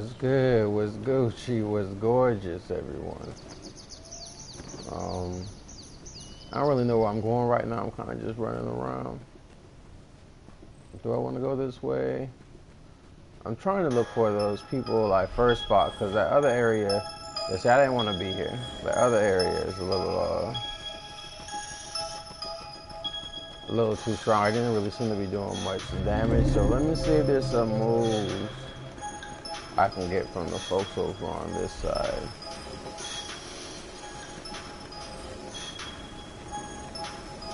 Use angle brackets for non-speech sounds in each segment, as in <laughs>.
What's good? What's Gucci? What's gorgeous, everyone? Um, I don't really know where I'm going right now. I'm kind of just running around. Do I want to go this way? I'm trying to look for those people like first spot because that other area, see, I didn't want to be here. The other area is a little, uh, a little too strong. I didn't really seem to be doing much damage. So let me see if there's some moves I can get from the folks over on this side.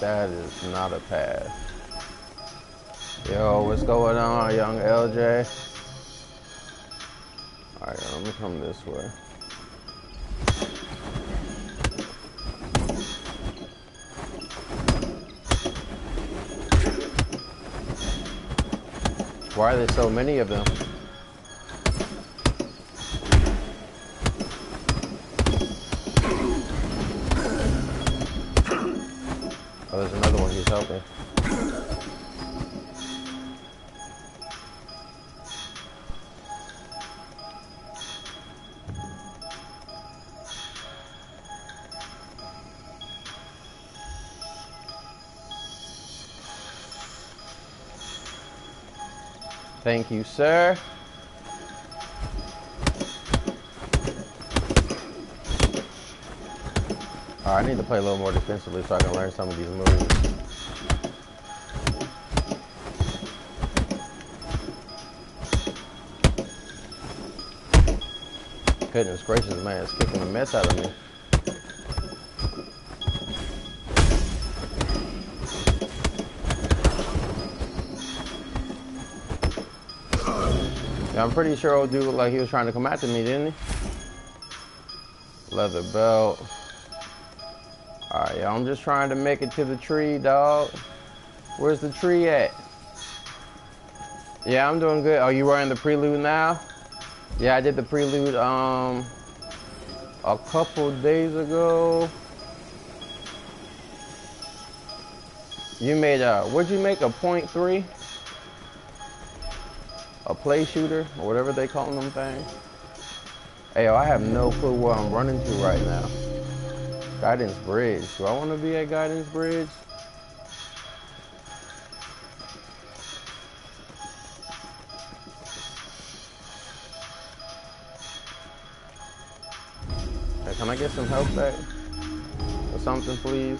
That is not a path. Yo, what's going on, young LJ? Alright, let me come this way. Why are there so many of them? Thank you, sir. I need to play a little more defensively so I can learn some of these moves. Goodness gracious, man, it's kicking the mess out of me. I'm pretty sure old dude looked like he was trying to come after me, didn't he? Leather belt. Alright, yeah, I'm just trying to make it to the tree, dog. Where's the tree at? Yeah, I'm doing good. Are you wearing the prelude now? Yeah, I did the prelude um a couple days ago. You made a what'd you make a point three? Play shooter or whatever they call them things. Hey, I have no clue where I'm running to right now. Guidance Bridge. Do I want to be at Guidance Bridge? Can I get some help back? Or something, please?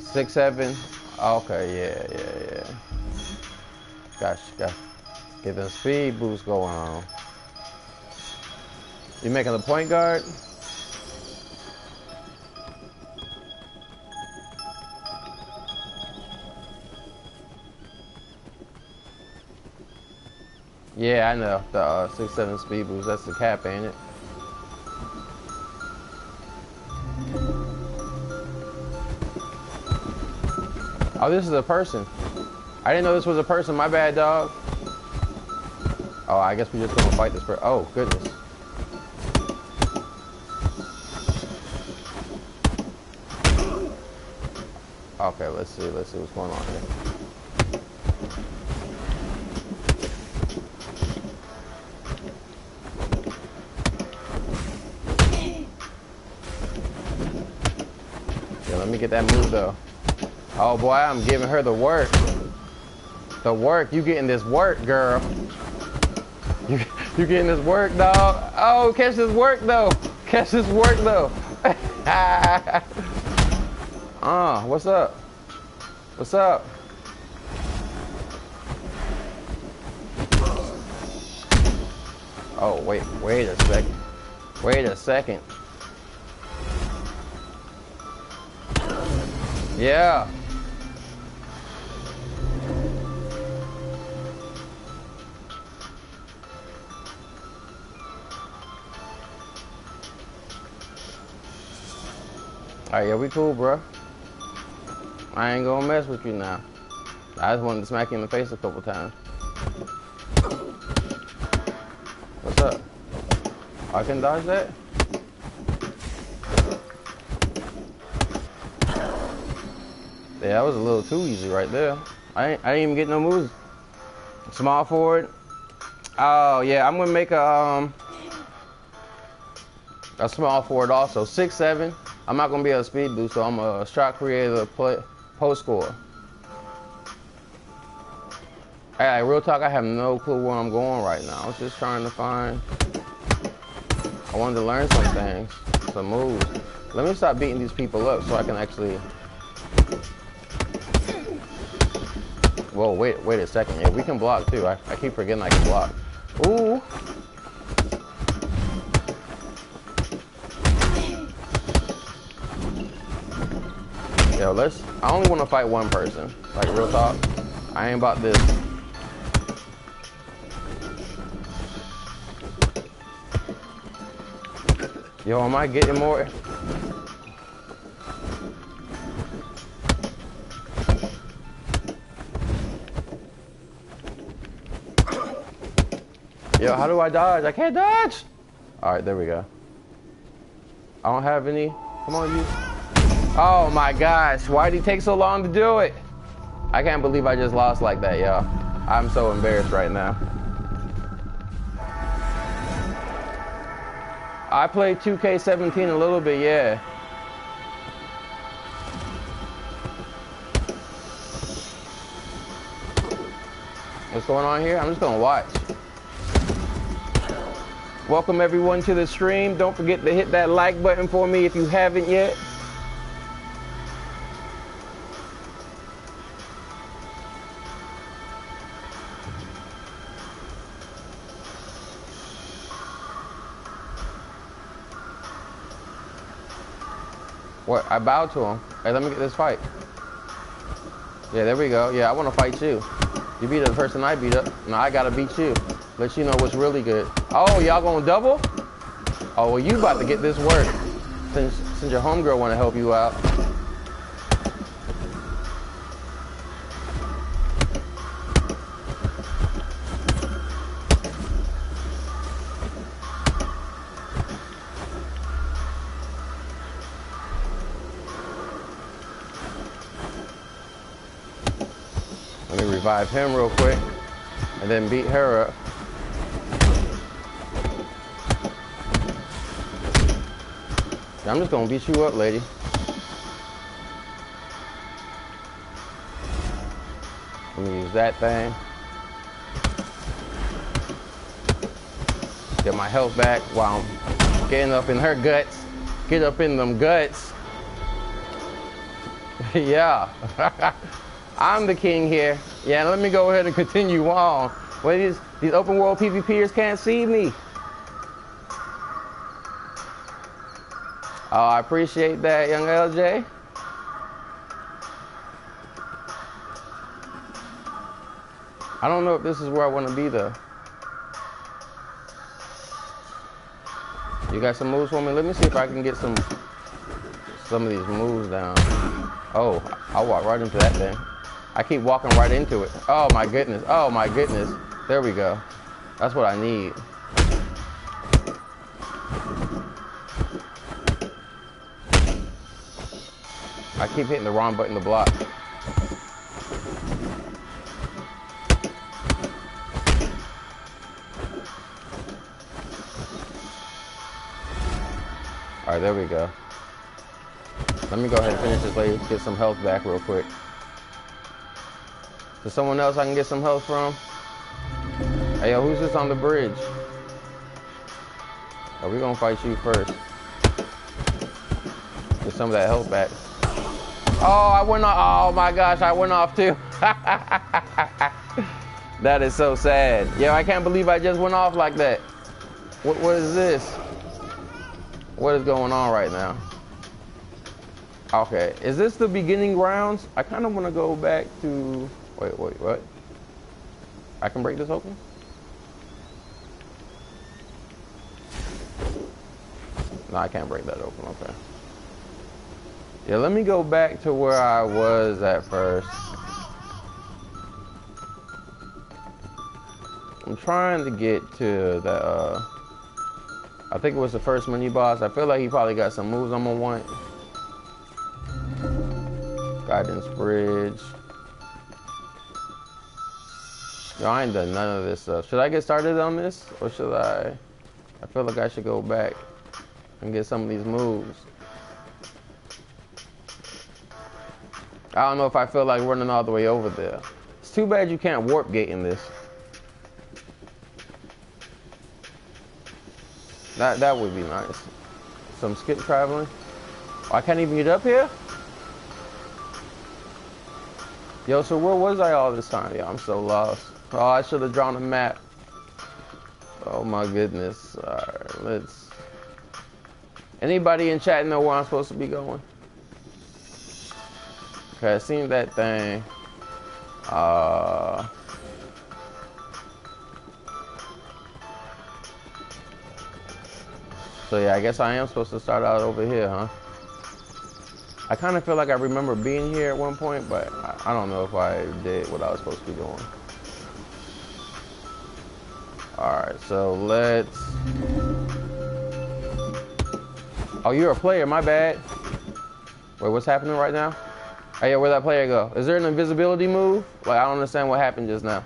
Six, seven. Okay, yeah, yeah, yeah. Gosh, gosh. Get the speed boost going on. You making the point guard? Yeah, I know. The uh, 6-7 speed boost, that's the cap, ain't it? Oh, this is a person. I didn't know this was a person. My bad, dog. Oh, I guess we just gonna fight this person. Oh, goodness. Okay, let's see. Let's see what's going on here. Let me get that move though. Oh boy, I'm giving her the work. The work. You getting this work, girl. You, you getting this work, dog. Oh, catch this work though. Catch this work though. <laughs> uh, what's up? What's up? Oh, wait, wait a second. Wait a second. Yeah. Alright, yeah, we cool, bro. I ain't gonna mess with you now. I just wanted to smack you in the face a couple times. What's up? I can dodge that? Yeah, that was a little too easy right there. I ain't, I didn't even get no moves. Small forward. Oh yeah, I'm gonna make a um a small forward also. Six seven. I'm not gonna be a speed boost, so I'm a shot creator, post score. Hey, real talk, I have no clue where I'm going right now. I was just trying to find. I wanted to learn some things, some moves. Let me stop beating these people up so I can actually. Whoa, wait, wait a second. Yeah, we can block too. I, I keep forgetting I can block. Ooh. Let's. I only want to fight one person. Like real talk. I ain't about this. Yo, am I getting more? Yo, how do I dodge? I can't dodge! Alright, there we go. I don't have any. Come on, you. Oh my gosh, why did he take so long to do it? I can't believe I just lost like that, y'all. I'm so embarrassed right now. I played 2K17 a little bit, yeah. What's going on here? I'm just gonna watch. Welcome everyone to the stream. Don't forget to hit that like button for me if you haven't yet. I bowed to him. Hey, let me get this fight. Yeah, there we go. Yeah, I want to fight you. You beat the person I beat up. Now I gotta beat you. Let you know what's really good. Oh, y'all gonna double? Oh, well, you about to get this work. Since since your homegirl want to help you out. Revive him real quick and then beat her up. I'm just gonna beat you up, lady. Let me use that thing. Get my health back while I'm getting up in her guts. Get up in them guts. <laughs> yeah. <laughs> I'm the king here. Yeah, let me go ahead and continue on. Well, these, these open world PvPers can't see me. Oh, I appreciate that, young LJ. I don't know if this is where I want to be, though. You got some moves for me? Let me see if I can get some some of these moves down. Oh, I'll walk right into that thing. I keep walking right into it. Oh my goodness. Oh my goodness. There we go. That's what I need. I keep hitting the wrong button to block. All right, there we go. Let me go ahead and finish this lady, get some health back real quick. There's someone else I can get some help from? Hey, yo, who's this on the bridge? Oh, we gonna fight you first. Get some of that help back. Oh, I went off. Oh my gosh, I went off too. <laughs> that is so sad. Yo, I can't believe I just went off like that. What, what is this? What is going on right now? Okay, is this the beginning rounds? I kind of want to go back to Wait, wait, what? I can break this open? No, I can't break that open, okay. Yeah, let me go back to where I was at first. I'm trying to get to the, uh, I think it was the first mini boss. I feel like he probably got some moves I'm gonna want. Guidance Bridge. Yo, I ain't done none of this stuff. Should I get started on this? Or should I? I feel like I should go back and get some of these moves. I don't know if I feel like running all the way over there. It's too bad you can't warp gate in this. That that would be nice. Some skip traveling. Oh, I can't even get up here? Yo, so where was I all this time? Yo, I'm so lost. Oh, I should have drawn a map. Oh my goodness. Alright, let's... Anybody in chat know where I'm supposed to be going? Okay, I seen that thing. Uh... So yeah, I guess I am supposed to start out over here, huh? I kind of feel like I remember being here at one point, but I don't know if I did what I was supposed to be doing. Alright, so let's... Oh, you're a player, my bad. Wait, what's happening right now? Oh yeah, where'd that player go? Is there an invisibility move? Like, I don't understand what happened just now.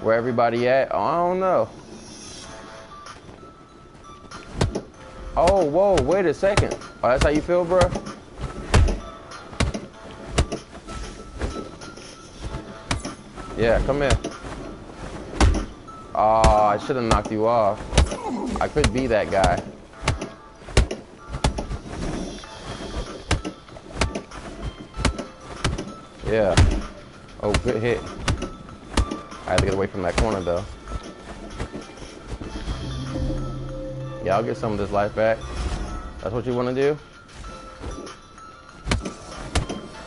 Where everybody at? Oh, I don't know. Oh, whoa, wait a second. Oh, that's how you feel, bro? Yeah, come here. Oh, I should have knocked you off. I could be that guy. Yeah. Oh, good hit. I had to get away from that corner, though. Yeah, I'll get some of this life back. That's what you want to do?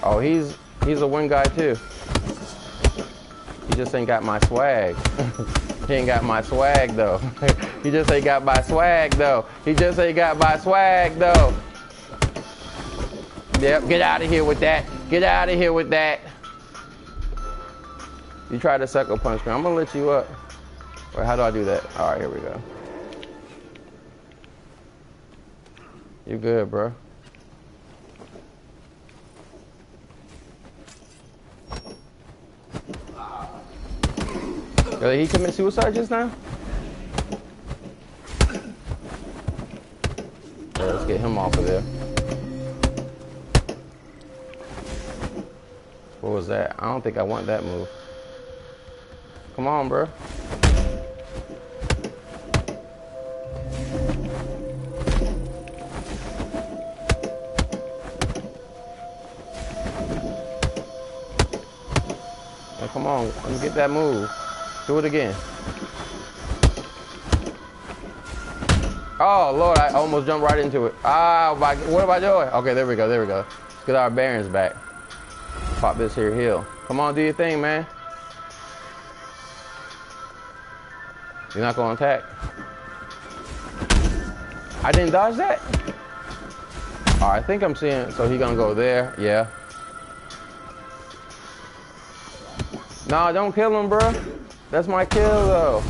Oh, he's he's a win guy, too. He just ain't got my swag. <laughs> He ain't got my swag though. <laughs> he just ain't got my swag though. He just ain't got my swag though. Yep, get out of here with that. Get out of here with that. You tried to sucker punch me. I'm gonna let you up. Wait, how do I do that? All right, here we go. You good, bro? Did he commit suicide just now? Yeah, let's get him off of there. What was that? I don't think I want that move. Come on, bro. come on, let me get that move. Do it again. Oh, Lord, I almost jumped right into it. Ah, what am I doing? Okay, there we go, there we go. Let's get our bearings back. Pop this here hill. Come on, do your thing, man. You're not going to attack. I didn't dodge that? Right, I think I'm seeing, so he going to go there. Yeah. Nah, don't kill him, bro. That's my kill, though.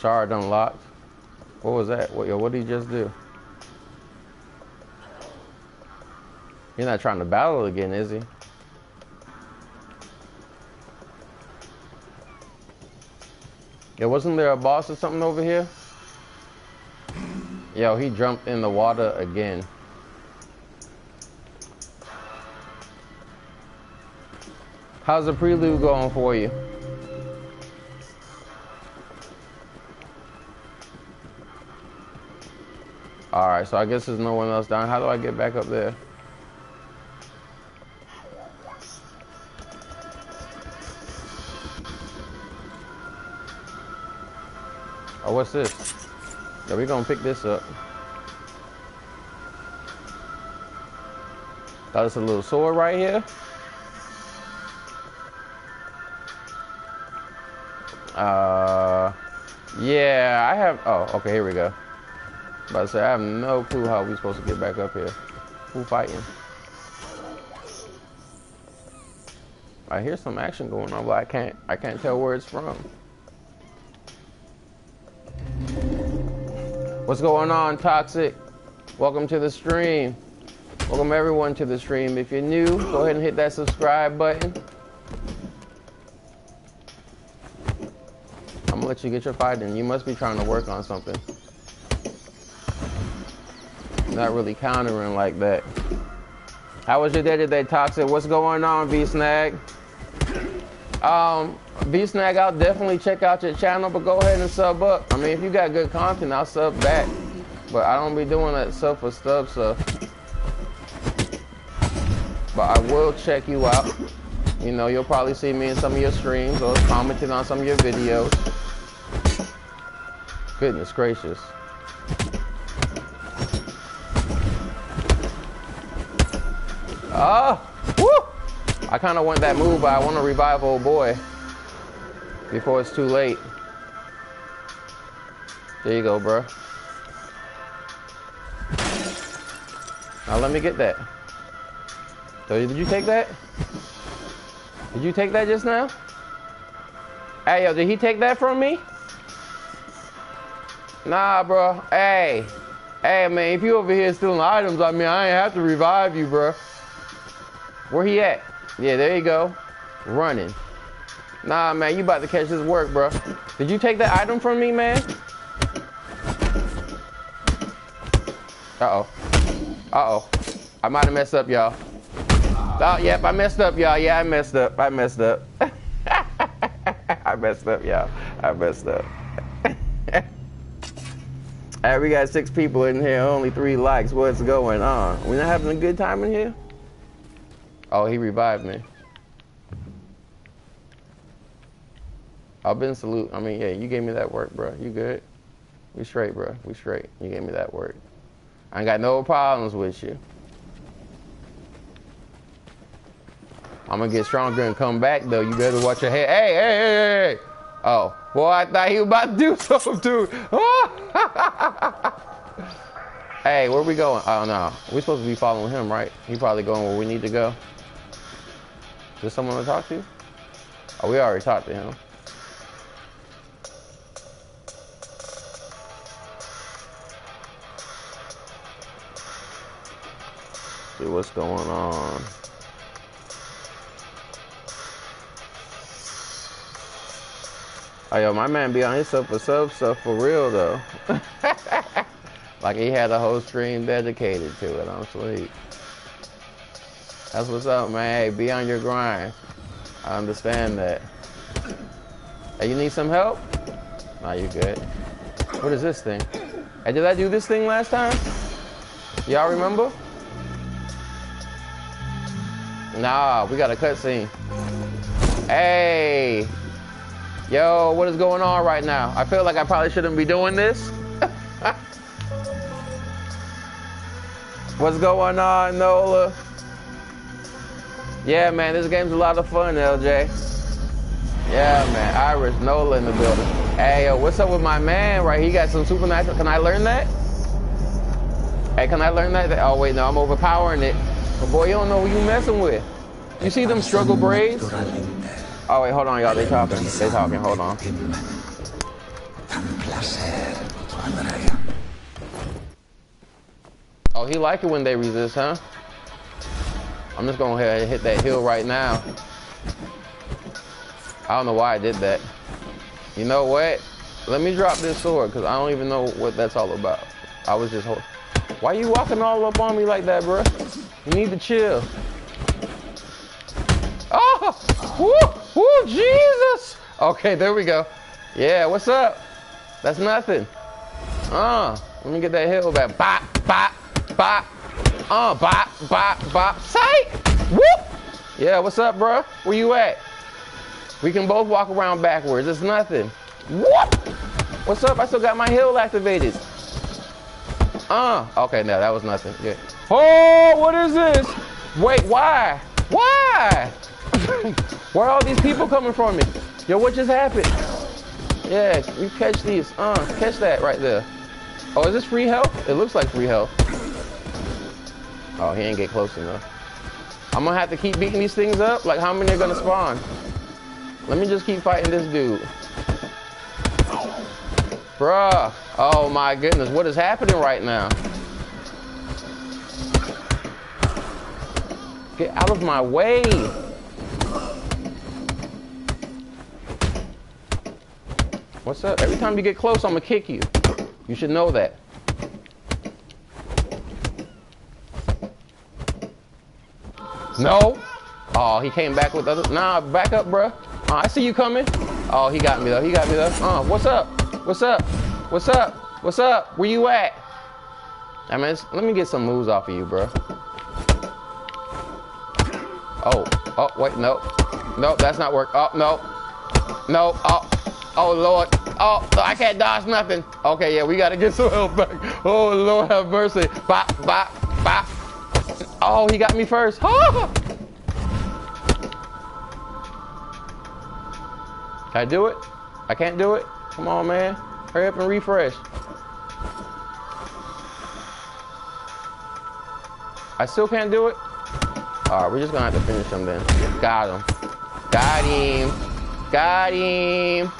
Shard unlocked. What was that? What, yo, what did he just do? He's not trying to battle again, is he? Yeah, wasn't there a boss or something over here? Yo, he jumped in the water again. How's the prelude going for you? Alright, so I guess there's no one else down. How do I get back up there? Oh, what's this? Yeah, we're gonna pick this up. Us a little sword right here. Uh, Yeah, I have. Oh, okay, here we go. About to say, I have no clue how we supposed to get back up here. Who fighting? I hear some action going on, but I can't. I can't tell where it's from. What's going on, Toxic? Welcome to the stream. Welcome everyone to the stream. If you're new, go ahead and hit that subscribe button. I'm gonna let you get your fight in. You must be trying to work on something. Not really countering like that. How was your day today, Toxic? What's going on, V-Snag? Um, V-Snag, I'll definitely check out your channel, but go ahead and sub up. I mean, if you got good content, I'll sub back. But I don't be doing that stuff for stuff, so. But I will check you out. You know, you'll probably see me in some of your streams or commenting on some of your videos. Goodness gracious. Ah, woo! I kind of want that move, but I want to revive old boy before it's too late. There you go, bro. Now let me get that. Did you take that? Did you take that just now? Hey, yo, did he take that from me? Nah, bro. Hey. Hey, man, if you over here stealing items, I mean, I ain't have to revive you, bro. Where he at? Yeah, there you go. Running. Nah, man, you about to catch this work, bro. Did you take that item from me, man? Uh-oh. Uh-oh. I might have messed up, y'all. Oh, yep, I messed up, y'all. Yeah, I messed up. I messed up. <laughs> I messed up, y'all. I messed up. <laughs> All right, we got six people in here, only three likes. What's going on? We not having a good time in here? Oh, he revived me. I've been salute. I mean, yeah, you gave me that work, bro. You good? We straight, bro. We straight. You gave me that work. I ain't got no problems with you. I'm gonna get stronger and come back though. You better watch your head. Hey, hey, hey, hey. Oh, boy, I thought he was about to do <laughs> something too. <laughs> hey, where we going? Oh no, we're supposed to be following him, right? He probably going where we need to go. Is there someone to talk to? Oh, we already talked to him. See what's going on. Oh, yo, my man be on his stuff for sub stuff for real, though. <laughs> like he had a whole stream dedicated to it. I'm sweet. That's what's up, man. Hey, be on your grind. I understand that. Hey, you need some help? Nah, you good. What is this thing? Hey, did I do this thing last time? Y'all remember? Nah, we got a cutscene. Hey! Yo, what is going on right now? I feel like I probably shouldn't be doing this. What's going on, Nola? Yeah, man, this game's a lot of fun, LJ. Yeah, man, Iris, Nola in the building. Hey, yo, what's up with my man, right? He got some supernatural. Can I learn that? Hey, can I learn that? Oh, wait, no, I'm overpowering it. But boy, you don't know who you messing with. You see them struggle braids? Oh wait, hold on, y'all. They talking. They talking. Hold on. Oh, he like it when they resist, huh? I'm just gonna ahead hit that hill right now. I don't know why I did that. You know what? Let me drop this sword, because I don't even know what that's all about. I was just hold Why you walking all up on me like that, bro? You need to chill. Woo! Jesus! Okay, there we go. Yeah, what's up? That's nothing. Uh, let me get that hill back. Bop, bop, bop. Uh, bop, bop, bop. Sight! Whoop! Yeah, what's up, bro? Where you at? We can both walk around backwards. It's nothing. Whoop! What's up? I still got my hill activated. Uh, okay, no, that was nothing. Good. Oh, what is this? Wait, why? Why? Where are all these people coming from me? Yo, what just happened? Yeah, you catch these. Uh, catch that right there. Oh, is this free health? It looks like free health. Oh, he ain't get close enough. I'm gonna have to keep beating these things up. Like, how many are gonna spawn? Let me just keep fighting this dude. Bruh. Oh my goodness, what is happening right now? Get out of my way. What's up? Every time you get close, I'm gonna kick you. You should know that. No. Oh, he came back with other. Nah, back up, bruh. Uh, I see you coming. Oh, he got me though. He got me though. Uh, what's up? What's up? What's up? What's up? Where you at? I mean, let me get some moves off of you, bro. Oh, oh, wait, no. No, that's not work. Oh, no. No, oh, oh, Lord. Oh, I can't dodge nothing. Okay, yeah, we got to get some help back. Oh, Lord have mercy. Bop, bop, bop. Oh, he got me first. Oh. Can I do it? I can't do it? Come on, man. Hurry up and refresh. I still can't do it? Alright, we're just gonna have to finish him then. Got him. Got him. Got him.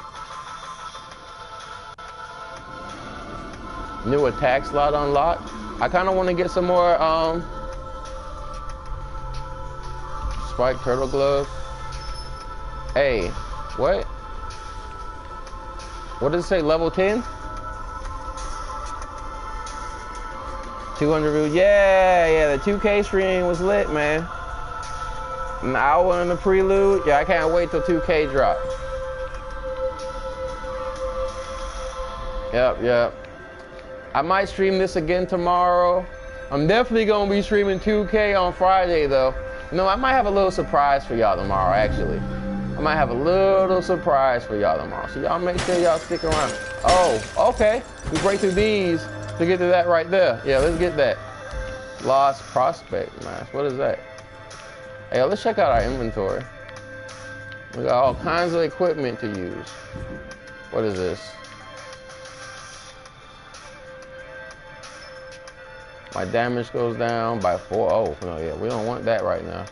New attack slot unlocked. I kind of want to get some more um, spike turtle gloves. Hey, what? What does it say? Level 10? 200 views. Yeah, yeah, the 2K stream was lit, man. An hour in the prelude. Yeah, I can't wait till 2K drop. Yep, yep. I might stream this again tomorrow. I'm definitely gonna be streaming 2K on Friday though. No, I might have a little surprise for y'all tomorrow actually. I might have a little surprise for y'all tomorrow. So y'all make sure y'all stick around. Oh, okay. We break through these to get to that right there. Yeah, let's get that. Lost prospect mask. What is that? Hey, let's check out our inventory. We got all kinds of equipment to use. What is this? My damage goes down by four. Oh, no, yeah, we don't want that right now.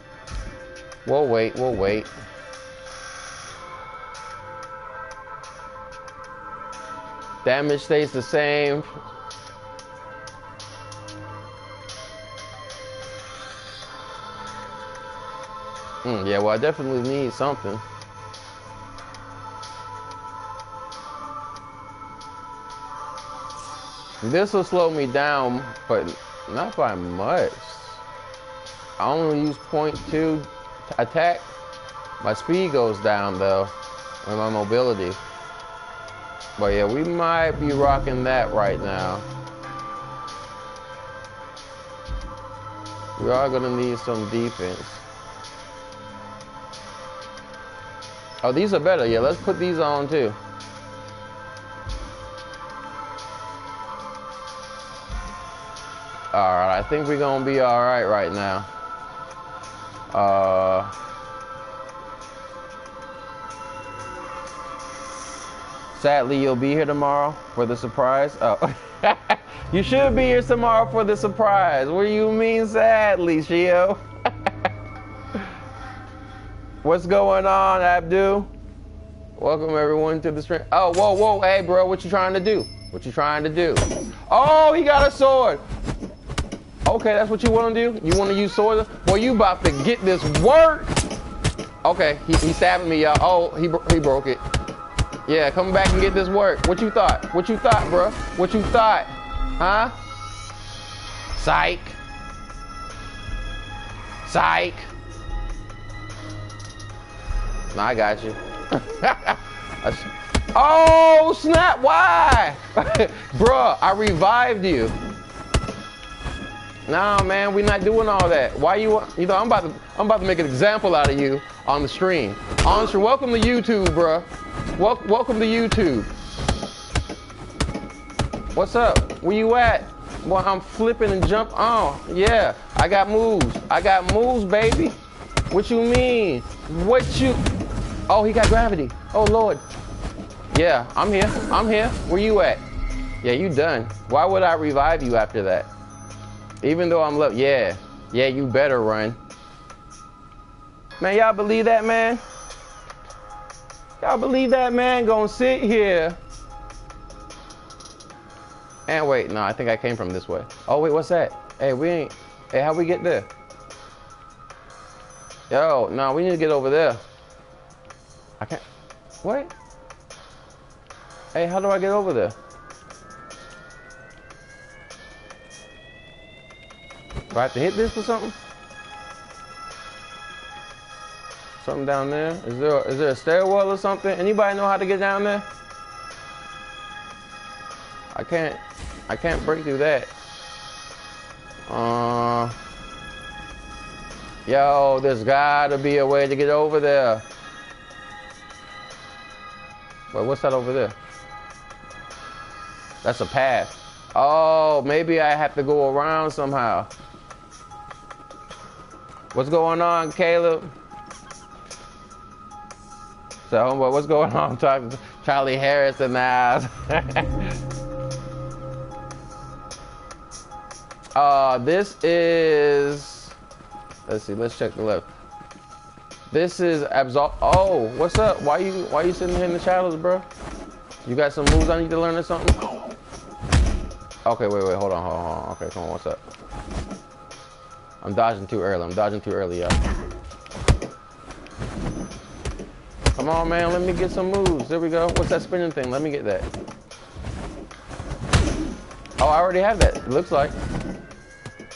We'll wait, we'll wait. Damage stays the same. Mm, yeah, well, I definitely need something. This will slow me down, but not by much. I only use 0.2 attack. My speed goes down though, and my mobility. But yeah, we might be rocking that right now. We are gonna need some defense. Oh, these are better. Yeah, let's put these on too. Alright, I think we're gonna be alright right now. Uh... Sadly, you'll be here tomorrow for the surprise. Oh. <laughs> you should be here tomorrow for the surprise. What do you mean sadly, Shio? <laughs> What's going on, Abdu? Welcome everyone to the stream. Oh, whoa, whoa, hey, bro, what you trying to do? What you trying to do? Oh, he got a sword. Okay, that's what you want to do? You want to use sword? Boy, you about to get this work. Okay, he, he stabbing me, y'all. Oh, he, he broke it. Yeah, come back and get this work. What you thought? What you thought, bro? What you thought? Huh? Psych. Psych. I got you. <laughs> oh snap! Why, <laughs> bruh? I revived you. Nah, man, we're not doing all that. Why you? You know, I'm about to, I'm about to make an example out of you on the stream. Honestly, welcome to YouTube, bruh. Wel welcome to YouTube. What's up? Where you at? Boy, I'm flipping and jump. Oh, yeah. I got moves. I got moves, baby. What you mean? What you? Oh, he got gravity. Oh, Lord. Yeah, I'm here. I'm here. Where you at? Yeah, you done. Why would I revive you after that? Even though I'm left. Yeah. Yeah, you better run. Man, y'all believe that, man? Y'all believe that, man? Gonna sit here. And wait, no, I think I came from this way. Oh, wait, what's that? Hey, we ain't. Hey, how we get there? Yo, no, we need to get over there. I can't. What? Hey, how do I get over there? Do I have to hit this or something? Something down there? Is there is there a stairwell or something? Anybody know how to get down there? I can't I can't break through that. Uh Yo, there's gotta be a way to get over there. Wait, what's that over there? That's a path. Oh, maybe I have to go around somehow. What's going on, Caleb? So, homeboy, what's going on? I'm talking to Charlie Harris and now. <laughs> uh, this is. Let's see. Let's check the left. This is Absol. Oh, what's up? Why you Why you sitting here in the shadows, bro? You got some moves I need to learn or something? Okay, wait, wait, hold on, hold on, hold on. Okay, come on, what's up? I'm dodging too early. I'm dodging too early, y'all. Come on, man. Let me get some moves. There we go. What's that spinning thing? Let me get that. Oh, I already have that. It looks like.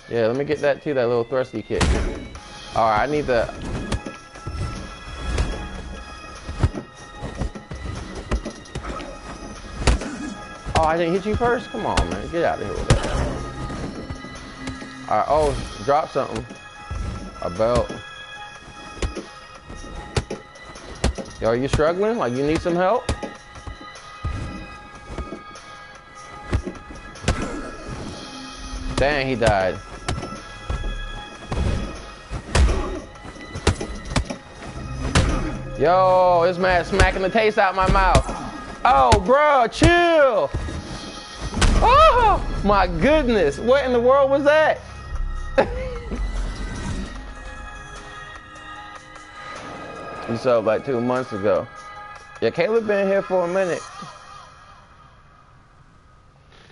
Yeah, let me get that too. That little thrusty kick. All right, I need the. Oh, I didn't hit you first? Come on, man. Get out of here with that. All right. Oh, drop something. A belt. Yo, are you struggling? Like you need some help? Dang, he died. Yo, this man smacking the taste out my mouth. Oh, bro, chill. Oh, my goodness. What in the world was that? Saw like two months ago. Yeah, Caleb been here for a minute.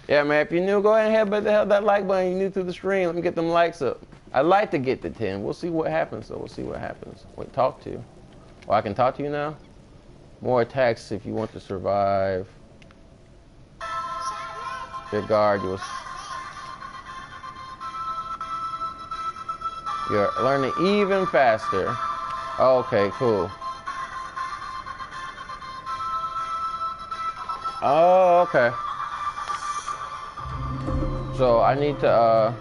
Yeah, man, if you're new, go ahead and hit the, that like button. You're new to the stream. Let me get them likes up. I'd like to get to 10. We'll see what happens, so we'll see what happens. Wait, talk to you. Oh, I can talk to you now? More attacks if you want to survive. Your guard, you will... You're learning even faster. Okay, cool. Oh, okay. So I need to, uh...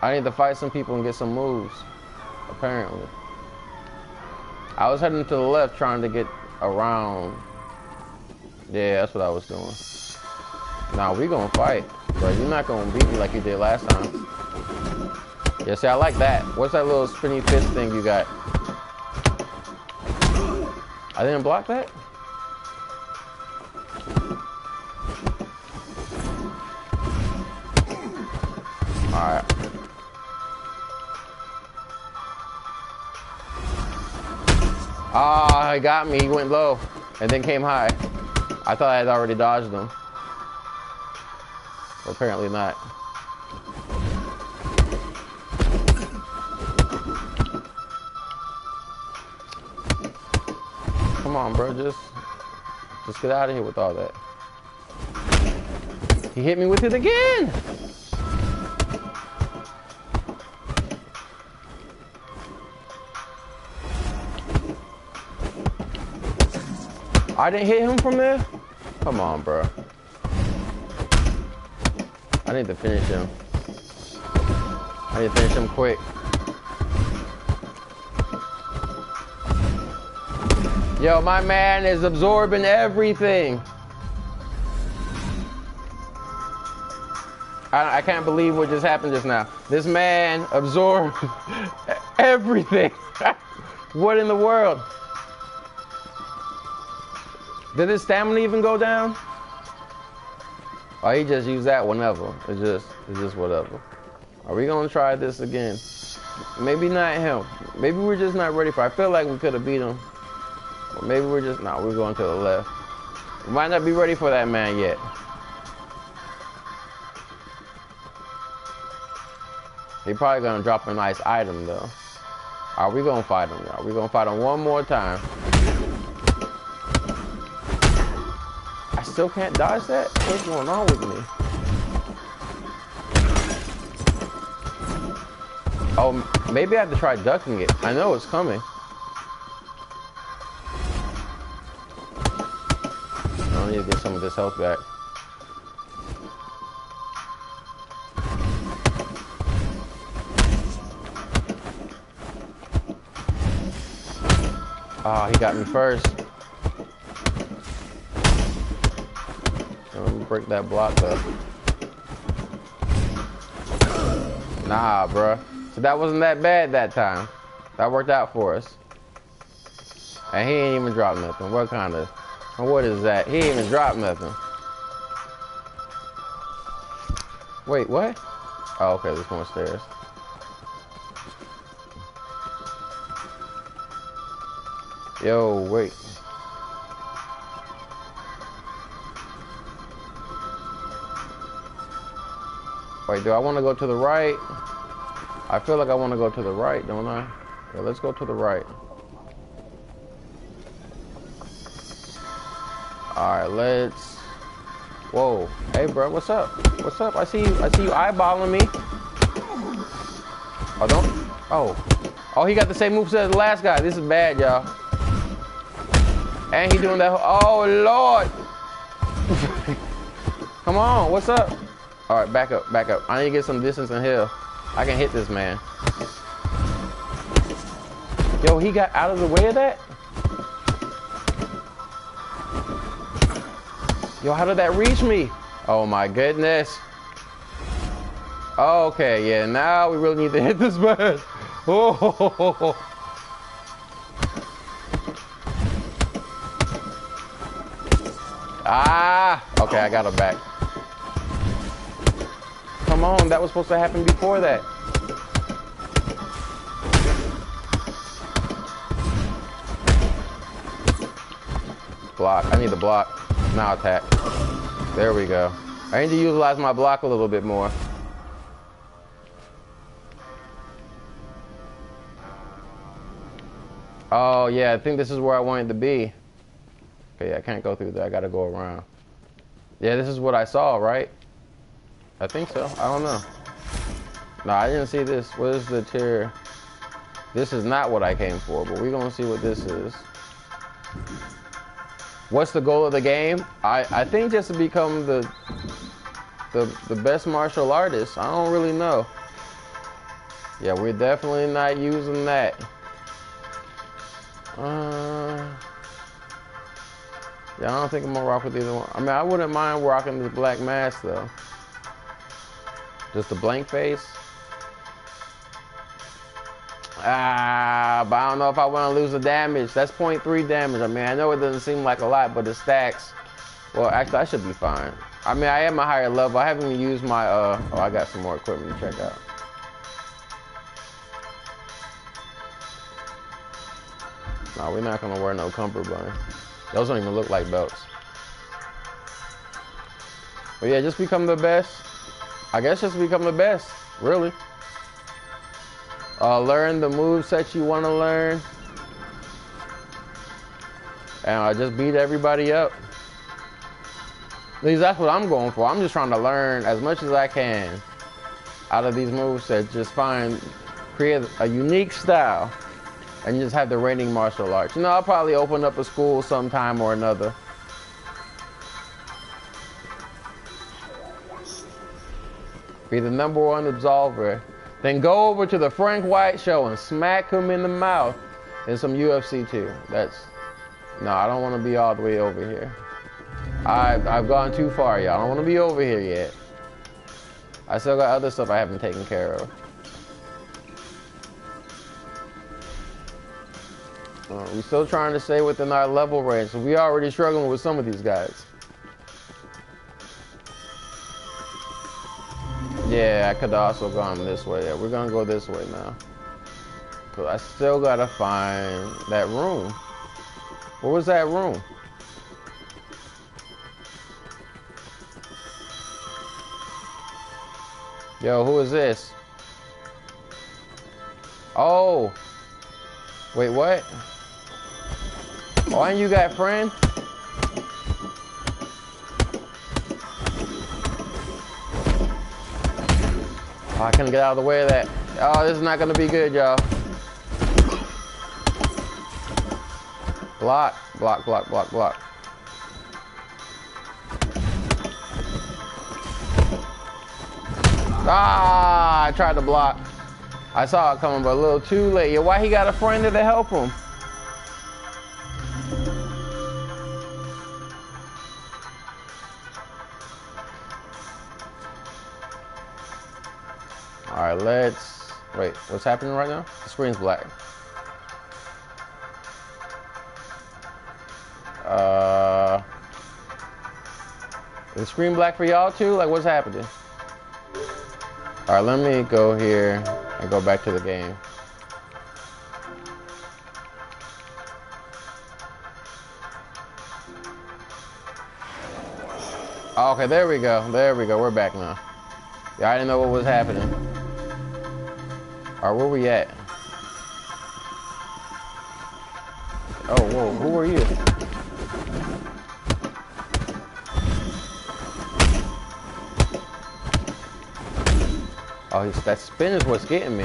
I need to fight some people and get some moves. Apparently. I was heading to the left trying to get around. Yeah, that's what I was doing. Now we gonna fight. but you're not gonna beat me like you did last time. Yeah, see, I like that. What's that little spinny fist thing you got? I didn't block that? Alright. Ah, he got me. He went low and then came high. I thought I had already dodged him. Apparently not. Come on, bro. Just, just get out of here with all that. He hit me with it again. I didn't hit him from there? Come on, bro. I need to finish him. I need to finish him quick. Yo, my man is absorbing everything. I, I can't believe what just happened just now. This man absorbed <laughs> everything. <laughs> what in the world? Did his stamina even go down? Or he just used that whenever. It's just, it's just whatever. Are we gonna try this again? Maybe not him. Maybe we're just not ready for. It. I feel like we could have beat him. Or maybe we're just. Nah, we're going to the left. We might not be ready for that man yet. He probably gonna drop a nice item though. Are we gonna fight him, y'all? We gonna fight him one more time. I still can't dodge that? What's going on with me? Oh, maybe I have to try ducking it. I know it's coming. This health back. Oh, he got me first. Let me break that block up. Nah, bruh. So that wasn't that bad that time. That worked out for us. And he ain't even dropped nothing. What kind of... What is that? He even dropped nothing. Wait, what? Oh, okay, there's more stairs. Yo, wait. Wait, do I want to go to the right? I feel like I want to go to the right, don't I? Yeah, let's go to the right. Alright, let's... Whoa. Hey, bro, what's up? What's up? I see you. I see you eyeballing me. Oh, don't... Oh. Oh, he got the same moves as the last guy. This is bad, y'all. And he doing that. Oh Lord! <laughs> Come on, what's up? All right, back up, back up. I need to get some distance in here. I can hit this man. Yo, he got out of the way of that? Yo, how did that reach me? Oh my goodness. Okay, yeah, now we really need to hit this man. <laughs> Oh. Ah! Okay, I got him back. Come on, that was supposed to happen before that. Block. I need the block. Now attack. There we go. I need to utilize my block a little bit more. Oh, yeah, I think this is where I wanted to be. Okay, I can't go through there. I gotta go around. Yeah, this is what I saw, right? I think so. I don't know. No, I didn't see this. What is the tier? This is not what I came for, but we're gonna see what this is. What's the goal of the game? I, I think just to become the, the the best martial artist. I don't really know. Yeah, we're definitely not using that. Uh yeah, I don't think I'm gonna rock with either one. I mean, I wouldn't mind rocking the black mask though. Just a blank face. Ah, but I don't know if I want to lose the damage. That's 0.3 damage. I mean, I know it doesn't seem like a lot, but it stacks. Well, actually, I should be fine. I mean, I am a higher level. I haven't even used my, uh, oh, I got some more equipment to check out. No, we're not gonna wear no cummerbund. Those don't even look like belts. But yeah, just become the best. I guess just become the best, really. Uh, learn the moves that you want to learn. And I just beat everybody up. At least that's what I'm going for. I'm just trying to learn as much as I can out of these moves that just find, create a unique style and just have the reigning martial arts. You know, I'll probably open up a school sometime or another. Be the number one absolver. Then go over to the Frank White show and smack him in the mouth in some UFC too. That's no, I don't want to be all the way over here. I've I've gone too far, y'all. I don't want to be over here yet. I still got other stuff I haven't taken care of. Uh, we still trying to stay within our level range, so we already struggling with some of these guys. Yeah, I could also gone this way. Yeah, we're gonna go this way now. Cause I still gotta find that room. What was that room? Yo, who is this? Oh. Wait, what? Oh, Why you got friend? I can't get out of the way of that. Oh, this is not gonna be good, y'all. Block, block, block, block, block. Ah, I tried to block. I saw it coming, but a little too late. Yeah, why he got a friend there to help him? All right, let's, wait, what's happening right now? The screen's black. Uh, is the screen black for y'all too? Like what's happening? All right, let me go here and go back to the game. Okay, there we go. There we go. We're back now. Yeah, I didn't know what was happening. All right, where we at? Oh, whoa, who are you? Oh, that spin is what's getting me.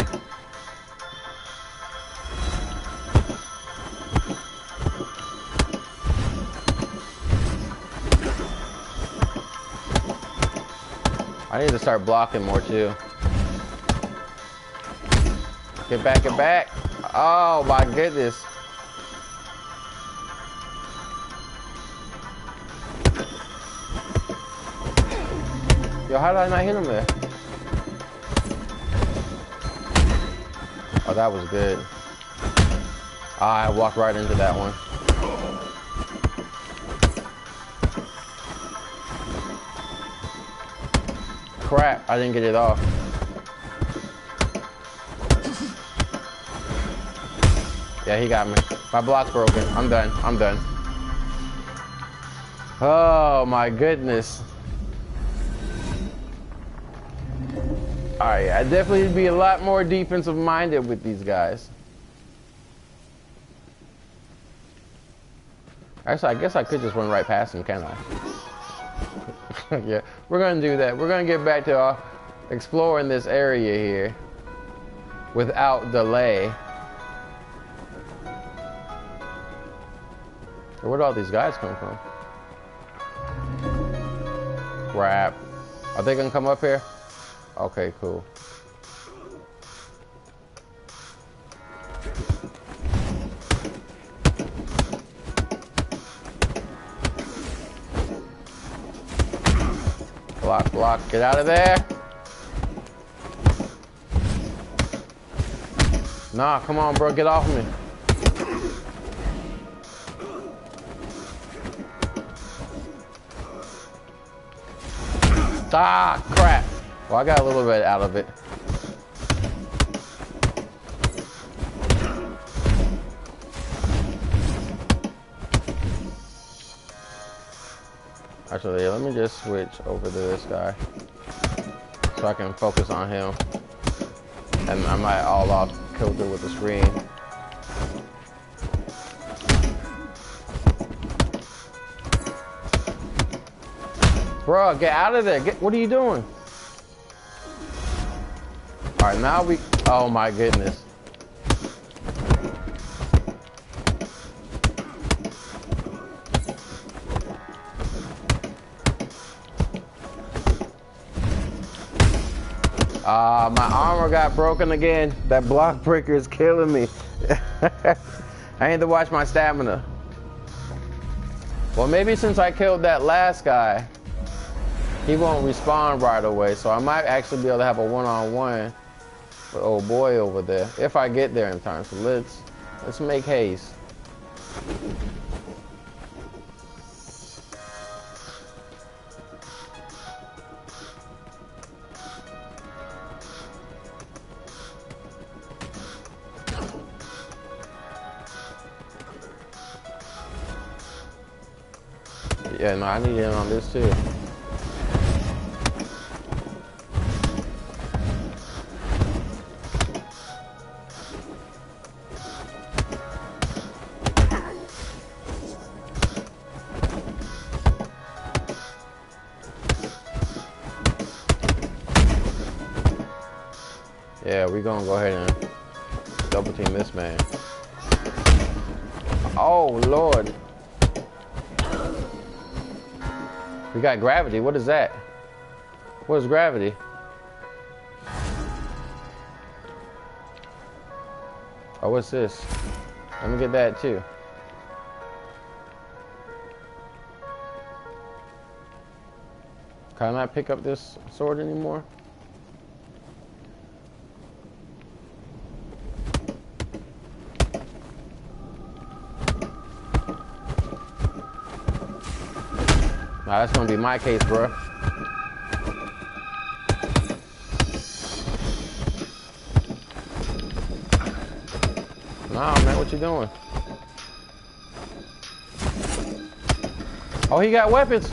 I need to start blocking more too. Get back, get back. Oh my goodness. Yo, how did I not hit him there? Oh, that was good. I walked right into that one. Crap, I didn't get it off. Yeah, he got me. My block's broken. I'm done. I'm done. Oh my goodness. All right, I definitely be a lot more defensive minded with these guys. Actually, I guess I could just run right past him, can I? <laughs> yeah, we're gonna do that. We're gonna get back to uh, exploring this area here without delay. Where'd all these guys come from? Crap. Are they gonna come up here? Okay, cool. Block, block, get out of there. Nah, come on, bro, get off me. Ah, crap. Well, I got a little bit out of it. Actually, let me just switch over to this guy so I can focus on him. And I might all off kilter with the screen. Bro, get out of there. Get, what are you doing? All right, now we, oh my goodness. Ah, uh, my armor got broken again. That block breaker is killing me. <laughs> I need to watch my stamina. Well, maybe since I killed that last guy, he won't respond right away. So I might actually be able to have a one-on-one. -on -one with old boy over there. If I get there in time. So let's let's make haste. Yeah, no, I need in on this too. Gonna go ahead and double team this man. Oh, Lord. We got gravity. What is that? What is gravity? Oh, what's this? Let me get that too. Can I not pick up this sword anymore? That's gonna be my case, bro. Nah, man, what you doing? Oh, he got weapons.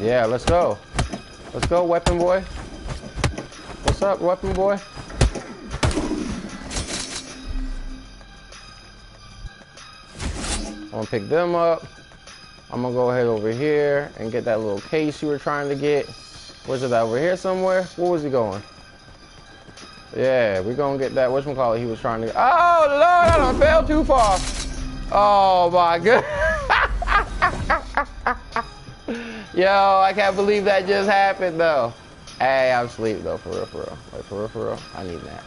Yeah, let's go. Let's go, weapon boy. What's up, weapon boy? I'm gonna pick them up. I'm gonna go ahead over here and get that little case you were trying to get. Was it over here somewhere? Where was he going? Yeah, we're gonna get that. Whatchamacallit he was trying to. Oh, Lord, I fell too far. Oh, my <laughs> God. Yo, I can't believe that just happened though. Hey, I'm asleep though, for real, for real. Like, for real, for real. I need naps.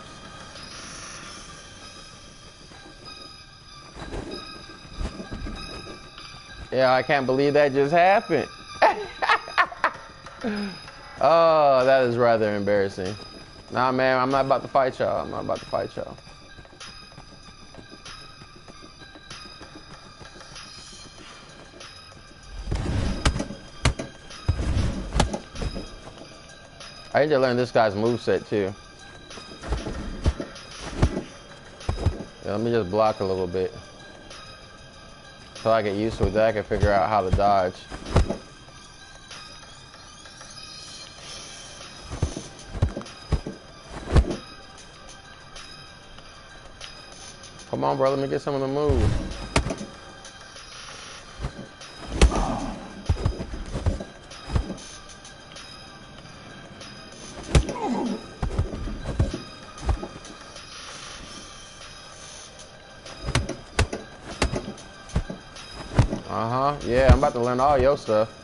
Yeah, I can't believe that just happened. <laughs> oh, that is rather embarrassing. Nah, man, I'm not about to fight y'all. I'm not about to fight y'all. I need to learn this guy's move set too. Yeah, let me just block a little bit. Until I get used to it, then I can figure out how to dodge. Come on, bro, let me get some of the about to learn all your stuff.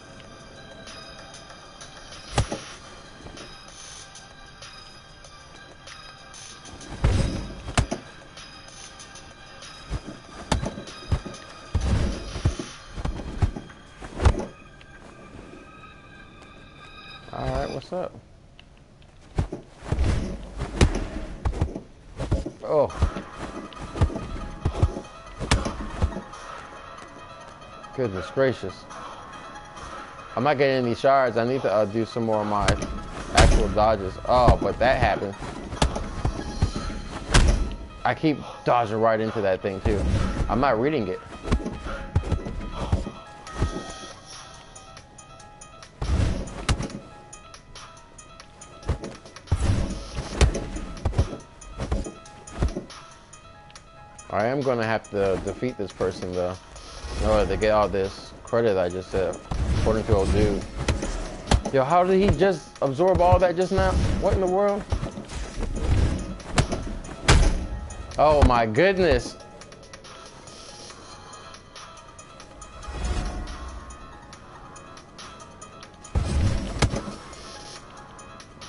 Goodness gracious. I'm not getting any shards. I need to uh, do some more of my actual dodges. Oh, but that happened. I keep dodging right into that thing too. I'm not reading it. I am gonna have to defeat this person though order to get all this credit I just said, according to old dude. Yo, how did he just absorb all that just now? What in the world? Oh my goodness.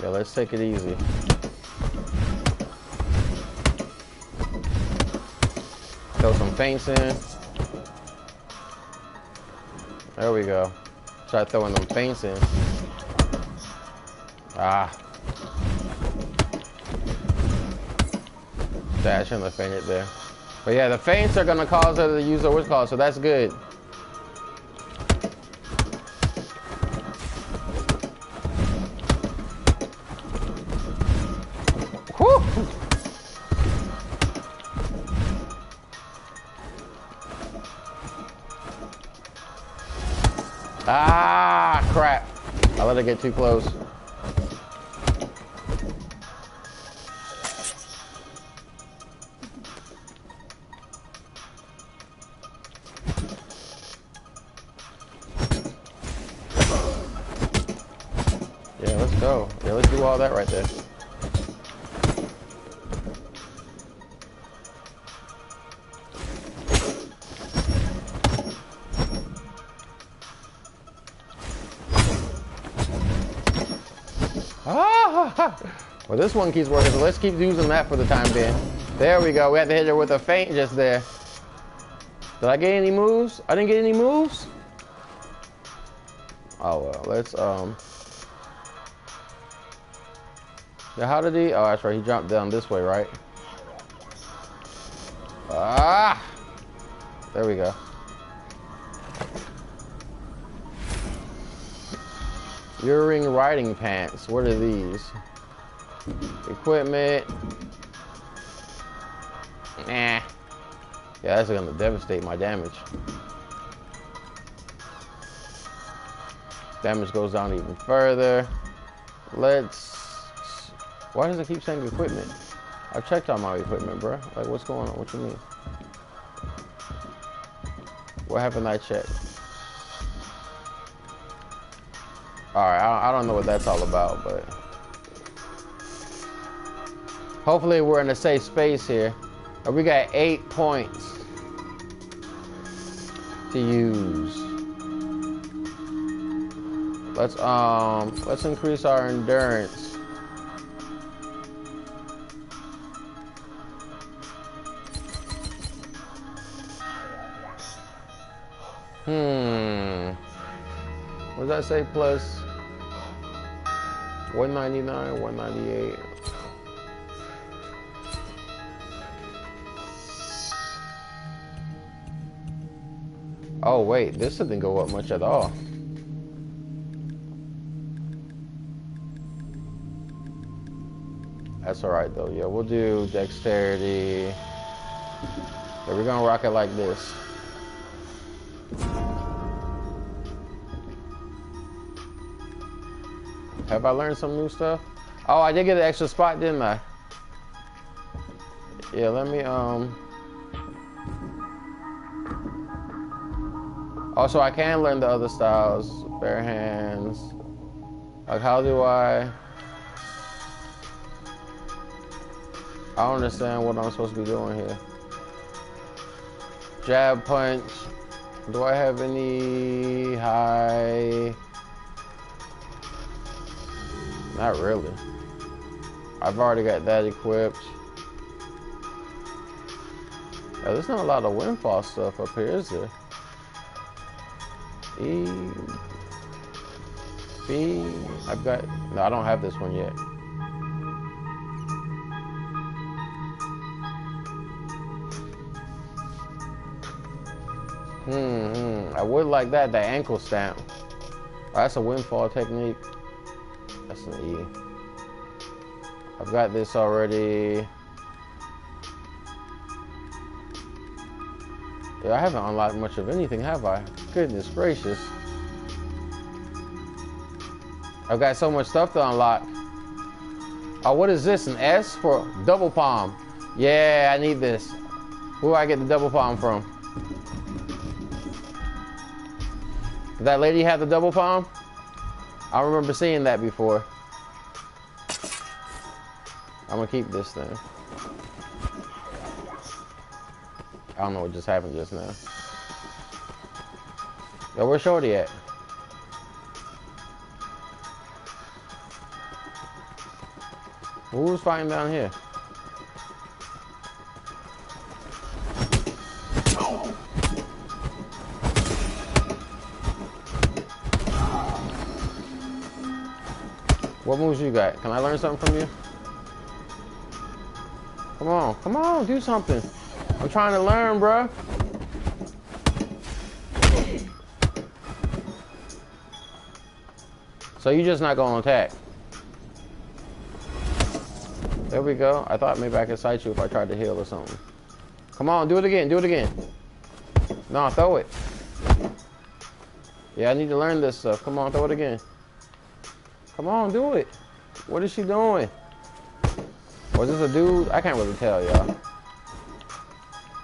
Yeah, let's take it easy. Throw some feints in. There we go. Try throwing them feints in. Ah. Dash in the feint there. But yeah, the feints are gonna cause her to use her called, so that's good. Get too close. This one keeps working, so let's keep using that for the time being. There we go. We had to hit her with a feint just there. Did I get any moves? I didn't get any moves? Oh, well. Let's, um... Yeah, how did he? Oh, that's right. He jumped down this way, right? Ah! There we go. Earring riding pants. What are these? Equipment. Nah. Yeah, that's gonna devastate my damage. Damage goes down even further. Let's. Why does it keep saying equipment? I checked all my equipment, bro. Like, what's going on? What you mean? What happened? I checked. Alright, I don't know what that's all about, but... Hopefully we're in a safe space here. We got eight points to use. Let's, um, let's increase our endurance. Hmm. What does that say? Plus 199, 198. Oh wait, this didn't go up much at all. That's alright though. Yeah, we'll do dexterity. We're gonna rock it like this. Have I learned some new stuff? Oh, I did get an extra spot, didn't I? Yeah, let me, um... Also, I can learn the other styles. Bare hands. Like, how do I... I don't understand what I'm supposed to be doing here. Jab punch. Do I have any high... Not really. I've already got that equipped. Yeah, there's not a lot of windfall stuff up here, is there? E B I've got no I don't have this one yet. Hmm, hmm. I would like that, the ankle stamp. Oh, that's a windfall technique. That's an E. I've got this already. I haven't unlocked much of anything, have I? Goodness gracious. I've got so much stuff to unlock. Oh, what is this? An S for double palm. Yeah, I need this. Who do I get the double palm from? Did that lady have the double palm? I remember seeing that before. I'm gonna keep this thing. I don't know what just happened just now. Yo, where's Shorty at? Who's fighting down here? What moves you got? Can I learn something from you? Come on, come on, do something. I'm trying to learn, bruh. So you just not gonna attack? There we go. I thought maybe I could sight you if I tried to heal or something. Come on, do it again, do it again. No, throw it. Yeah, I need to learn this stuff. Come on, throw it again. Come on, do it. What is she doing? Was this a dude? I can't really tell, y'all.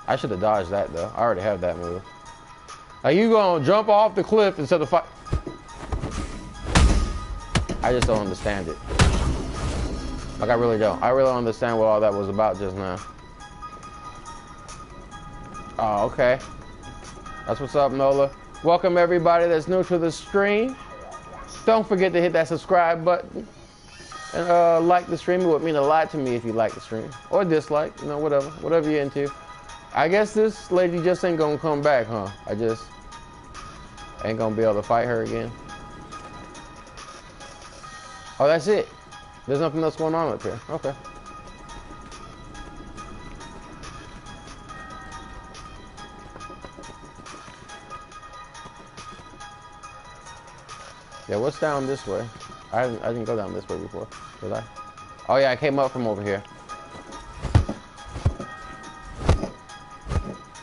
I should have dodged that, though. I already have that move. Are you gonna jump off the cliff instead of fight? I just don't understand it. Like, I really don't. I really don't understand what all that was about just now. Oh, okay. That's what's up, Nola. Welcome everybody that's new to the stream. Don't forget to hit that subscribe button and uh, like the stream. It would mean a lot to me if you like the stream or dislike, you know, whatever, whatever you're into. I guess this lady just ain't gonna come back, huh? I just ain't gonna be able to fight her again. Oh, that's it. There's nothing else going on up here. Okay. Yeah, what's down this way? I I didn't go down this way before, did I? Oh yeah, I came up from over here.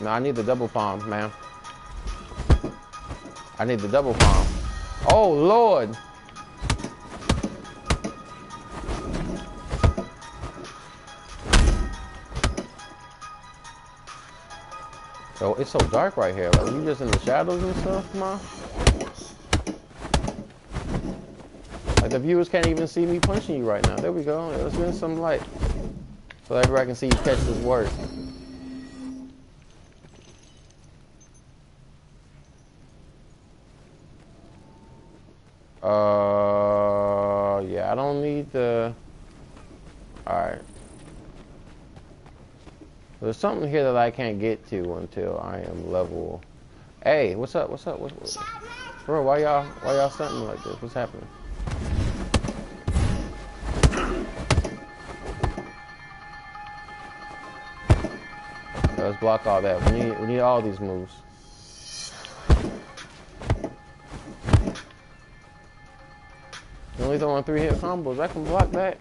No, I need the double palm, man. I need the double palm. Oh, Lord. So it's so dark right here. Like, you just in the shadows and stuff, man. Like the viewers can't even see me punching you right now. There we go. Let's get some light. So everybody can see you catch this word. Uh, yeah, I don't need the... Alright. There's something here that I can't get to until I am level... Hey, what's up? What's up? What's, what's... Bro, why y'all why y'all stunting like this? What's happening? Let's block all that. We need we need all these moves. You only throwing three hit combos. I can block that.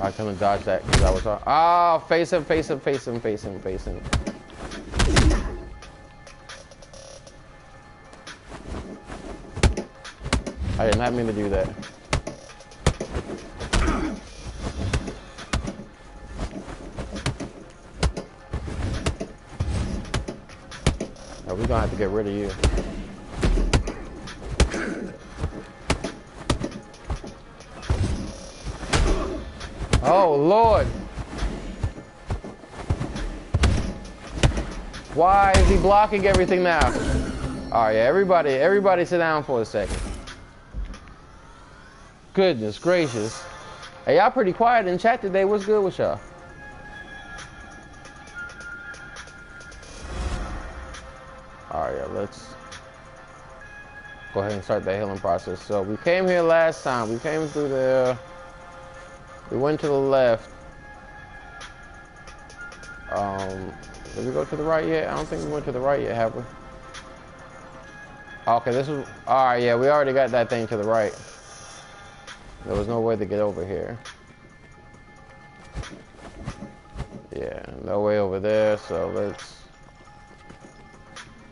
I couldn't dodge that because I was ah oh, face him, face him, face him, face him, face him. I did not mean to do that. Gonna have to get rid of you. Oh, Lord. Why is he blocking everything now? All right, everybody, everybody sit down for a second. Goodness gracious. Hey, y'all pretty quiet in chat today. What's good with y'all? Let's go ahead and start the healing process. So we came here last time. We came through there. We went to the left. Um, did we go to the right yet? I don't think we went to the right yet, have we? Okay, this is... Alright, yeah, we already got that thing to the right. There was no way to get over here. Yeah, no way over there, so let's...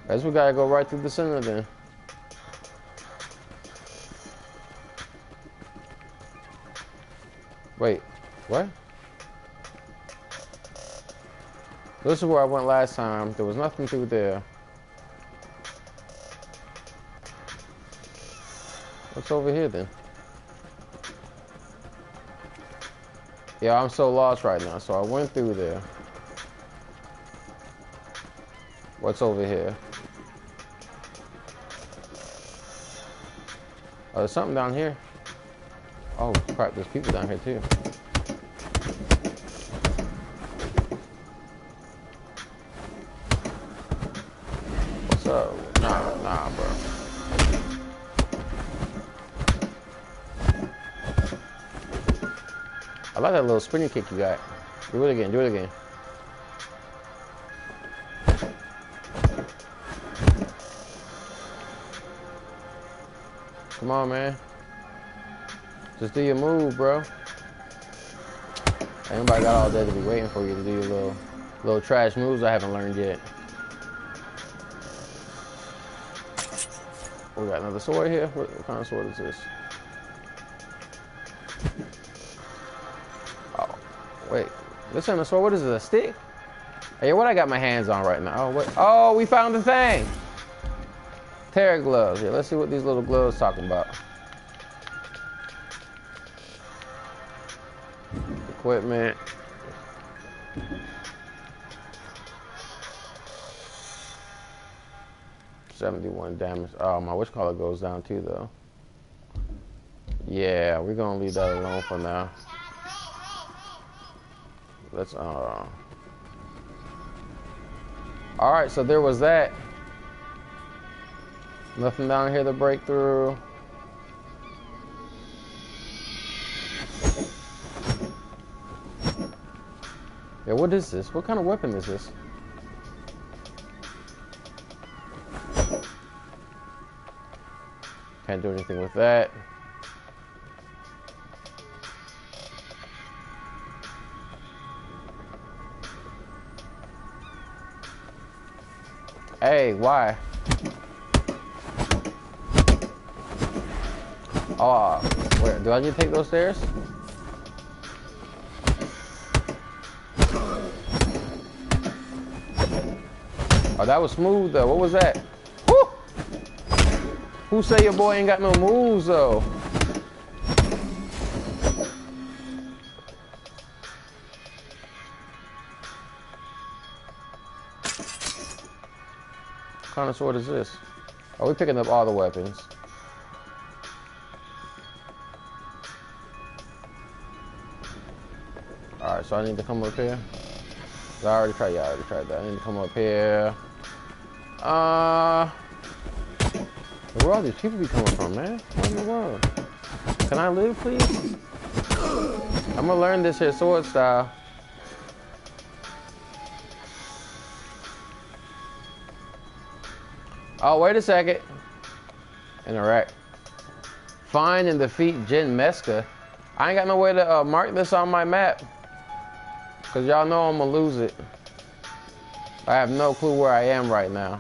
Guess we gotta go right through the center then. Wait, what? This is where I went last time. There was nothing through there. What's over here then? Yeah, I'm so lost right now. So I went through there. What's over here? Oh, there's something down here. Oh, crap, there's people down here too. What's up? Nah, nah, bro. I like that little spinning kick you got. Do it again, do it again. Come on, man. Just do your move, bro. Anybody got all day to be waiting for you to do your little, little trash moves I haven't learned yet. We got another sword here. What, what kind of sword is this? Oh, wait. This ain't a sword. What is it? A stick? Hey, what I got my hands on right now? Oh. Oh, we found the thing. Terra gloves. Yeah, let's see what these little gloves talking about. Equipment. Seventy-one damage. Oh, my which color goes down too, though. Yeah, we're gonna leave that alone for now. Let's uh. All right, so there was that. Nothing down here to break through. Yeah, what is this? What kind of weapon is this? Can't do anything with that. Hey, why? Oh, where? Do I need to take those stairs? Oh, that was smooth though. What was that? Woo! Who say your boy ain't got no moves though? What kind of sword is this? Are we picking up all the weapons? So I need to come up here. I already tried, yeah, I already tried that. I need to come up here. Uh, where all these people be coming from, man? What in the world? Can I live, please? I'm gonna learn this here sword style. Oh, wait a second. Interact. Find and defeat Jin Meska. I ain't got no way to uh, mark this on my map. Because y'all know I'm going to lose it. I have no clue where I am right now.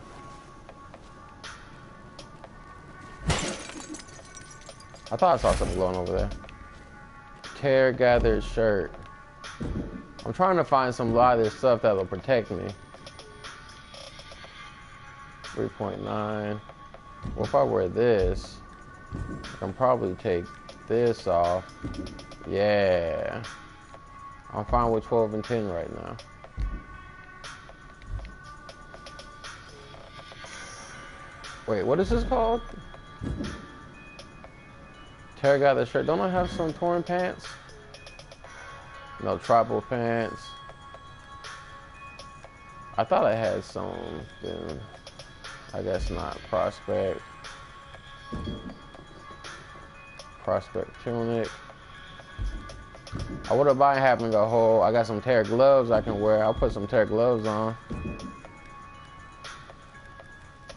I thought I saw something glowing over there. Tear gathered shirt. I'm trying to find some lot of this stuff that'll protect me. 3.9. Well, if I wear this, I can probably take this off. Yeah. I'm fine with 12 and 10 right now. Wait, what is this called? Tear got the shirt. Don't I have some torn pants? No tribal pants. I thought I had some. Then I guess not. Prospect. Prospect tunic. I would have bought having a whole. I got some tear gloves I can wear. I'll put some tear gloves on.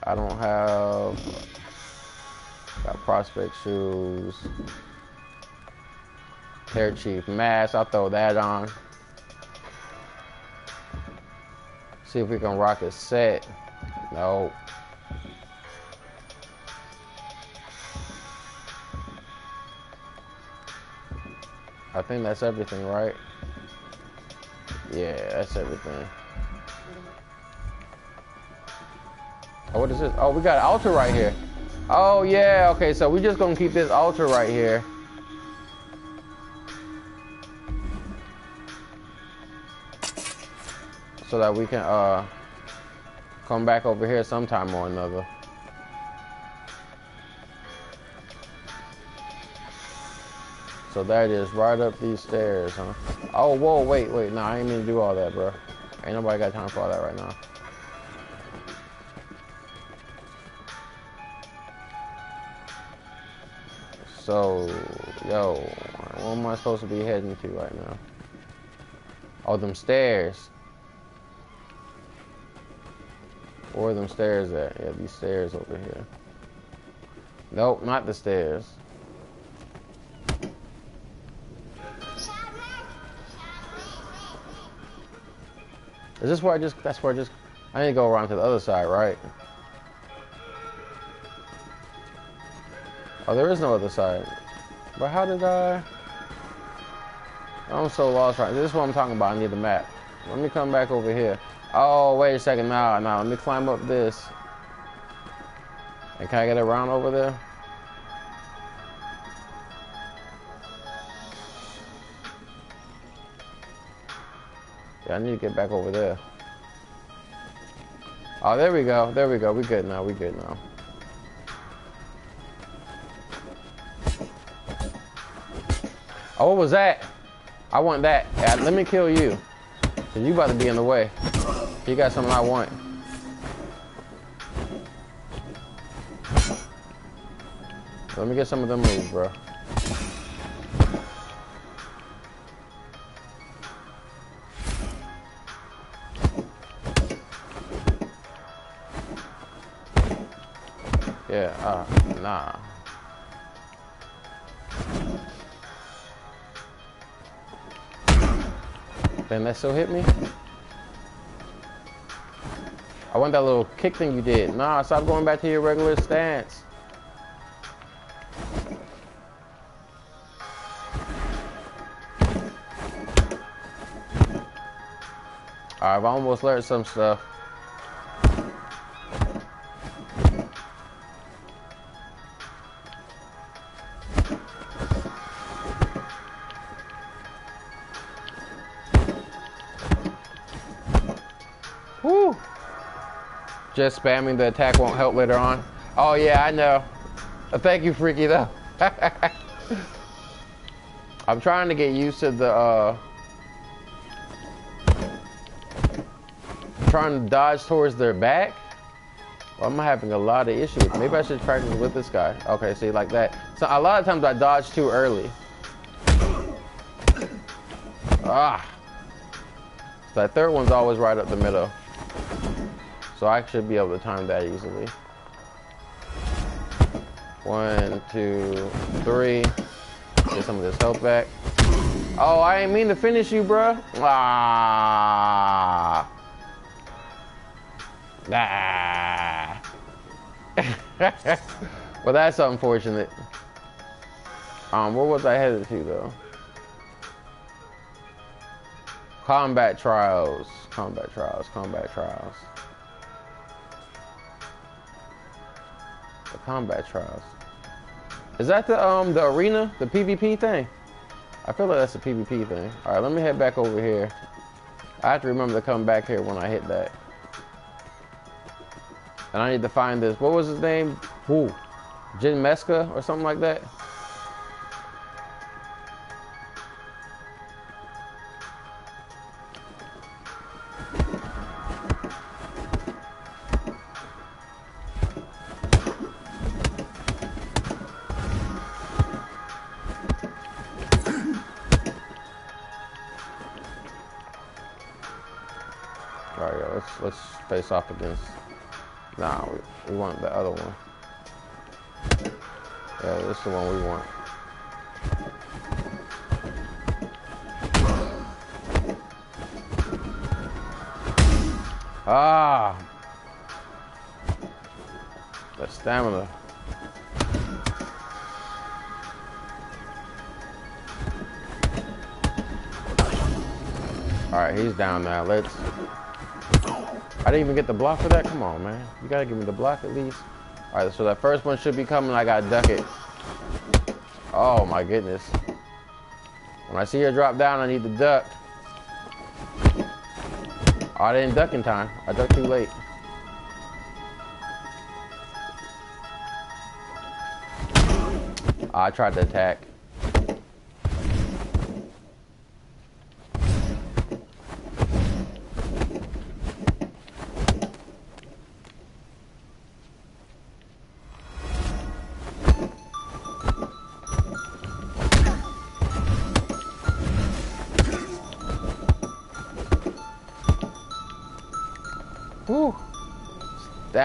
I don't have. Got prospect shoes. Tear chief mask. I'll throw that on. See if we can rock a set. Nope. I think that's everything, right? Yeah, that's everything. Oh, what is this? Oh, we got an altar right here. Oh, yeah, okay, so we're just gonna keep this altar right here. So that we can uh, come back over here sometime or another. So that is right up these stairs, huh? Oh, whoa, wait, wait. No, I ain't mean to do all that, bro. Ain't nobody got time for all that right now. So, yo, where am I supposed to be heading to right now? Oh, them stairs. Where are them stairs at? Yeah, these stairs over here. Nope, not the stairs. Is this where I just, that's where I just, I need to go around to the other side, right? Oh, there is no other side. But how did I? I'm so lost right This is what I'm talking about. I need the map. Let me come back over here. Oh, wait a second. Now, now, let me climb up this. And can I get around over there? Yeah, I need to get back over there. Oh, there we go. There we go. We good now. We good now. Oh, what was that? I want that. Yeah, let me kill you. Cause you about to be in the way. You got something I want. Let me get some of them moves, bro. Uh, nah. Damn, that still hit me? I want that little kick thing you did. Nah, stop going back to your regular stance. I've almost learned some stuff. Just spamming the attack won't help later on. Oh yeah, I know. Uh, thank you, Freaky, though. <laughs> I'm trying to get used to the, uh... Trying to dodge towards their back. Well, I'm having a lot of issues. Maybe I should practice with this guy. Okay, see, like that. So a lot of times I dodge too early. Ah. So that third one's always right up the middle. So I should be able to time that easily. One, two, three. Get some of this health back. Oh, I ain't mean to finish you, bruh. Ah. Ah. <laughs> well, that's unfortunate. Um, where was I headed to, though? Combat trials. Combat trials. Combat trials. Combat trials. Is that the um the arena, the PvP thing? I feel like that's a PvP thing. All right, let me head back over here. I have to remember to come back here when I hit that. And I need to find this. What was his name? Who? Jin Meska or something like that? Against. Nah, we, we want the other one. Yeah, this is the one we want. Ah! That stamina. Alright, he's down now. Let's I didn't even get the block for that? Come on, man. You gotta give me the block at least. All right, so that first one should be coming. I gotta duck it. Oh, my goodness. When I see her drop down, I need to duck. Oh, I didn't duck in time. I ducked too late. I tried to attack.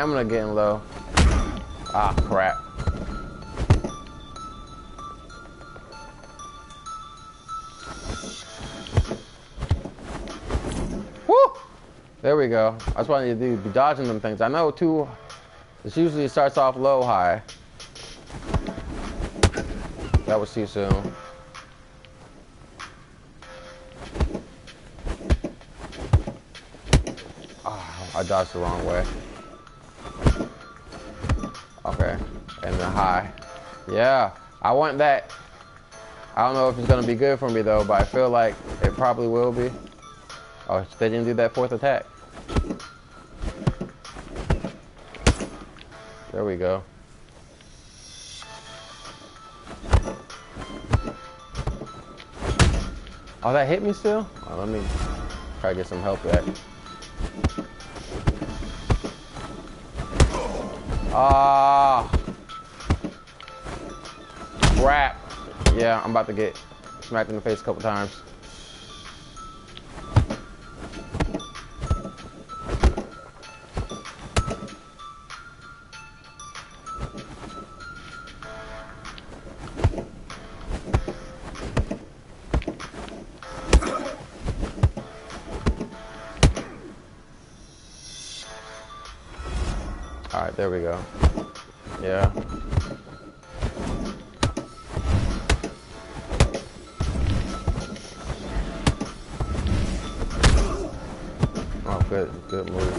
Stamina getting low. Ah, crap. Woo! There we go. That's what I need to do, be dodging them things. I know too, this usually starts off low, high. That was too soon. Oh, I dodged the wrong way. Okay, and the high. Yeah, I want that. I don't know if it's gonna be good for me though, but I feel like it probably will be. Oh, they didn't do that fourth attack. There we go. Oh, that hit me still? Oh, let me try to get some help back. Ah. Crap. Yeah, I'm about to get smacked in the face a couple times. There we go. Yeah. Oh, good, good move.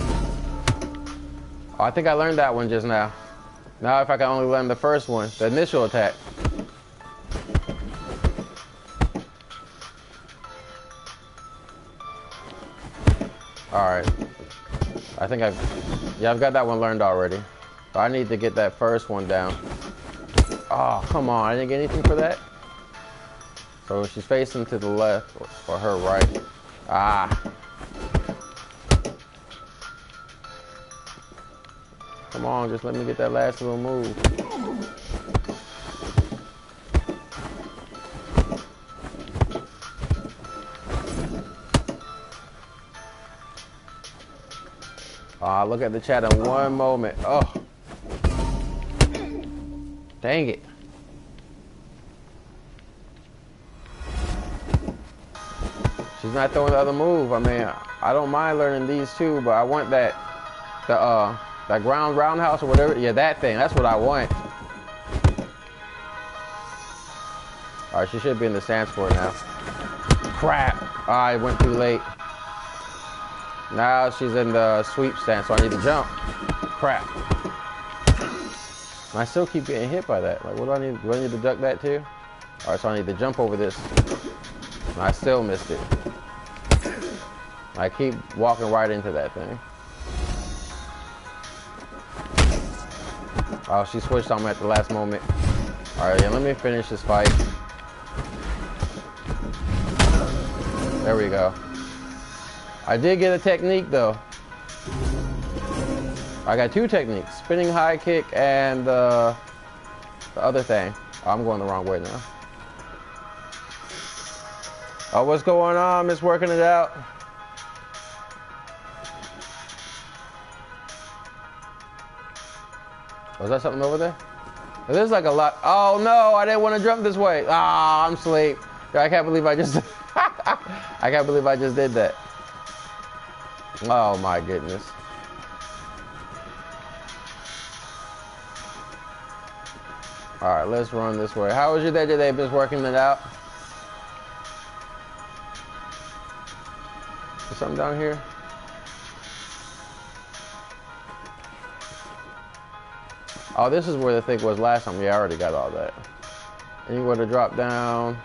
Oh, I think I learned that one just now. Now if I can only learn the first one, the initial attack. All right. I think I've, yeah, I've got that one learned already. I need to get that first one down. Oh, come on, I didn't get anything for that? So she's facing to the left, or her right. Ah. Come on, just let me get that last little move. Ah, look at the chat in one moment. Oh. Dang it. She's not throwing the other move. I mean, I don't mind learning these two, but I want that, the uh, that ground roundhouse or whatever. Yeah, that thing. That's what I want. All right, she should be in the stance for now. Crap! I went too late. Now she's in the sweep stance, so I need to jump. Crap. I still keep getting hit by that. Like, what do I need? Do I need to duck that too? All right, so I need to jump over this. I still missed it. I keep walking right into that thing. Oh, she switched on me at the last moment. All right, yeah, let me finish this fight. There we go. I did get a technique though. I got two techniques, spinning high kick and uh, the other thing. Oh, I'm going the wrong way now. Oh, what's going on? Miss working it out. Was that something over there? There's like a lot. Oh no, I didn't want to jump this way. Ah, I'm asleep. I can't believe I just. <laughs> I can't believe I just did that. Oh my goodness. All right, let's run this way. How was your day today? Just working it out. Is something down here? Oh, this is where the thing was last time. We already got all that. Anywhere to drop down.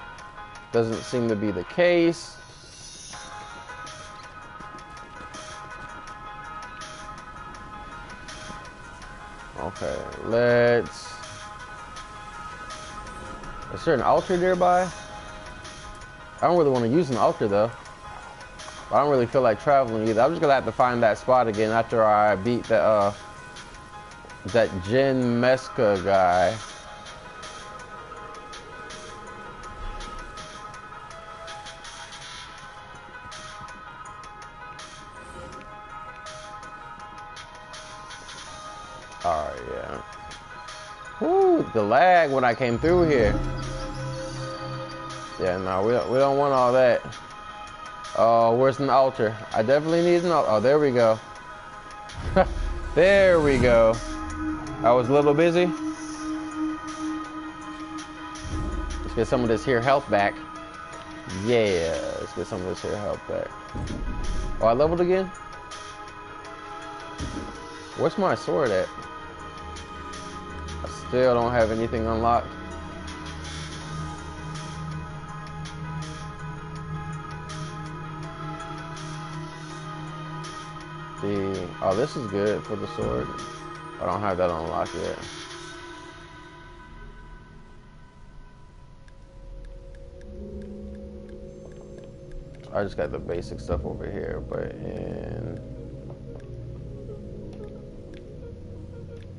Doesn't seem to be the case. Okay, let's... Is there an altar nearby? I don't really want to use an altar though. I don't really feel like traveling either. I'm just gonna have to find that spot again after I beat the uh that Jin Meska guy. Ooh, the lag when I came through here. Yeah, no, we don't, we don't want all that. Oh, where's an altar? I definitely need an altar. Oh, there we go. <laughs> there we go. I was a little busy. Let's get some of this here health back. Yeah, let's get some of this here health back. Oh, I leveled again? Where's my sword at? Still don't have anything unlocked. The oh, this is good for the sword. I don't have that unlocked yet. I just got the basic stuff over here, but in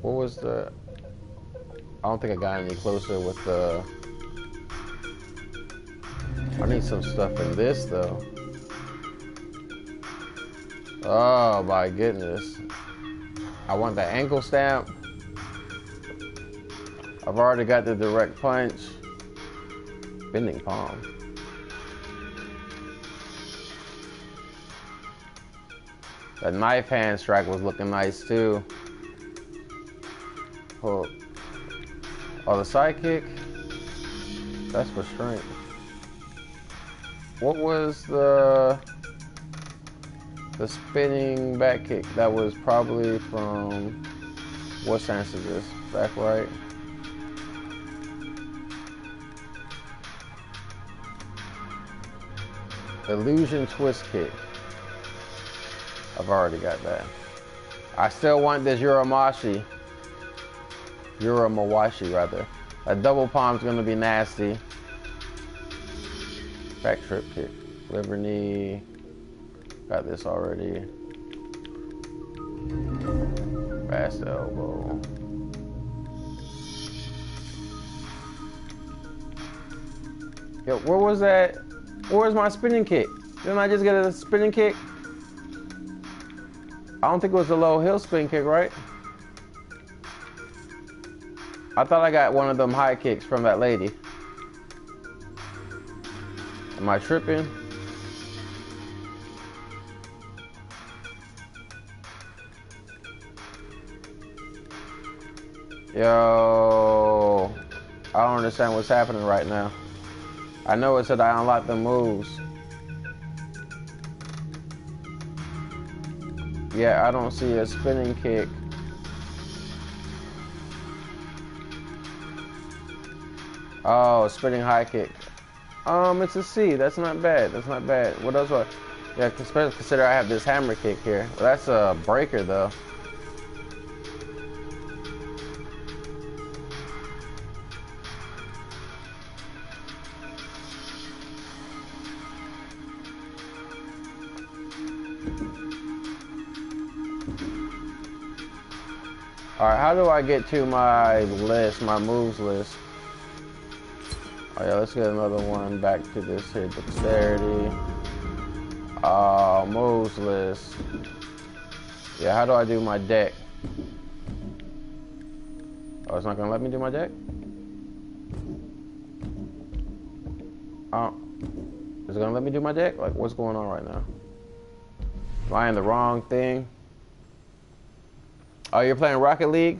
what was the? I don't think I got any closer with the. I need some stuff in this though. Oh my goodness. I want the ankle stamp. I've already got the direct punch. Bending palm. The knife hand strike was looking nice too. Oh, oh the sidekick. That's for strength. What was the the spinning back kick, that was probably from, what stance is this? Back right? Illusion twist kick. I've already got that. I still want this Uramashi. Uramawashi rather. A double palm's gonna be nasty. Back trip kick. Liver knee. Got this already. Fast elbow. Yo, where was that? Where's my spinning kick? Didn't I just get a spinning kick? I don't think it was a low hill spin kick, right? I thought I got one of them high kicks from that lady. Am I tripping? Yo, I don't understand what's happening right now. I know it said I unlocked the moves. Yeah, I don't see a spinning kick. Oh, spinning high kick. Um, it's a C. That's not bad. That's not bad. What else? What? Yeah, consider I have this hammer kick here. Well, that's a breaker though. Alright, how do I get to my list, my moves list? Oh yeah, let's get another one back to this here, dexterity. Uh, moves list. Yeah, how do I do my deck? Oh, it's not gonna let me do my deck? Oh, is it gonna let me do my deck? Like, what's going on right now? Am I in the wrong thing? Oh, you're playing Rocket League?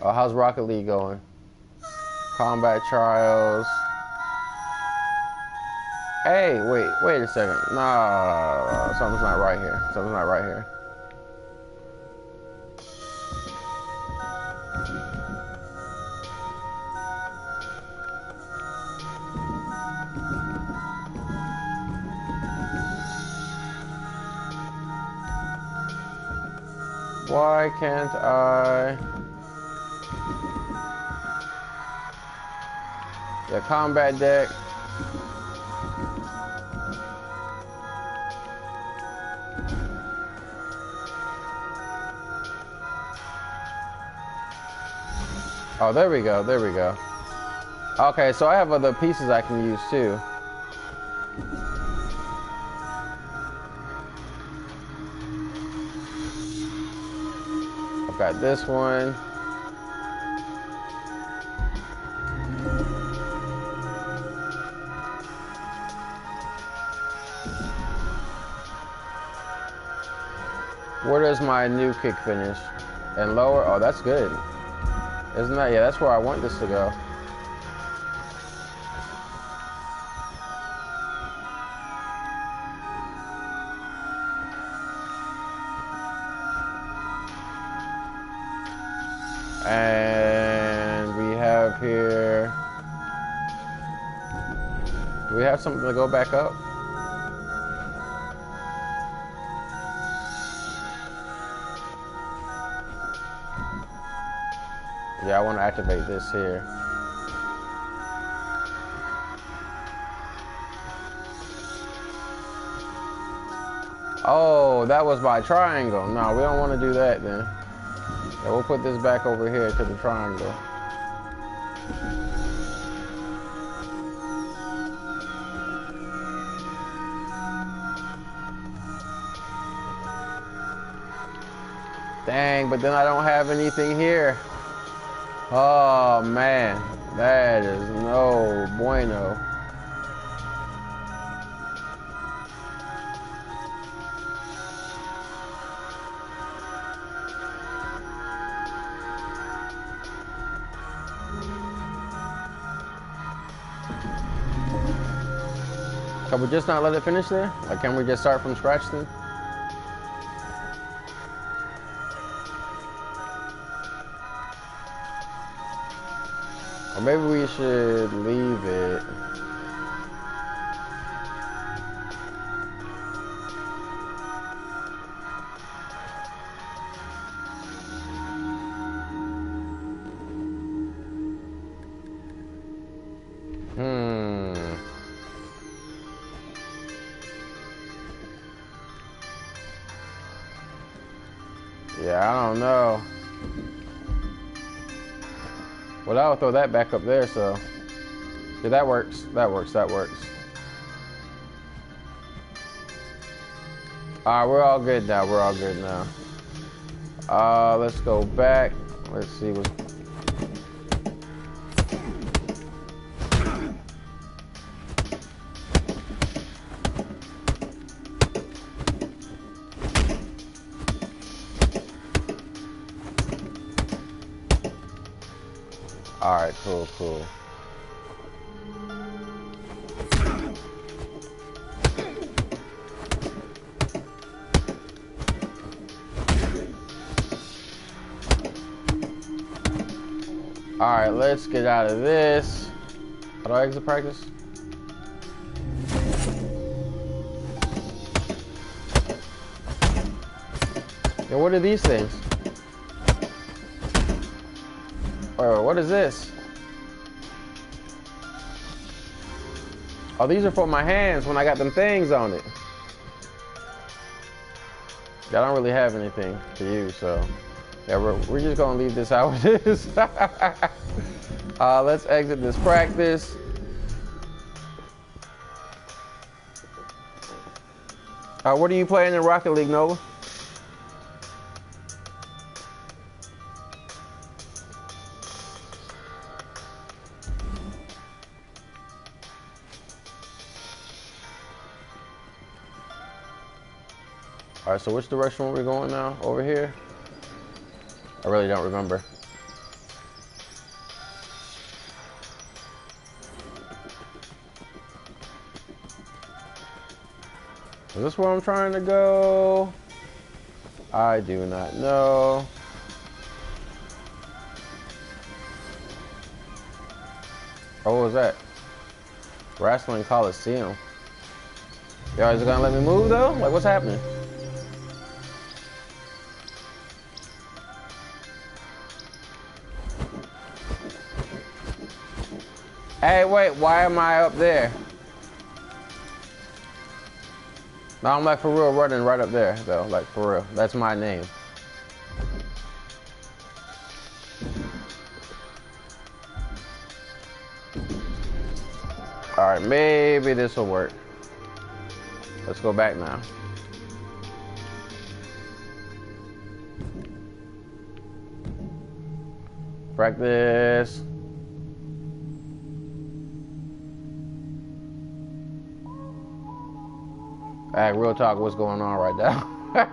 Oh, how's Rocket League going? Combat Trials. Hey, wait, wait a second. No, something's not right here. Something's not right here. Why can't I? The combat deck. Oh, there we go, there we go. Okay, so I have other pieces I can use too. I've got this one. My new kick finish? And lower? Oh, that's good. Isn't that? Yeah, that's where I want this to go. And we have here... Do we have something to go back up? Activate this here. Oh, that was my triangle. No, we don't want to do that then. Yeah, we'll put this back over here to the triangle. Dang, but then I don't have anything here. Oh man, that is no bueno. Can we just not let it finish there? Like, can we just start from scratch then? Should leave it. Throw that back up there, so. Yeah, that works. That works. That works. Alright, we're all good now. We're all good now. Uh, let's go back. Let's see what's cool. Alright, let's get out of this. How do I exit practice? Yeah, what are these things? Wait, what is this? Oh, these are for my hands when I got them things on it. I don't really have anything to use, so yeah, we're, we're just gonna leave this how it is. <laughs> uh, let's exit this practice. Uh, what are you playing in Rocket League, Nova? Which direction are we going now? Over here? I really don't remember. Is this where I'm trying to go? I do not know. Oh, what was that? Wrestling Coliseum. Y'all it gonna let me move though? Like what's happening? Hey, wait, why am I up there? No, I'm like for real running right up there though, like for real. That's my name. All right, maybe this will work. Let's go back now. Practice. Hey, real talk, what's going on right now? <laughs>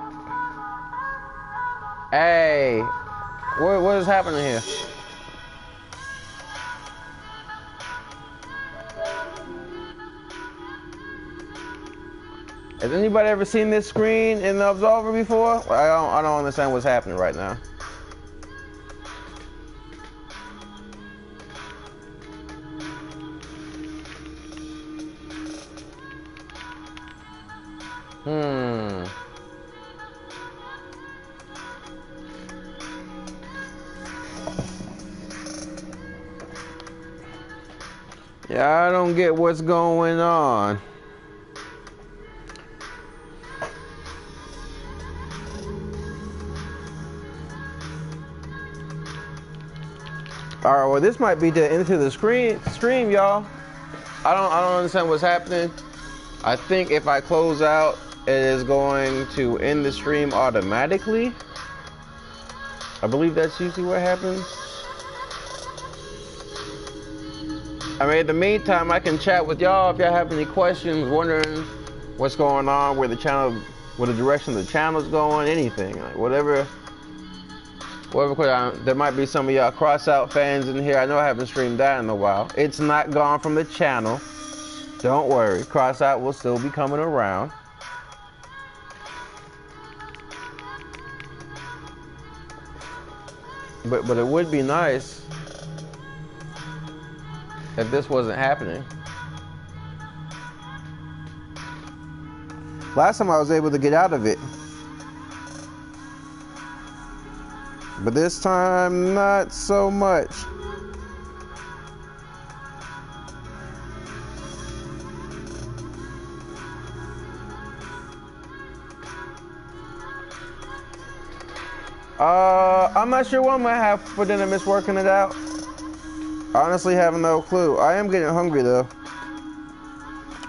hey, what, what is happening here? Has anybody ever seen this screen in the Absolver before? I don't, I don't understand what's happening right now. Hmm. Yeah, I don't get what's going on. All right, well, this might be the end of the screen stream, y'all. I don't, I don't understand what's happening. I think if I close out, it is going to end the stream automatically. I believe that's usually what happens. I mean, in the meantime, I can chat with y'all if y'all have any questions, wondering what's going on, where the channel, where the direction the channel's going, anything, like whatever Whatever, uh, there might be some of y'all Crossout fans in here. I know I haven't streamed that in a while. It's not gone from the channel. Don't worry. Crossout will still be coming around. But but it would be nice if this wasn't happening. Last time I was able to get out of it. But this time, not so much. Uh, I'm not sure what I'm gonna have for dinner, Miss Working It Out. Honestly, have no clue. I am getting hungry though.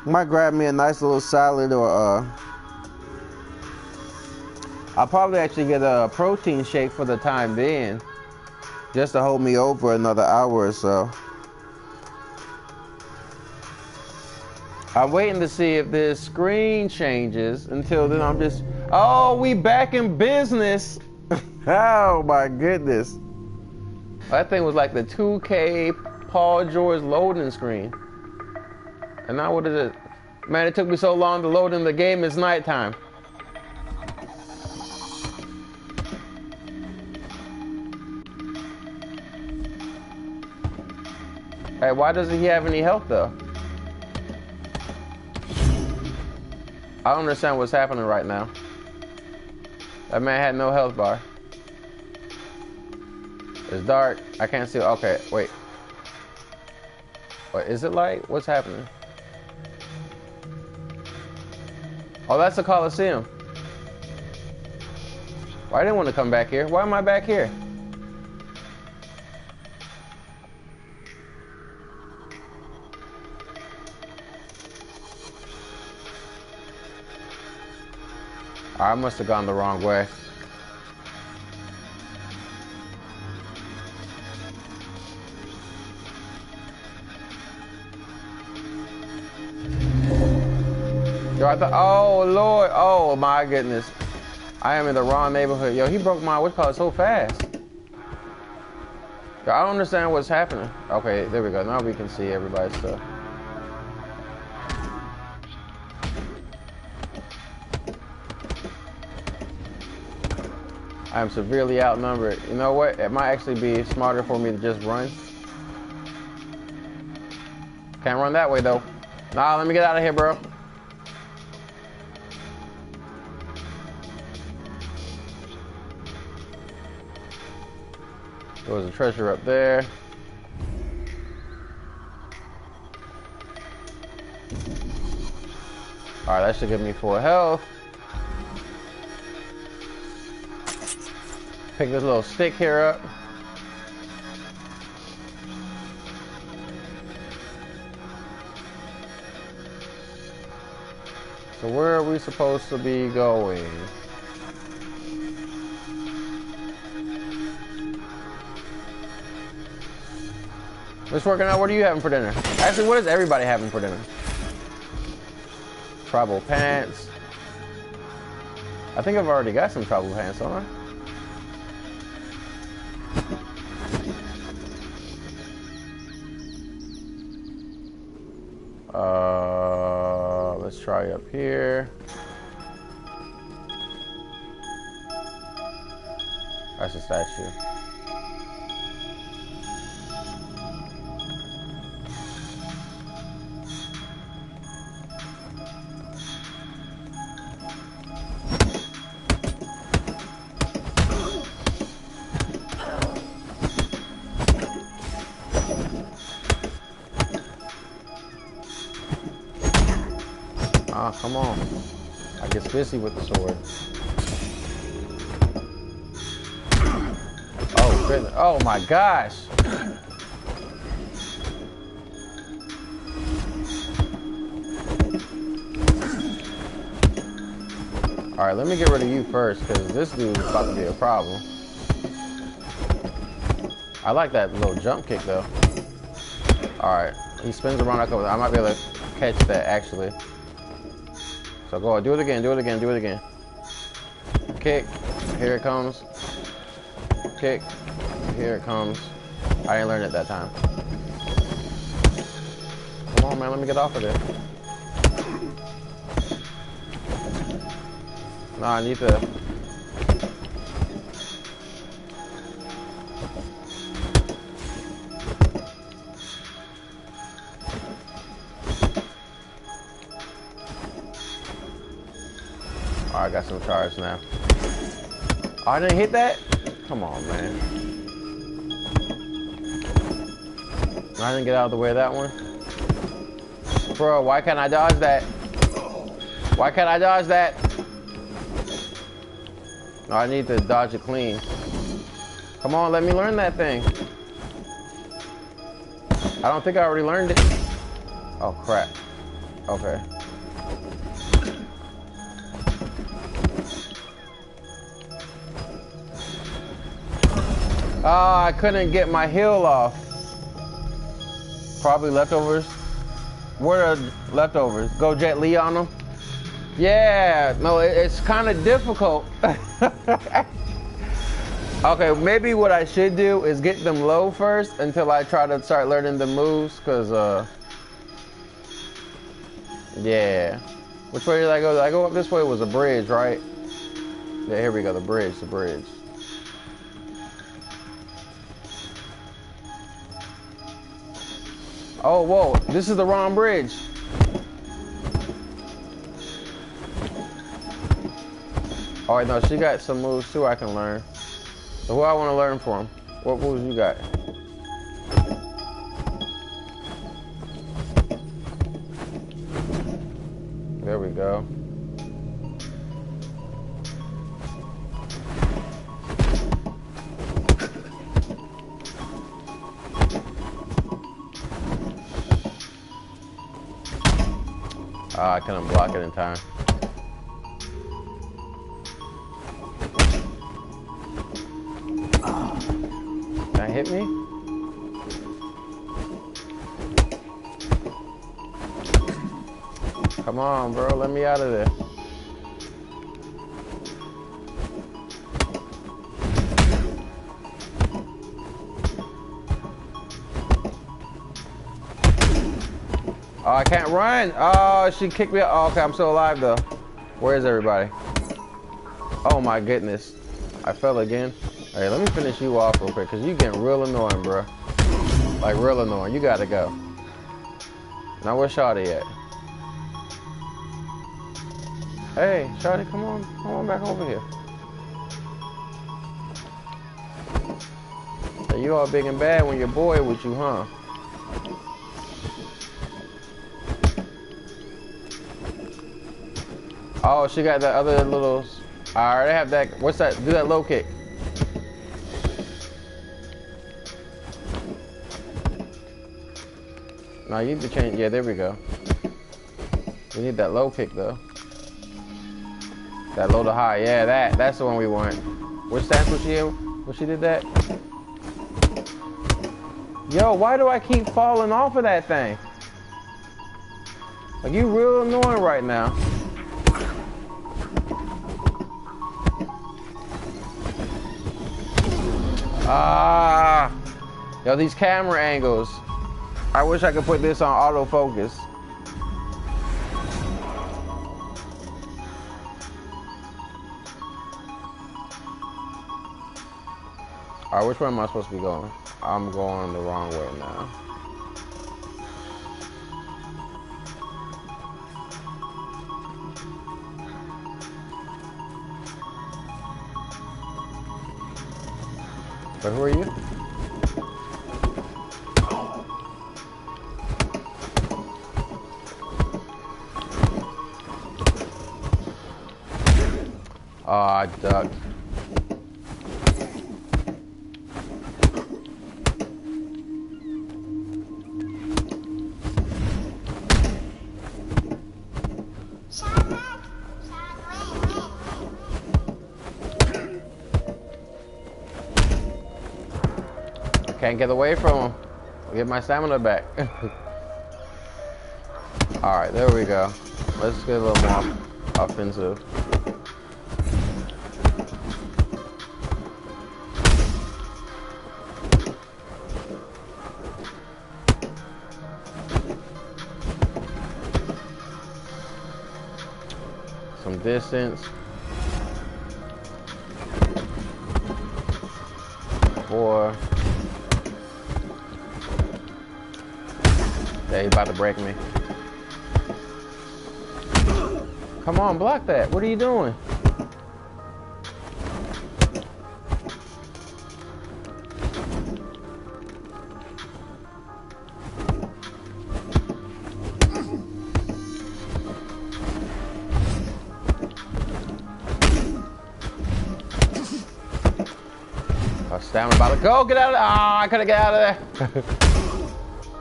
Might grab me a nice little salad or uh I'll probably actually get a protein shake for the time being, just to hold me over another hour or so. I'm waiting to see if this screen changes. Until then, I'm just, oh, we back in business. Oh my goodness. That thing was like the 2K Paul George loading screen. And now what is it? Man, it took me so long to load in the game, it's nighttime. Hey, why doesn't he have any health though? I don't understand what's happening right now. That man had no health bar. It's dark. I can't see. Okay, wait. What is it light? What's happening? Oh, that's the Coliseum. Why well, I didn't want to come back here. Why am I back here? I must have gone the wrong way. Yo, I thought, oh Lord, oh my goodness. I am in the wrong neighborhood. Yo, he broke my what's called so fast. Yo, I don't understand what's happening. Okay, there we go. Now we can see everybody's stuff. I am severely outnumbered. You know what? It might actually be smarter for me to just run. Can't run that way though. Nah, let me get out of here, bro. There was a treasure up there. Alright, that should give me full health. Pick this little stick here up. So where are we supposed to be going? It's working out. What are you having for dinner? Actually, what is everybody having for dinner? Tribal pants. I think I've already got some tribal pants, don't I? Uh, let's try up here. That's a statue. Come on. I get busy with the sword. Oh. Oh, my gosh. Alright, let me get rid of you first, because this dude is about to be a problem. I like that little jump kick, though. Alright, he spins around. I might be able to catch that, actually. So go, do it again, do it again, do it again. Kick, here it comes. Kick, here it comes. I didn't learn it that time. Come on, man, let me get off of there. No, I need to I got some charge now. I didn't hit that? Come on, man. I didn't get out of the way of that one. Bro, why can't I dodge that? Why can't I dodge that? No, I need to dodge it clean. Come on, let me learn that thing. I don't think I already learned it. Oh, crap. Okay. Oh, I couldn't get my heel off. Probably leftovers. What are leftovers? Go Jet Li on them? Yeah, no, it's kind of difficult. <laughs> okay, maybe what I should do is get them low first until I try to start learning the moves, because, uh, yeah. Which way did I go? Did I go up this way? It was a bridge, right? Yeah, here we go, the bridge, the bridge. Oh, whoa. This is the wrong bridge. All right, no, she got some moves too I can learn. So who I want to learn from? What moves you got? There we go. Oh, I couldn't block it in time. I hit me? Come on, bro. Let me out of there. Oh, I can't run. Oh, she kicked me. Oh, okay, I'm still alive though. Where is everybody? Oh my goodness. I fell again. Hey, let me finish you off real quick, because you getting real annoying, bro. Like, real annoying. You gotta go. Now, where's Shawty at? Hey, Shawty, come on. Come on back over here. Hey, you all big and bad when your boy with you, huh? Oh, she got that other little. I already have that. What's that? Do that low kick. Now you need to change. Yeah, there we go. We need that low kick though. That low to high. Yeah, that. That's the one we want. Which stance was she? When she did that? Yo, why do I keep falling off of that thing? Like, you real annoying right now. Ah. Yo, these camera angles. I wish I could put this on autofocus. Alright, which way am I supposed to be going? I'm going the wrong way now. But who are you? Ah, oh, I Can't get away from him. Get my stamina back. <laughs> Alright, there we go. Let's get a little more offensive. Some distance. Four. He about to break me. Come on, block that. What are you doing? Stamina about to go. Get out of there. Oh, I couldn't get out of there. <laughs>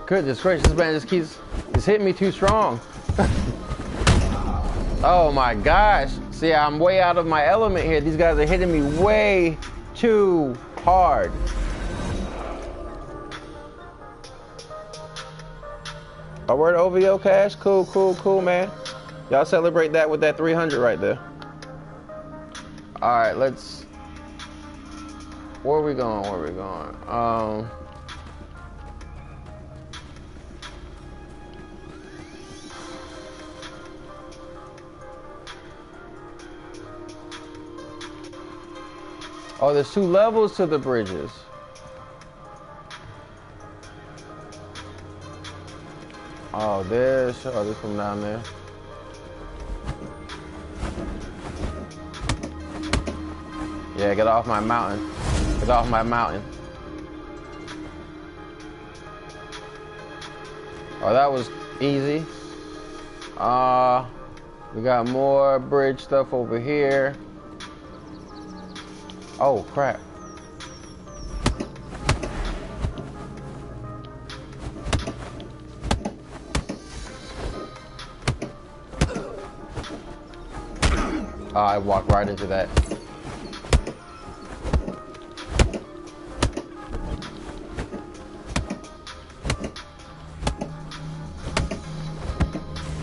Goodness gracious, this man just keeps, he's hitting me too strong. <laughs> oh my gosh. See, I'm way out of my element here. These guys are hitting me way too hard. Oh, word OVO cash? Cool, cool, cool, man. Y'all celebrate that with that 300 right there. All right, let's. Where are we going? Where are we going? Um. Oh, there's two levels to the bridges. Oh, there's, oh, this from down there. Yeah, get off my mountain. Get off my mountain. Oh, that was easy. Uh, we got more bridge stuff over here. Oh, crap. Oh, I walked right into that.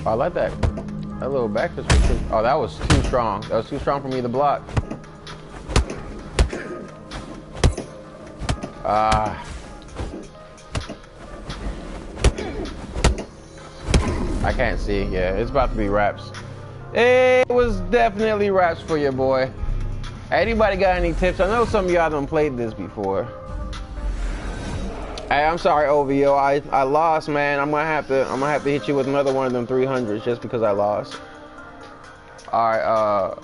I like that. That little back Oh, that was too strong. That was too strong for me to block. Ah. I can't see. Yeah, it's about to be wraps. It was definitely wraps for your boy. Anybody got any tips? I know some of y'all done played this before. Hey, I'm sorry, OVO. I, I lost, man. I'm gonna have to I'm gonna have to hit you with another one of them 300s just because I lost. All right. Uh,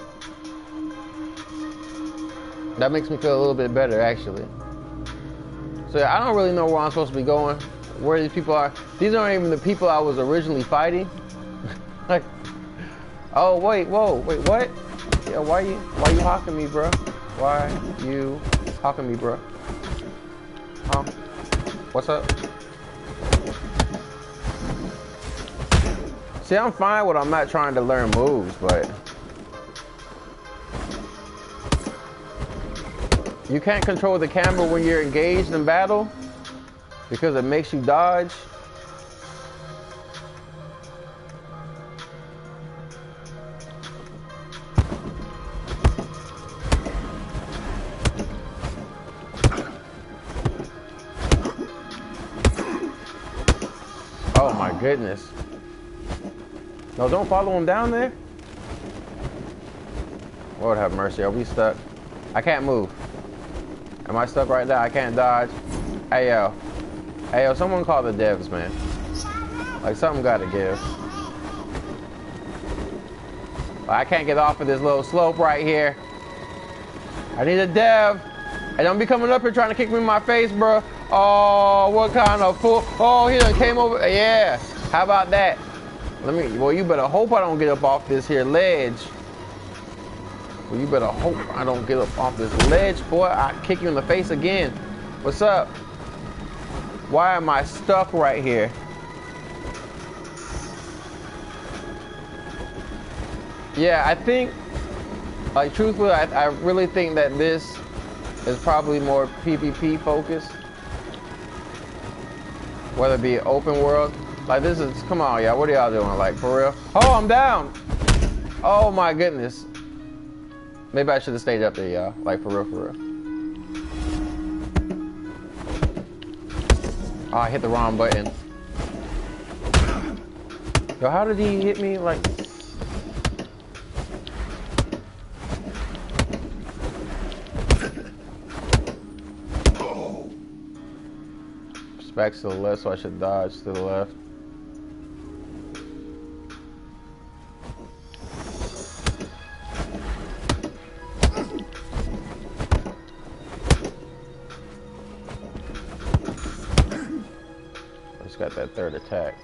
that makes me feel a little bit better, actually. So I don't really know where I'm supposed to be going, where these people are. These aren't even the people I was originally fighting. <laughs> like, oh wait, whoa, wait, what? Yeah, why you, why you hawking me, bro? Why you hawking me, bro? Huh? What's up? See, I'm fine with I'm not trying to learn moves, but You can't control the camera when you're engaged in battle. Because it makes you dodge. Oh my goodness. No, don't follow him down there. Lord have mercy. Are we stuck? I can't move. Am I stuck right there? I can't dodge. Hey yo. Hey yo, someone call the devs, man. Like something gotta give. I can't get off of this little slope right here. I need a dev. Hey, don't be coming up here trying to kick me in my face, bro. Oh, what kind of fool? Oh, he done came over. Yeah. How about that? Let me. Well, you better hope I don't get up off this here ledge. Well, you better hope I don't get up off this ledge, boy. I kick you in the face again. What's up? Why am I stuck right here? Yeah, I think, like, truthfully, I, I really think that this is probably more PvP focused. Whether it be open world. Like, this is, come on, y'all. What are y'all doing? Like, for real? Oh, I'm down. Oh, my goodness. Maybe I should have stayed up there, y'all. Uh, like, for real, for real. Oh, I hit the wrong button. Yo, how did he hit me? Like, back to the left, so I should dodge to the left. Third attack.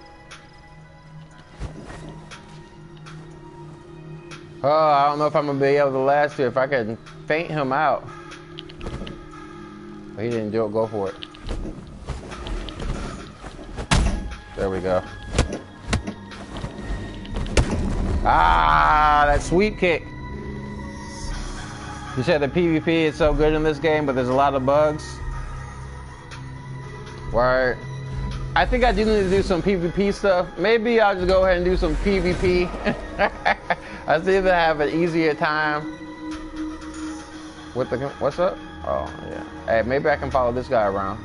Oh, I don't know if I'm gonna be able to last here. If I can feint him out. But he didn't do it, go for it. There we go. Ah, that sweep kick. You said the PvP is so good in this game, but there's a lot of bugs. Where I think I do need to do some PvP stuff. Maybe I'll just go ahead and do some PvP. <laughs> I seem to have an easier time with the. What's up? Oh yeah. Hey, maybe I can follow this guy around.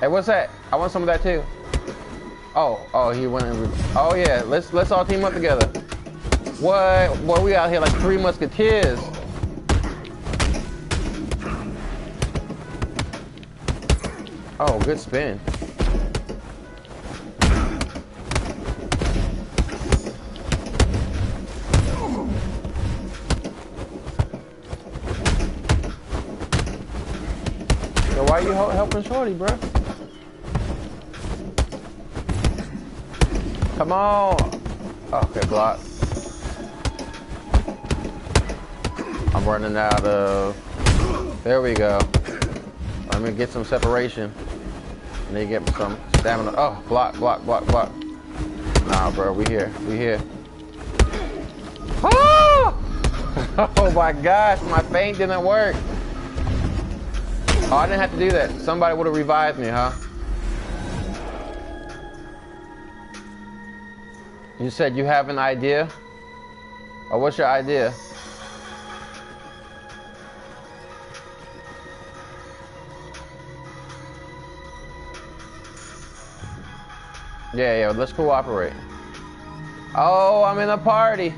Hey, what's that? I want some of that too. Oh, oh, he went. Oh yeah, let's let's all team up together. What? Boy, we out here like three musketeers. Oh, good spin. So why are you helping Shorty, bro? Come on. Okay, block. I'm running out of... There we go. Let me get some separation. Need to get some stamina. Oh, block, block, block, block. Nah, bro, we here. We here. Oh! <laughs> oh my gosh, my feint didn't work. Oh, I didn't have to do that. Somebody would have revived me, huh? You said you have an idea? Or what's your idea? Yeah, yeah, let's cooperate. Oh, I'm in a party.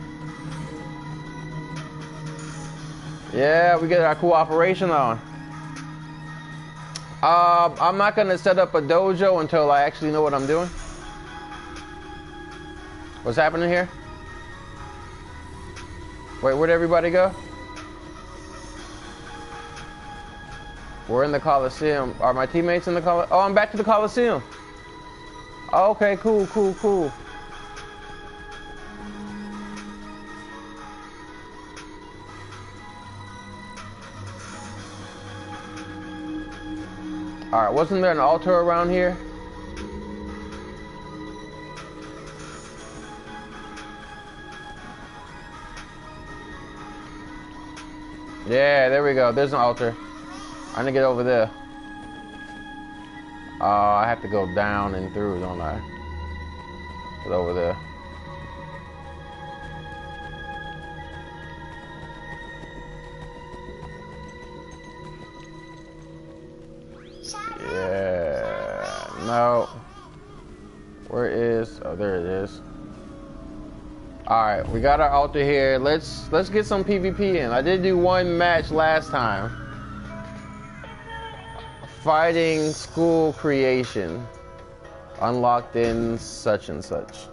Yeah, we get our cooperation on. Uh, I'm not gonna set up a dojo until I actually know what I'm doing. What's happening here? Wait, where'd everybody go? We're in the Coliseum. Are my teammates in the Coliseum? Oh, I'm back to the Coliseum. Oh, okay, cool, cool, cool. Alright, wasn't there an altar around here? Yeah, there we go. There's an altar. I'm gonna get over there. Oh, I have to go down and through, don't I? Get over there. Yeah. No. Where is? Oh, there it is. All right, we got our altar here. Let's let's get some PvP in. I did do one match last time. Fighting school creation. Unlocked in such and such.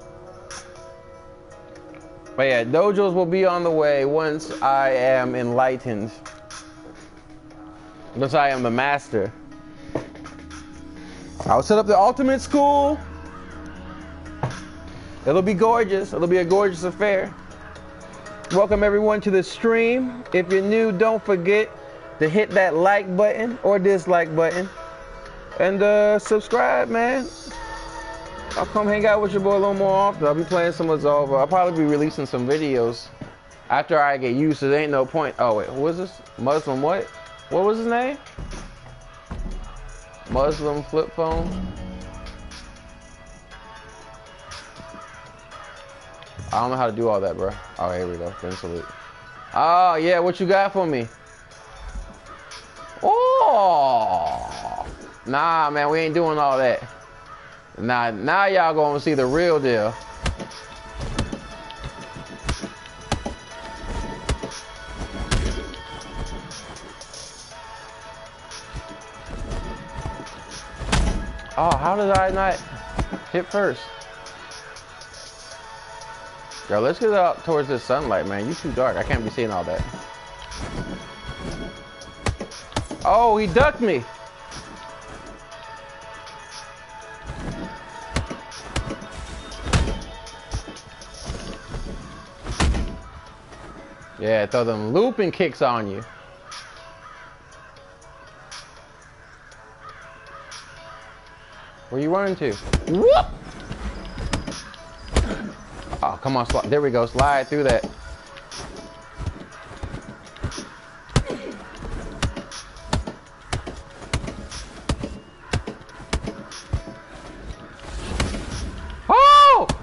But yeah, dojos will be on the way once I am enlightened. Once I am the master. I'll set up the ultimate school. It'll be gorgeous. It'll be a gorgeous affair. Welcome everyone to the stream. If you're new, don't forget to hit that like button or dislike button. And uh, subscribe, man. I'll come hang out with your boy a little more often. I'll be playing some Absolver. I'll probably be releasing some videos after I get used to it. There ain't no point. Oh, wait, who is this? Muslim what? What was his name? Muslim flip phone. I don't know how to do all that, bro. Oh, here we go. Then salute. Oh, yeah, what you got for me? Oh! Nah, man, we ain't doing all that. Now, now y'all gonna see the real deal. Oh, how did I not hit first? Yo, let's get up towards the sunlight, man. You too dark. I can't be seeing all that. Oh, he ducked me. Yeah, throw them looping kicks on you. Where you running to? Whoop! Oh, come on. There we go. Slide through that.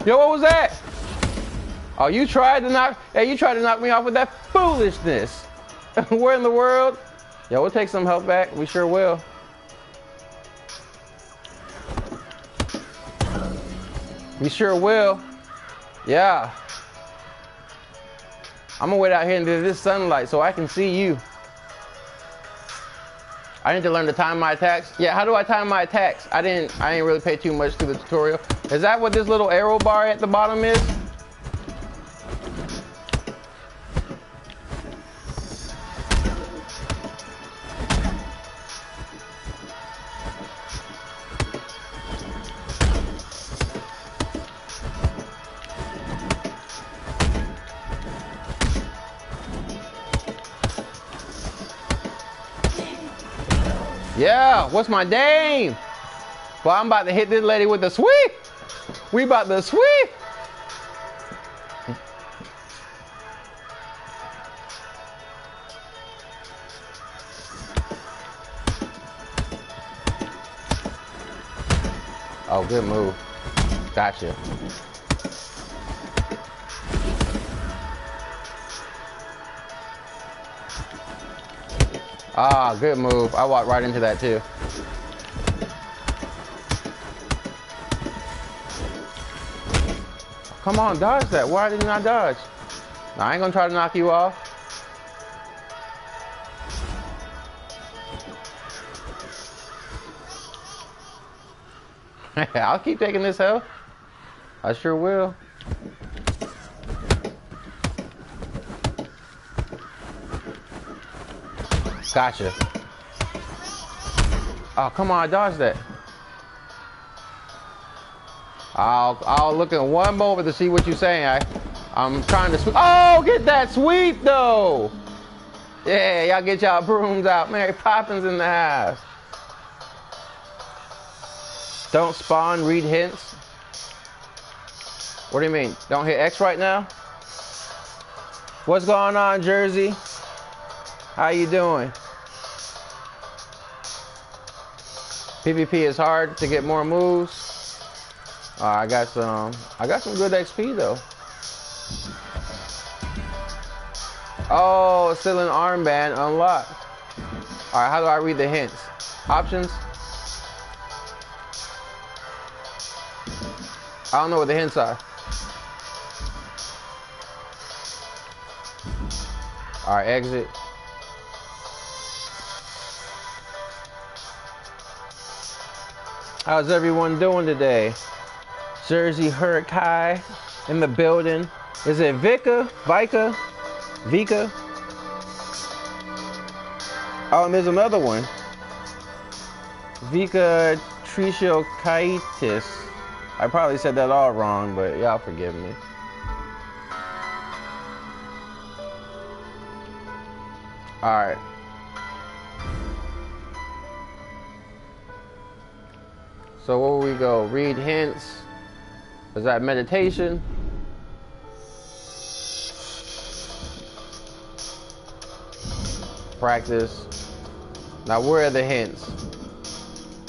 Yo, what was that? Oh, you tried to knock. Hey, you tried to knock me off with that foolishness. <laughs> Where in the world? Yo, we'll take some help back. We sure will. We sure will. Yeah. I'm gonna wait out here into this sunlight so I can see you. I need to learn to time my attacks. Yeah, how do I time my attacks? I didn't I didn't really pay too much to the tutorial. Is that what this little arrow bar at the bottom is? Yeah, what's my name? Well, I'm about to hit this lady with a sweep. We about to sweep. Oh, good move. Gotcha. Ah, good move. I walked right into that too. Come on, dodge that. Why did you not dodge? I ain't gonna try to knock you off. <laughs> I'll keep taking this health. I sure will. Gotcha. Oh, come on, dodge that. I'll I'll look in one moment to see what you're saying. I I'm trying to sweep. Oh, get that sweep though. Yeah, y'all get y'all brooms out. Mary Poppins in the house. Don't spawn, read hints. What do you mean? Don't hit X right now? What's going on, Jersey? How you doing? PvP is hard to get more moves. Uh, I got some. I got some good XP though. Oh, still an armband unlocked. All right, how do I read the hints? Options. I don't know what the hints are. All right, exit. How's everyone doing today? Jersey Hurricane in the building. Is it Vika? Vika? Vika? Oh, and there's another one. Vika Trichokaitis. I probably said that all wrong, but y'all forgive me. Alright. So where we go? Read hints. Is that meditation? Practice. Now where are the hints?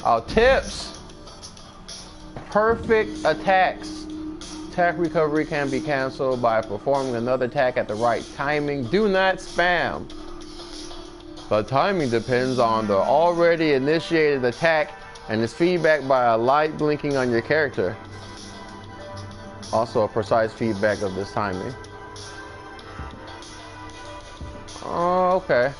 Oh, tips. Perfect attacks. Attack recovery can be canceled by performing another attack at the right timing. Do not spam. The timing depends on the already initiated attack and is feedback by a light blinking on your character. Also a precise feedback of this timing. Oh, okay.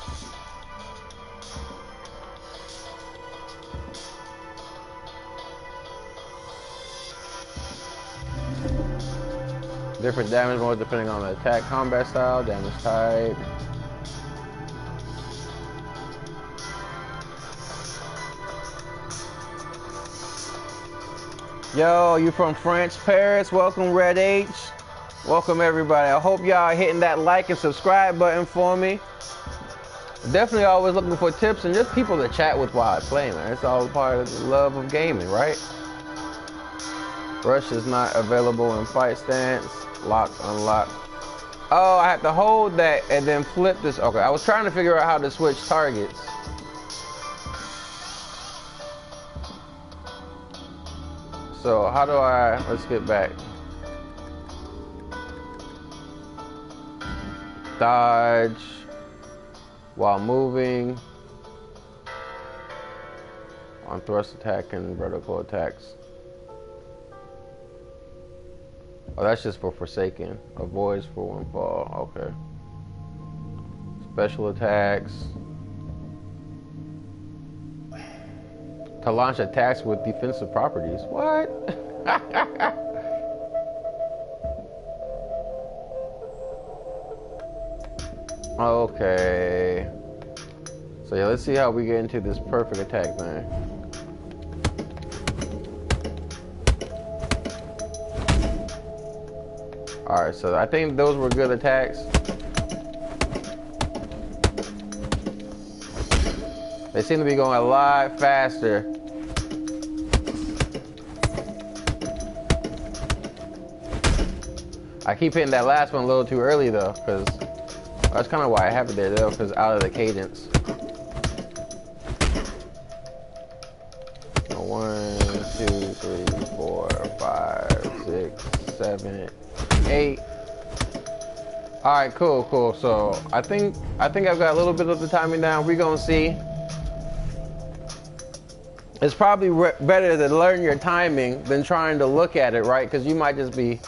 Different damage modes depending on the attack combat style, damage type. Yo, you from France, Paris? Welcome, Red H. Welcome, everybody. I hope y'all hitting that like and subscribe button for me. Definitely always looking for tips and just people to chat with while I play, man. It's all part of the love of gaming, right? Rush is not available in fight stance. Lock, unlock. Oh, I have to hold that and then flip this. Okay, I was trying to figure out how to switch targets. So how do I, let's get back. Dodge while moving on thrust attack and vertical attacks. Oh, that's just for Forsaken. Avoids for one fall. Okay. Special attacks. To launch attacks with defensive properties. What? <laughs> okay. So yeah, let's see how we get into this perfect attack man. Alright, so I think those were good attacks. They seem to be going a lot faster. I keep hitting that last one a little too early though, because that's kind of why I have it there though, because out of the cadence. One, two, three, four, five, six, seven, eight. All right, cool, cool. So I think I think I've got a little bit of the timing down. We're gonna see it's probably better to learn your timing than trying to look at it, right? Because you might just be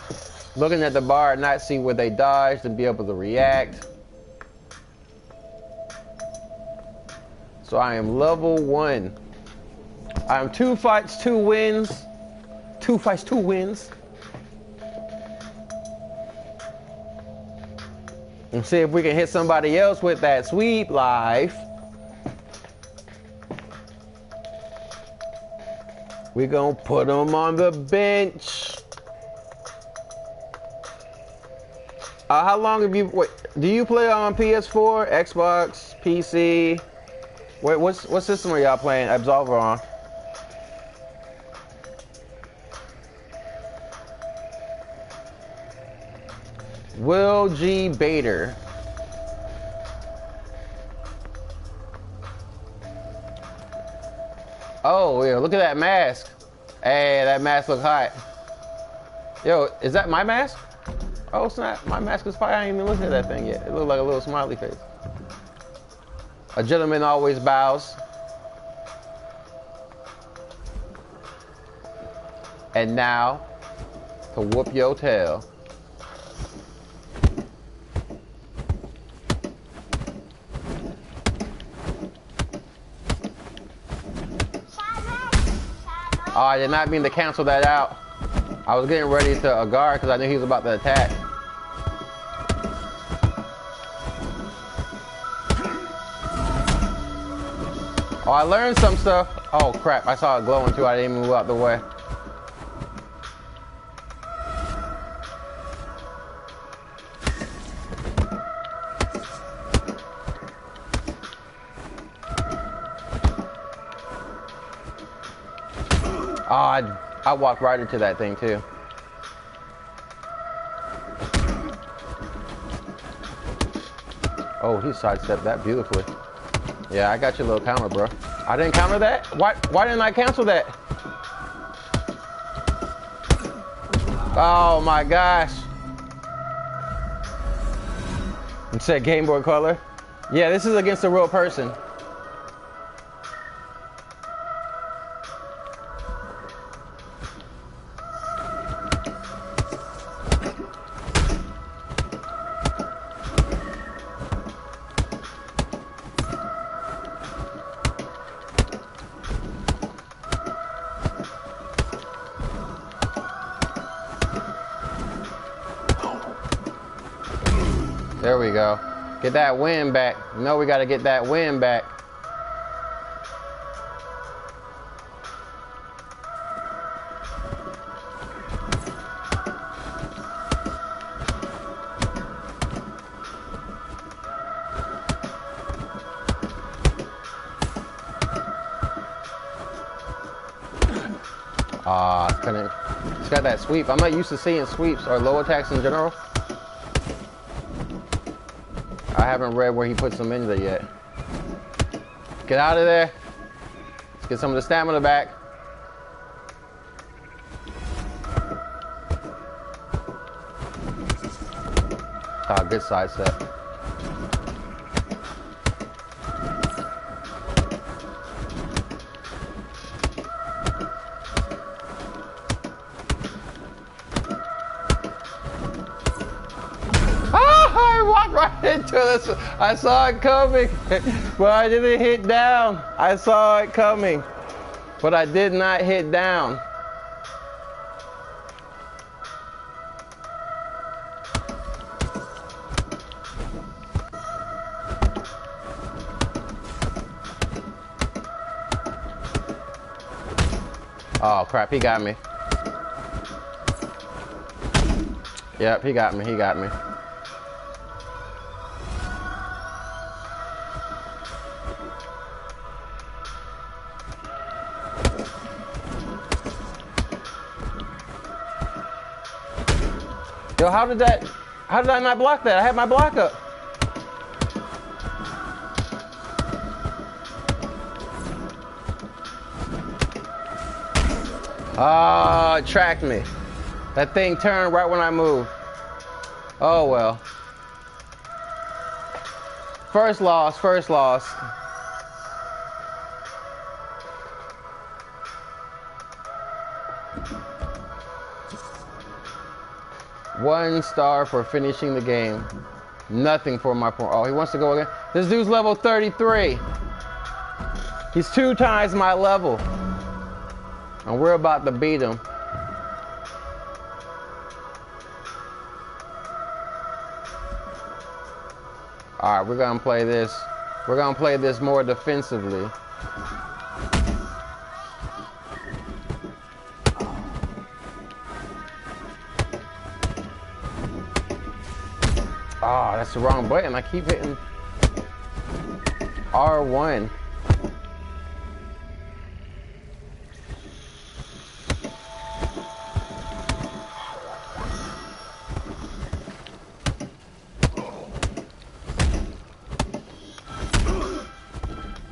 looking at the bar and not see where they dodged and be able to react. So I am level one. I am two fights, two wins. Two fights, two wins. And see if we can hit somebody else with that sweep life. We gonna put him on the bench. Uh, how long have you? Wait, do you play on PS4, Xbox, PC? Wait, what's what system are y'all playing Absolver on? Will G. Bader. Oh, yeah, look at that mask. Hey, that mask look hot. Yo, is that my mask? Oh, snap. My mask is fire. I ain't even looked at that thing yet. It looked like a little smiley face. A gentleman always bows. And now, to whoop your tail. Oh, I did not mean to cancel that out. I was getting ready to a guard because I knew he was about to attack. Oh, I learned some stuff. Oh crap, I saw it glowing too. I didn't even move out the way. Oh, I, I walked right into that thing too. Oh, he sidestepped that beautifully. Yeah, I got your little counter, bro. I didn't counter that? Why, why didn't I cancel that? Oh my gosh. It said Game Boy Color. Yeah, this is against a real person. Get that wind back. You know we got to get that wind back. Ah, uh, couldn't. It's got that sweep. I'm not used to seeing sweeps or low attacks in general. I haven't read where he puts them in there yet. Get out of there. Let's get some of the stamina back. Ah, good side I saw it coming, <laughs> but I didn't hit down. I saw it coming, but I did not hit down. Oh crap, he got me. Yep, he got me, he got me. Yo, how did that, how did I not block that? I had my block up. Ah, tracked me. That thing turned right when I moved. Oh well. First loss, first loss. One star for finishing the game. Nothing for my point. Oh, he wants to go again. This dude's level 33. He's two times my level. And we're about to beat him. All right, we're gonna play this. We're gonna play this more defensively. That's the wrong button. I keep hitting R1.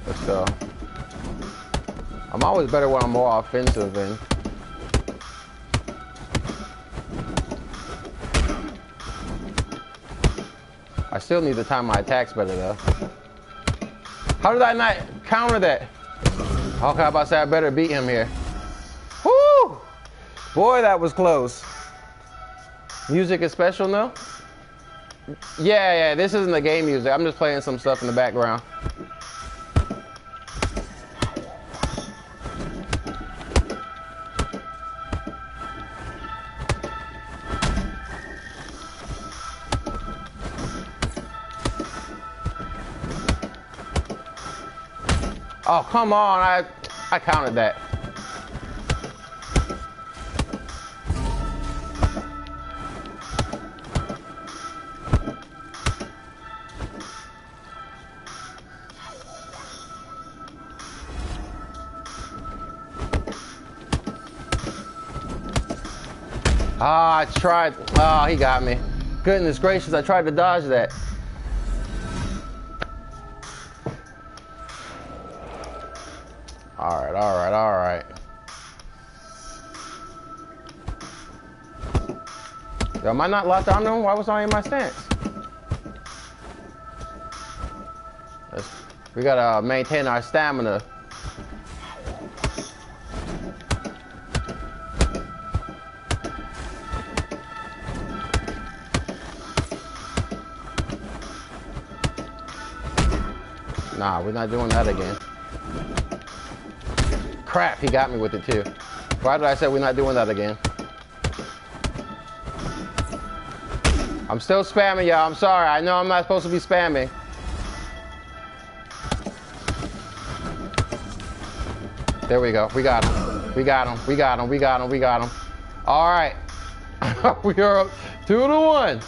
Let's go. I'm always better when I'm more offensive and still need to time my attacks better though. How did I not counter that? Okay, I'm about to say I better beat him here. Whoo! Boy, that was close. Music is special now? Yeah, yeah, this isn't the game music. I'm just playing some stuff in the background. Come on. I, I counted that. Ah, I tried. Oh, he got me. Goodness gracious, I tried to dodge that. Am I not locked on them? Why was I in my stance? Let's, we gotta uh, maintain our stamina. Nah, we're not doing that again. Crap, he got me with it too. Why did I say we're not doing that again? I'm still spamming y'all. I'm sorry. I know I'm not supposed to be spamming. There we go. We got him. We got him. We got him. We got him. We got him. All right. <laughs> we are up two to one.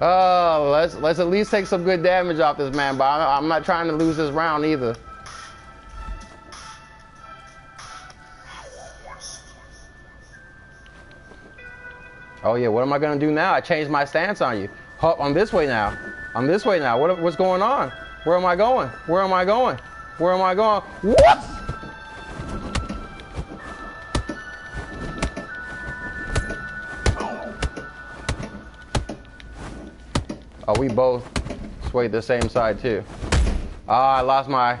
Oh, let's let's at least take some good damage off this man. But I'm, I'm not trying to lose this round either. Oh yeah, what am I gonna do now? I changed my stance on you. Oh, I'm this way now. I'm this way now. What, what's going on? Where am I going? Where am I going? Where am I going? What? Oh, we both swayed the same side too. Ah, I lost my.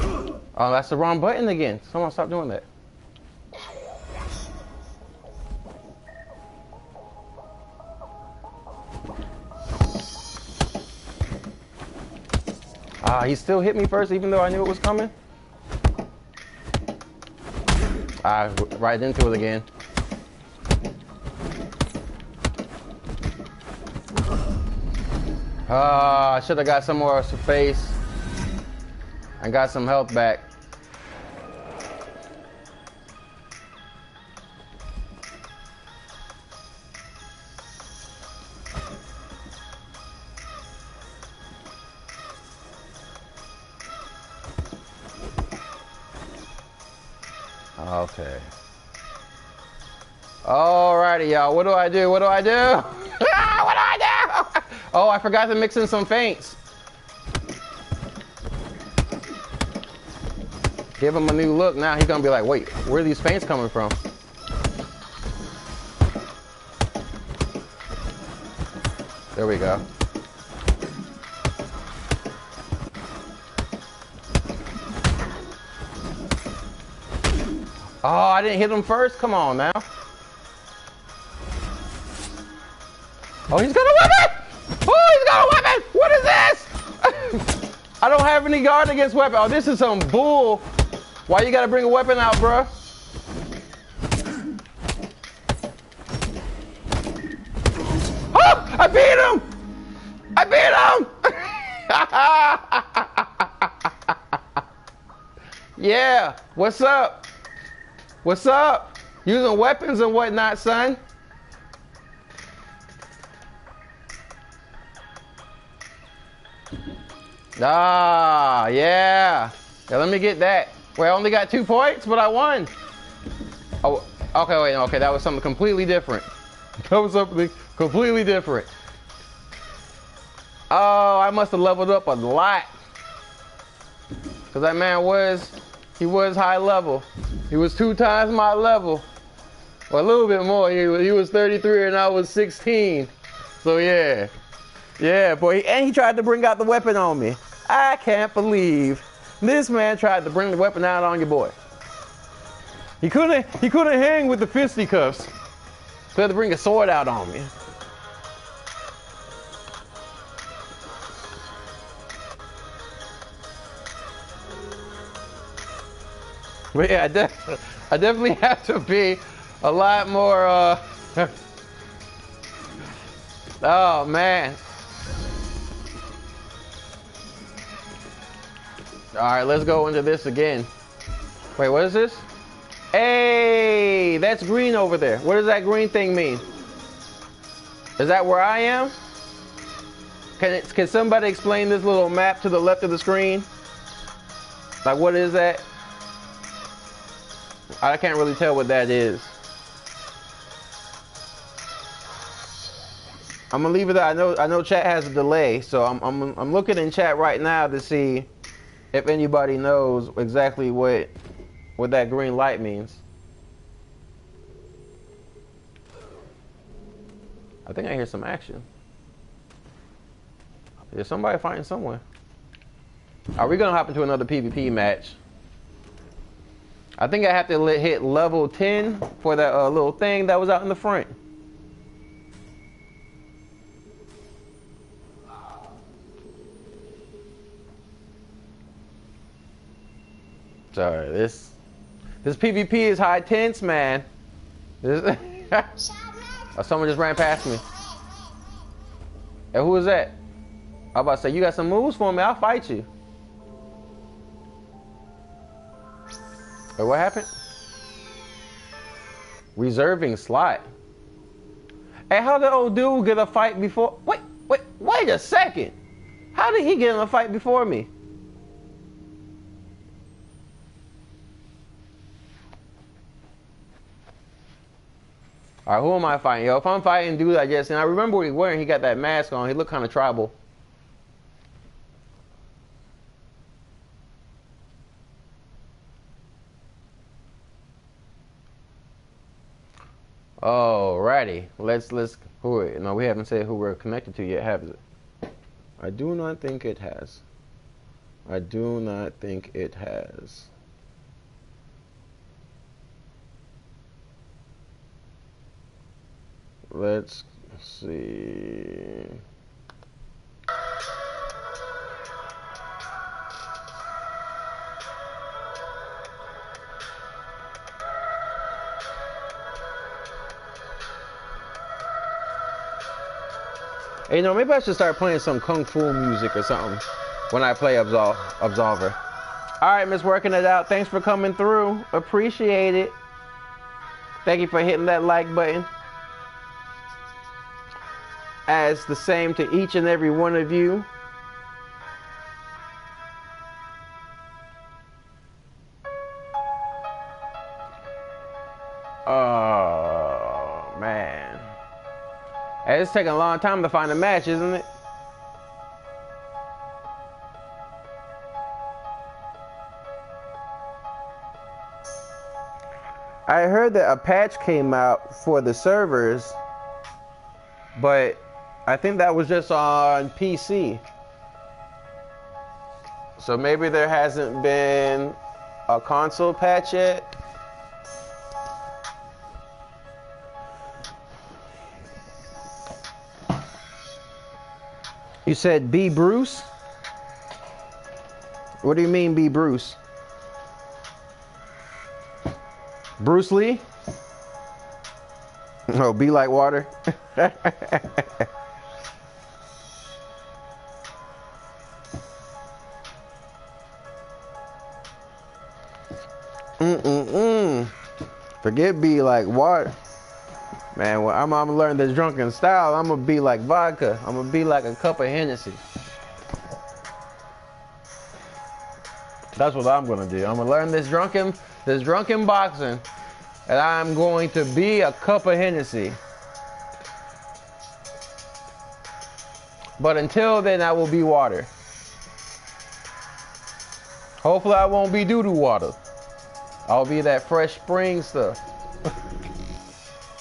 Oh, that's the wrong button again. Someone stop doing that. Ah, he still hit me first, even though I knew it was coming. Ah, right into it again. Ah, I should have got some more space I got some health back. Alrighty, y'all. What do I do? What do I do? <laughs> Ah, what do I do? <laughs> Oh, I forgot to mix in some feints. Give him a new look. Now he's gonna be like, wait, where are these feints coming from? There we go. Oh, I didn't hit him first? Come on now. Oh, he's got a weapon! Oh, he's got a weapon! What is this? <laughs> I don't have any guard against weapon. Oh, this is some bull. Why you gotta bring a weapon out, bruh? Oh, I beat him! I beat him! <laughs> yeah, what's up? What's up? Using weapons and whatnot, son. Ah, yeah. Yeah, let me get that. Well, I only got two points, but I won. Oh, okay, wait, okay, that was something completely different. <laughs> That was something completely different. Oh, I must have leveled up a lot. Because that man was, he was high level. He was two times my level. Well, a little bit more. He, he was 33 and I was 16. So yeah. Yeah, boy. And he tried to bring out the weapon on me. I can't believe this man tried to bring the weapon out on your boy. He couldn't he couldn't hang with the fisticuffs. So had to bring a sword out on me. But yeah, I, def- <laughs> I definitely <laughs> have to be a lot more. Uh... <laughs> oh man. All right, let's go into this again. Wait, what is this? Hey, that's green over there. What does that green thing mean? Is that where I am? Can it, can somebody explain this little map to the left of the screen? Like what is that? I can't really tell what that is. I'm gonna leave it. There. I know. I know. Chat has a delay, so I'm. I'm. I'm looking in chat right now to see if anybody knows exactly what what that green light means. I think I hear some action. Is somebody fighting somewhere? Are we gonna hop into another PvP match? I think I have to hit level 10 for that uh, little thing that was out in the front. Sorry, this this PvP is high tense, man. This, <laughs> oh, someone just ran past me. And who is that? I'm about to say, you got some moves for me, I'll fight you. Wait, what happened? Reserving slot. Hey, how did old dude get a fight before? Wait, wait, wait a second. How did he get in a fight before me? All right, who am I fighting? Yo, if I'm fighting dude, I guess, and I remember what he wearing. He got that mask on. He looked kind of tribal. Alrighty, let's let's. Who? No, we haven't said who we're connected to yet, have it? I do not think it has. I do not think it has. Let's see. Hey, you know, maybe I should start playing some kung fu music or something when I play Absol Absolver. All right, Miss Working It Out. Thanks for coming through. Appreciate it. Thank you for hitting that like button. As the same to each and every one of you. Oh, man. It's taking a long time to find a match, isn't it? I heard that a patch came out for the servers, but I think that was just on PC. So maybe there hasn't been a console patch yet. You said B. Bruce? What do you mean B. Bruce? Bruce Lee? <laughs> Oh, be like water. <laughs> Forget be like water. Man, well, I'm, I'm gonna learn this drunken style. I'm gonna be like vodka. I'm gonna be like a cup of Hennessy. That's what I'm gonna do. I'm gonna learn this drunken, this drunken boxing, and I'm going to be a cup of Hennessy. But until then, I will be water. Hopefully I won't be doo-doo water. I'll be that fresh spring stuff.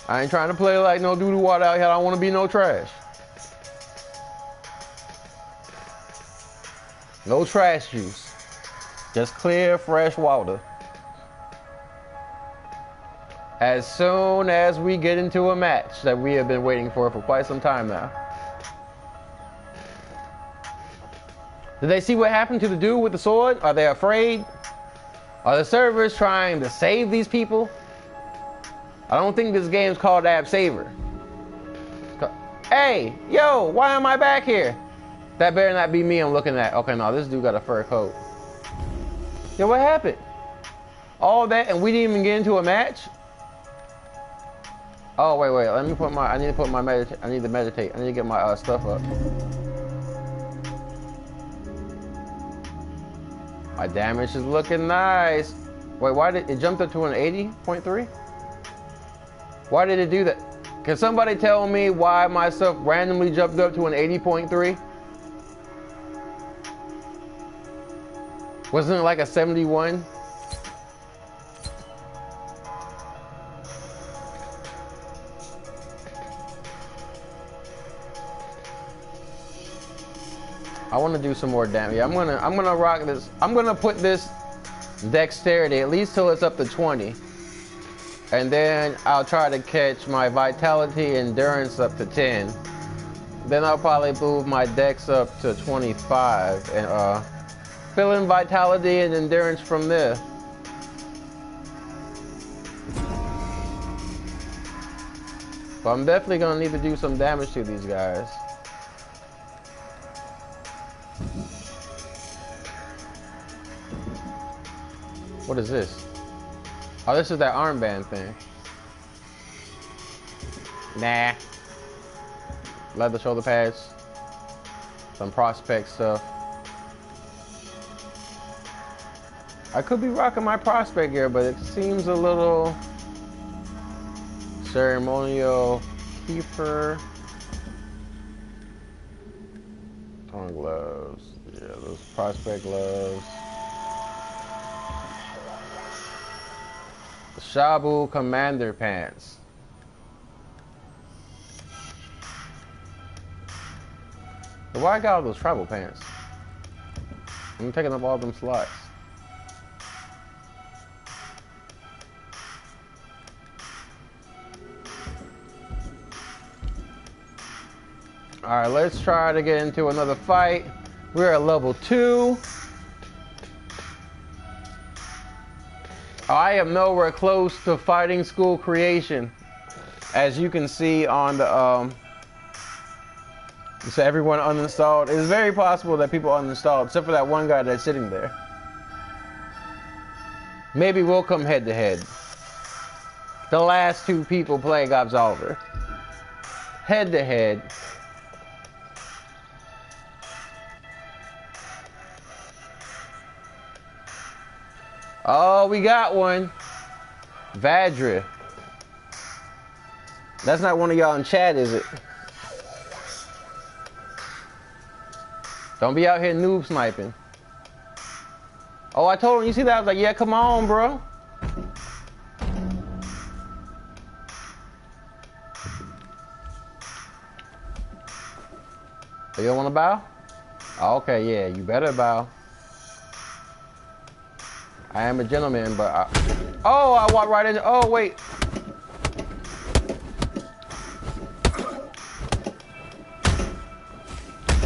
I ain't trying to play like no doo-doo water out here. I don't want to be no trash. No trash juice. Just clear, fresh water. As soon as we get into a match that we have been waiting for for quite some time now. Did they see what happened to the dude with the sword? Are they afraid? Are the servers trying to save these people? I don't think this game's called Ab Saver. Hey, yo, why am I back here? That better not be me I'm looking at. Okay, no, this dude got a fur coat. Yo, what happened? All that and we didn't even get into a match? Oh, wait, wait, let me put my, I need to put my meditate, I need to meditate. I need to get my uh, stuff up. My damage is looking nice. Wait, why did it jumped up to an 80.3? Why did it do that? Can somebody tell me why my stuff randomly jumped up to an 80.3? Wasn't it like a 71? I want to do some more damage. I'm gonna I'm gonna rock this. I'm gonna put this dexterity at least till it's up to 20. And then I'll try to catch my vitality endurance up to 10. Then I'll probably move my dex up to 25 and uh fill in vitality and endurance from there. But I'm definitely gonna need to do some damage to these guys. What is this? Oh, this is that armband thing. Nah. Leather shoulder pads. Some prospect stuff. I could be rocking my prospect gear, but it seems a little ceremonial keeper. Gloves. Yeah, those prospect gloves. Shabu Commander Pants. Why I got all those travel pants? I'm taking up all them slots. Alright, let's try to get into another fight. We're at level 2. I am nowhere close to fighting school creation. As you can see on the, um, so everyone uninstalled. It's very possible that people uninstalled, except for that one guy that's sitting there. Maybe we'll come head to head. The last two people play Absolver. Head to head. Oh, we got one. Vadra. That's not one of y'all in chat, is it? Don't be out here noob sniping. Oh, I told him, you see that? I was like, yeah, come on, bro. Oh, you don't want to bow? Oh, okay, yeah, you better bow. I am a gentleman, but I... Oh, I walked right in. Oh, wait.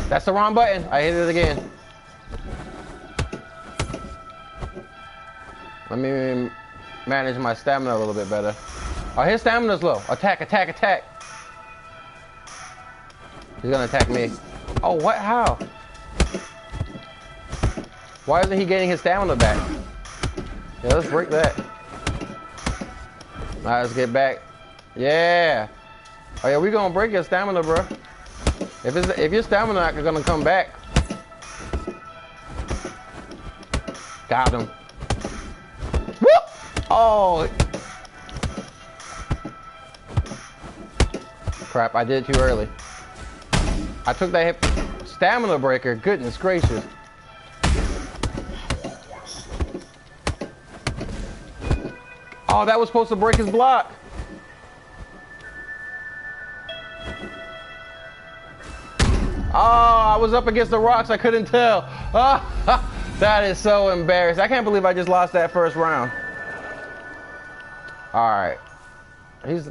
That's the wrong button. I hit it again. Let me manage my stamina a little bit better. Oh, his stamina's low. Attack, attack, attack. He's gonna attack me. Oh, what? How? Why isn't he getting his stamina back? Yeah, let's break that. Alright, let's get back. Yeah. Oh yeah, we gonna break your stamina, bro. If it's if your stamina not gonna come back. Got him. Whoop! Oh. Crap, I did it too early. I took that stamina breaker. Goodness gracious. Oh, that was supposed to break his block. Oh, I was up against the rocks. I couldn't tell. Oh, that is so embarrassing. I can't believe I just lost that first round. All right. He's.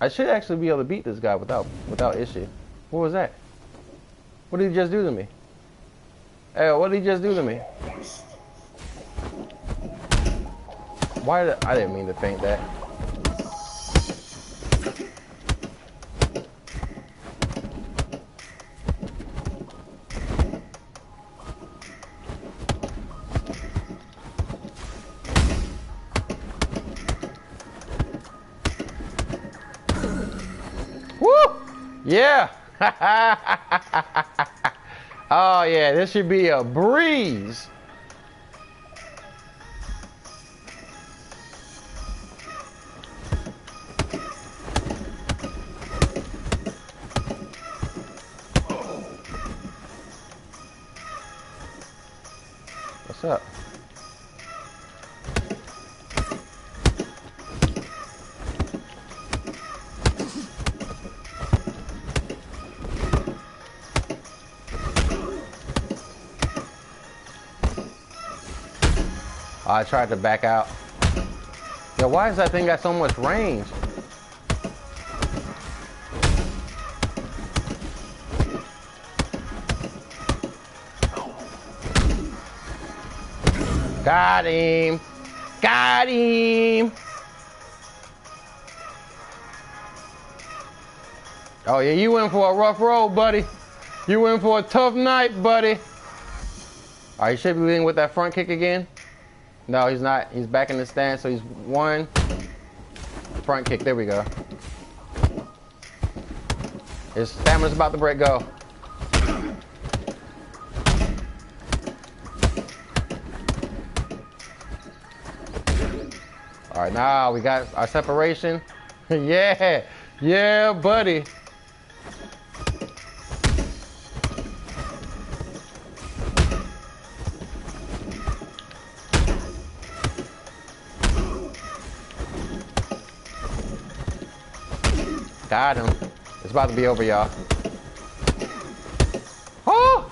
I should actually be able to beat this guy without without issue. What was that? What did he just do to me? Hey, what did he just do to me? Why did I didn't mean to think that. Yeah. <laughs> oh yeah, this should be a breeze. Up? I tried to back out. Yo, why does that thing got so much range? Got him. Got him. Oh yeah, you went for a rough road, buddy. You went for a tough night, buddy. Are you should be leading with that front kick again. No, he's not. He's back in the stand, so he's one. Front kick. There we go. His stamina's about to break. Go. All right, now we got our separation. <laughs> yeah, yeah, buddy. Got him. It's about to be over, y'all. Oh!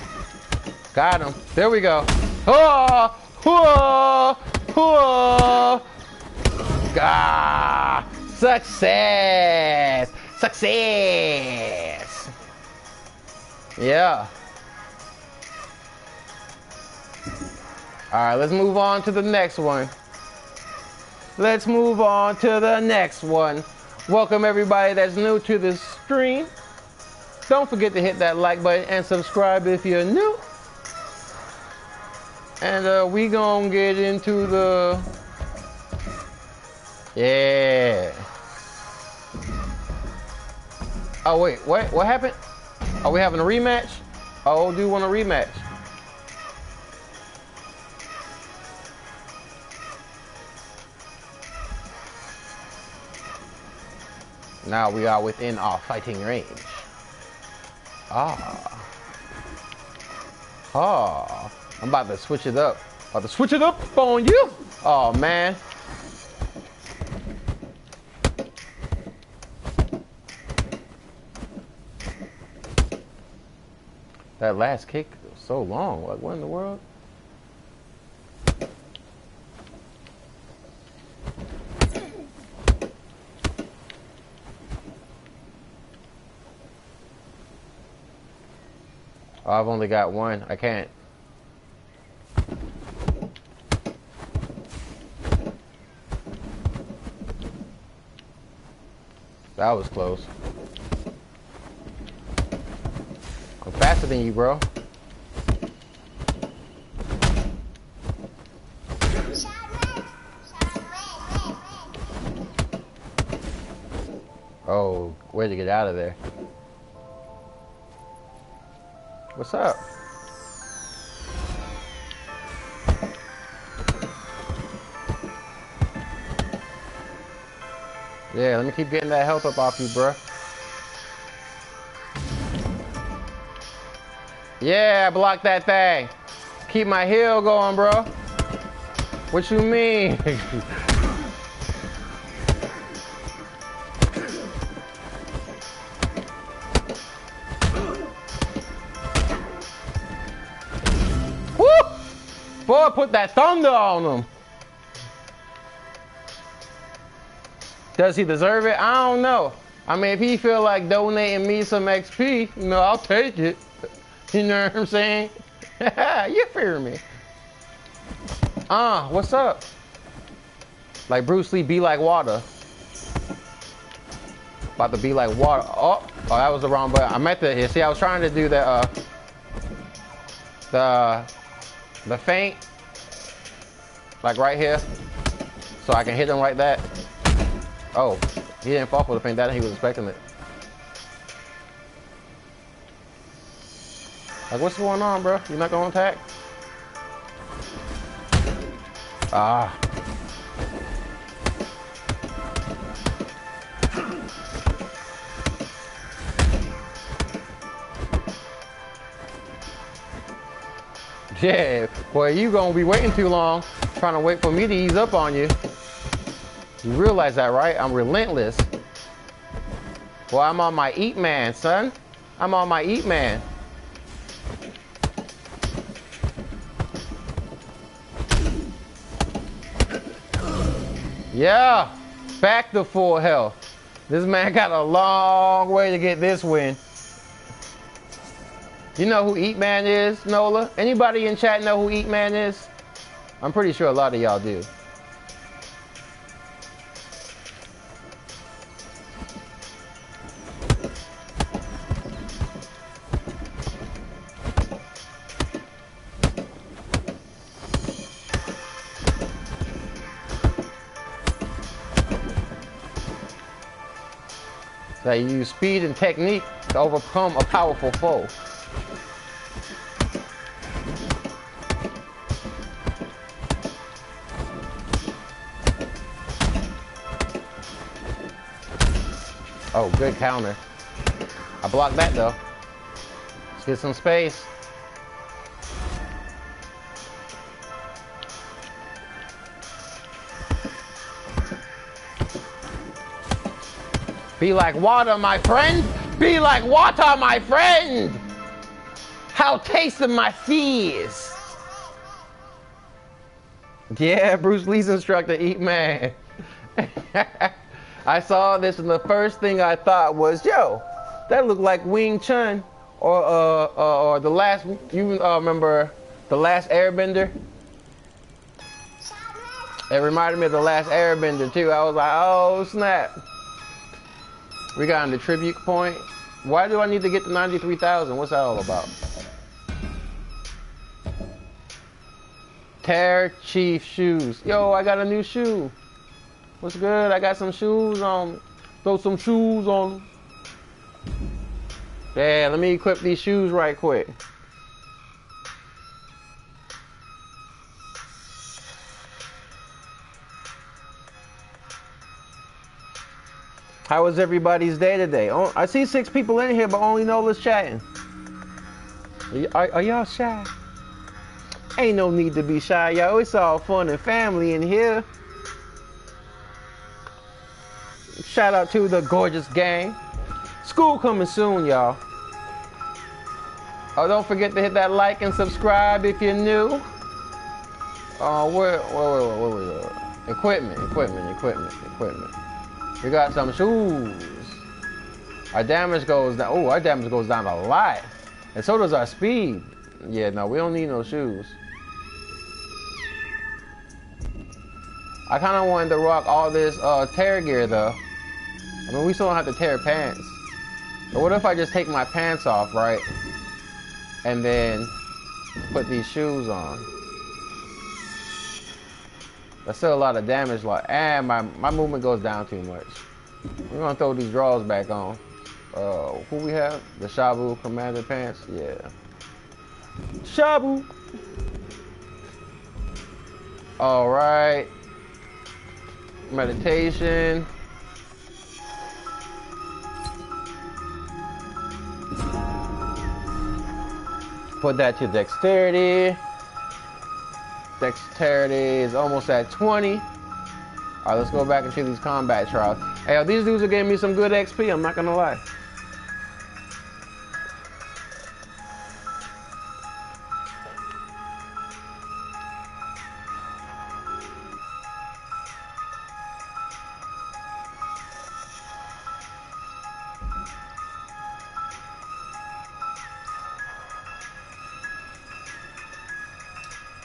Got him. There we go. Oh! Oh! Oh! Ah! Success! Success! Yeah. All right, let's move on to the next one. Let's move on to the next one. Welcome everybody that's new to the stream. Don't forget to hit that like button and subscribe if you're new. And uh, we gonna get into the yeah. Oh wait, what? What happened? Are we having a rematch? Oh, do you want a rematch? Now we are within our fighting range. Ah. Ah. I'm about to switch it up. About to switch it up on you. Oh, man. That last kick was so long. Like, what in the world? Oh, I've only got one. I can't. That was close. I'm faster than you, bro. Oh, where'd you get out of there? What's up? Yeah, let me keep getting that health up off you, bro. Yeah, block that thing. Keep my heel going, bro. What you mean? <laughs> Woo! Boy, put that thunder on him. Does he deserve it? I don't know. I mean, if he feel like donating me some XP, you know, I'll take it. <laughs> You know what I'm saying? <laughs> you fear me. Ah, uh, what's up? Like Bruce Lee, be like water. About to be like water. Oh, oh, that was the wrong button. I meant to here. See, I was trying to do the uh, the the feint, like right here, so I can hit him like that. Oh, he didn't fall for the feint. That he was expecting it. Like, what's going on, bro? You're not gonna attack? Ah. Yeah, boy, you gonna be waiting too long, trying to wait for me to ease up on you. You realize that, right? I'm relentless. Well, I'm on my Ip Man, son. I'm on my Ip Man. Yeah, back to full health. This man <laughs> got a long way to get this win. You know who Ip Man is, Nola? Anybody in chat know who Ip Man is? I'm pretty sure a lot of y'all do. That you use speed and technique to overcome a powerful foe. Oh, good counter. I blocked that though. Let's get some space. Be like water, my friend. Be like water, my friend. How tasting my fears. Yeah, Bruce Lee's instructor, Ip Man. <laughs> I saw this and the first thing I thought was, yo, that looked like Wing Chun or uh, uh or the last you uh, remember the last Airbender? It reminded me of the last Airbender too. I was like, oh snap. We got on the tribute point. Why do I need to get to 93,000? What's that all about? Tear Chief shoes. Yo, I got a new shoe. What's good? I got some shoes on. Throw some shoes on. Yeah, let me equip these shoes right quick. How was everybody's day today? Oh, I see six people in here, but only Nola's chatting. Are, y'all shy? Ain't no need to be shy, y'all. It's all fun and family in here. Shout out to the gorgeous gang. School coming soon, y'all. Oh, don't forget to hit that like and subscribe if you're new. Oh, uh, where, where, where, where, where, where, Equipment, equipment, equipment, equipment. We got some shoes. Our damage goes down. Oh, our damage goes down a lot. And so does our speed. Yeah, no, we don't need no shoes. I kind of wanted to rock all this uh, tear gear though. I mean, we still don't have to tear pants. But what if I just take my pants off, right? And then put these shoes on. That's still a lot of damage, like, and my, my movement goes down too much. We're gonna throw these drawers back on. Uh, who we have? The Shabu Commander Pants? Yeah. Shabu! Alright. Meditation. Put that to dexterity. Dexterity is almost at 20. All right, let's go back into these combat trials. Hey, these dudes are giving me some good XP, I'm not gonna lie.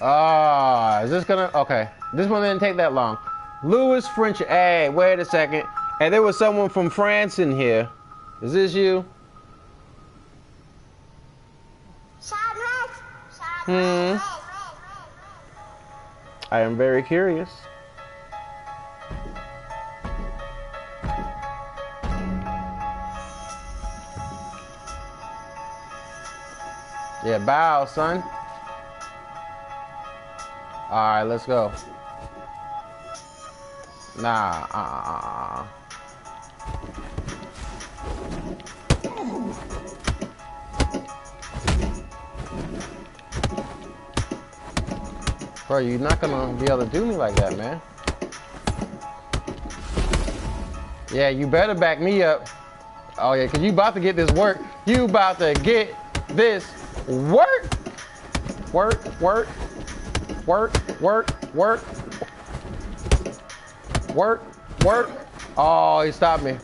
Ah, is this gonna? Okay, this one didn't take that long. Louis French. Hey, wait a second. And there was someone from France in here. Is this you? Hmm. I am very curious. Yeah, bow, son. Alright, let's go. Nah, uh. Bro, you're not gonna be able to do me like that, man. Yeah, you better back me up. Oh yeah, cause you about to get this work. You about to get this work. Work, work, work, work, work. Work, work. Oh, he stopped me.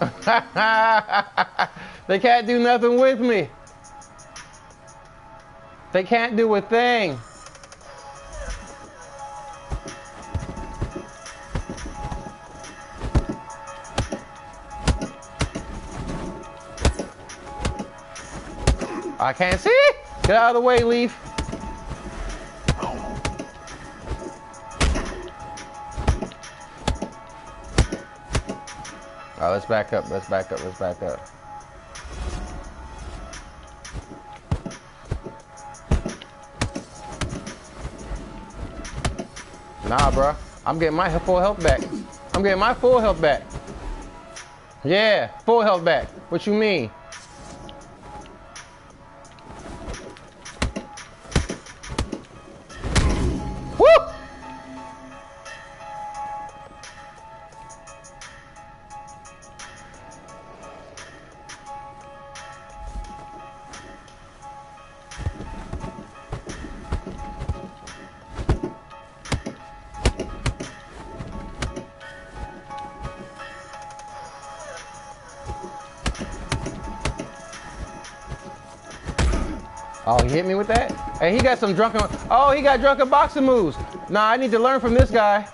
<laughs> they can't do nothing with me. They can't do a thing. I can't see. Get out of the way, Leaf. All right, let's back up. Let's back up. Let's back up. Nah, bro. I'm getting my full health back. I'm getting my full health back. Yeah, full health back. What you mean? Woo! Hey, he got some drunken. Oh, he got drunken boxing moves. Nah, I need to learn from this guy.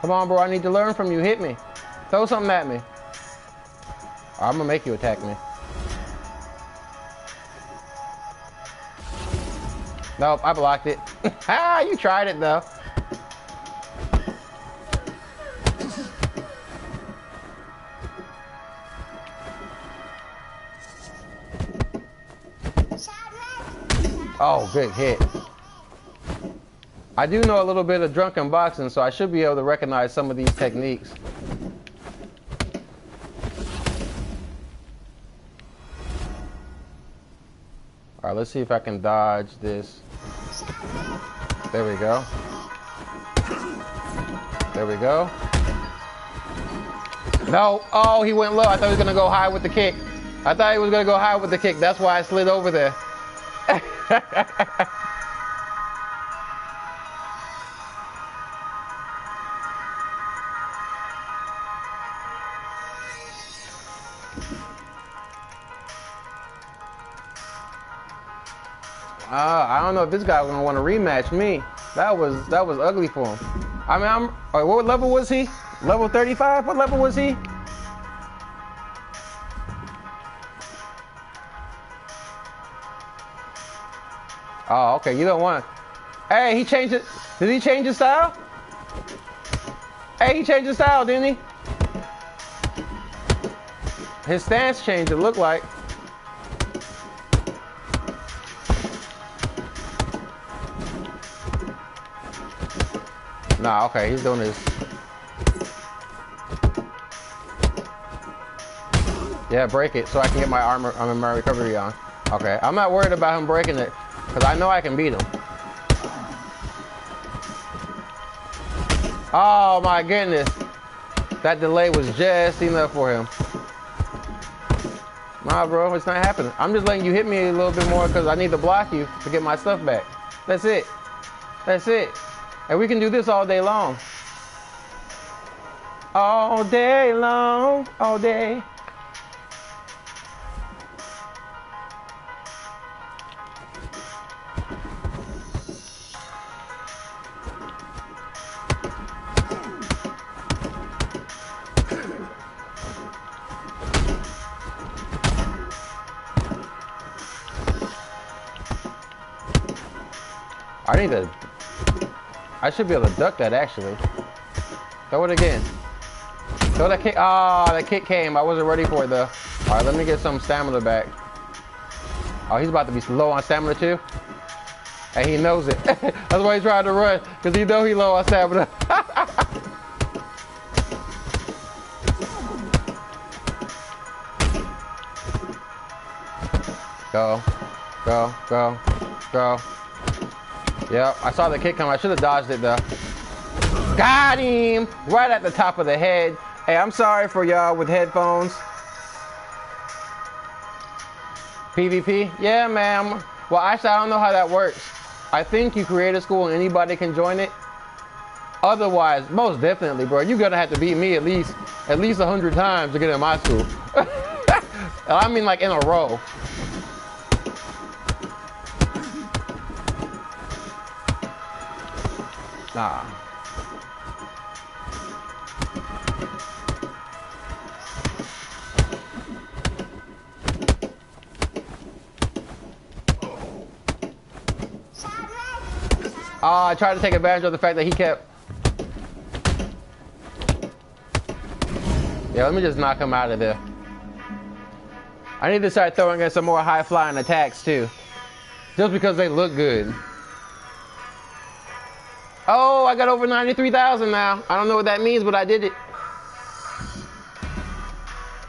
Come on, bro. I need to learn from you. Hit me. Throw something at me. I'm gonna make you attack me. Nope, I blocked it. <laughs> ah, you tried it though. Oh, good hit. I do know a little bit of drunken boxing, so I should be able to recognize some of these techniques. All right, let's see if I can dodge this. There we go. There we go. No. Oh, he went low. I thought he was going to go high with the kick. I thought he was going to go high with the kick. That's why I slid over there. <laughs> know if this guy gonna want to rematch me. That was that was ugly for him. I mean, I'm. Right, what level was he? Level 35? What level was he? Oh, okay. You don't want. Hey, he changed it. Did he change his style? Hey, he changed his style, didn't he? His stance changed. It looked like. Nah, okay, he's doing this. Yeah, break it so I can get my armor, I mean, my recovery on. Okay, I'm not worried about him breaking it because I know I can beat him. Oh my goodness. That delay was just enough for him. Nah, bro, it's not happening. I'm just letting you hit me a little bit more because I need to block you to get my stuff back. That's it. That's it. And we can do this all day long. All day long, all day. I need to. I should be able to duck that actually. Throw it again. Throw that kick. Ah, oh, that kick came. I wasn't ready for it though. All right, let me get some stamina back. Oh, he's about to be low on stamina too. And he knows it. <laughs> That's why he's trying to run, because he know he low on stamina. <laughs> go, go, go, go. Yep, I saw the kick come. I should have dodged it though. Got him! Right at the top of the head. Hey, I'm sorry for y'all with headphones. PvP? Yeah, ma'am. Well, actually, I don't know how that works. I think you create a school and anybody can join it. Otherwise, most definitely, bro, you're gonna have to beat me at least at least a hundred times to get in my school. <laughs> I mean, like in a row. Oh, I tried to take advantage of the fact that he kept. Yeah, let me just knock him out of there. I need to start throwing in some more high flying attacks too. Just because they look good. Oh, I got over 93,000 now. I don't know what that means, but I did it.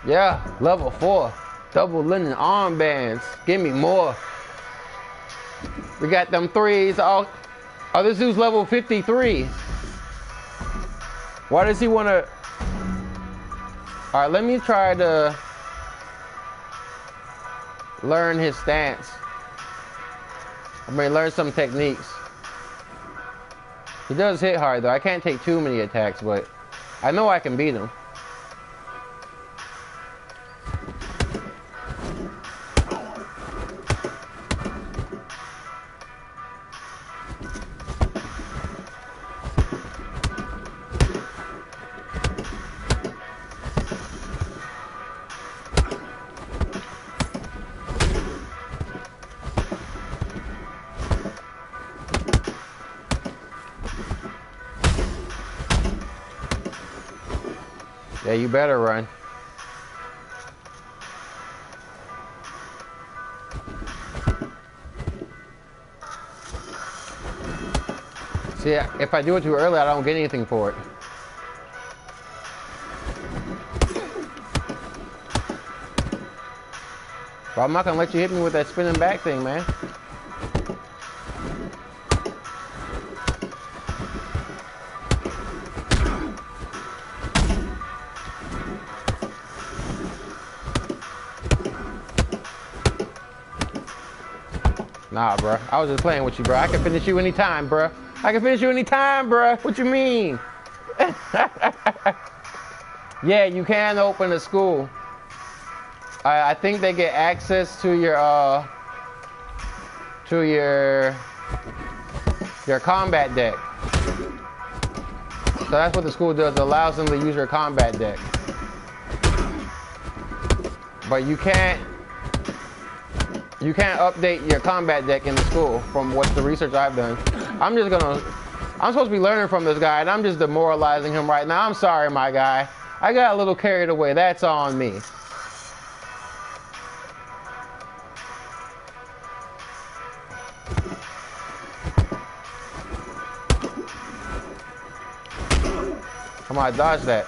Yeah, level four. Double linen armbands. Give me more. We got them threes. Oh, oh this dude's level 53. Why does he want to... All right, let me try to learn his stance. I mean, learn some techniques. He does hit hard though. I can't take too many attacks, but I know I can beat him. Better run. See, if I do it too early, I don't get anything for it. But I'm not gonna let you hit me with that spinning back thing, man. Nah, bro. I was just playing with you, bro. I can finish you anytime, bro. I can finish you anytime, bro. What you mean? <laughs> yeah, you can open a school. I, I think they get access to your uh to your your combat deck. So that's what the school does. It allows them to use your combat deck. But you can't you can't update your combat deck in the school from what the research I've done. I'm just gonna, I'm supposed to be learning from this guy and I'm just demoralizing him right now. I'm sorry, my guy. I got a little carried away. That's on me. Come on, dodge that.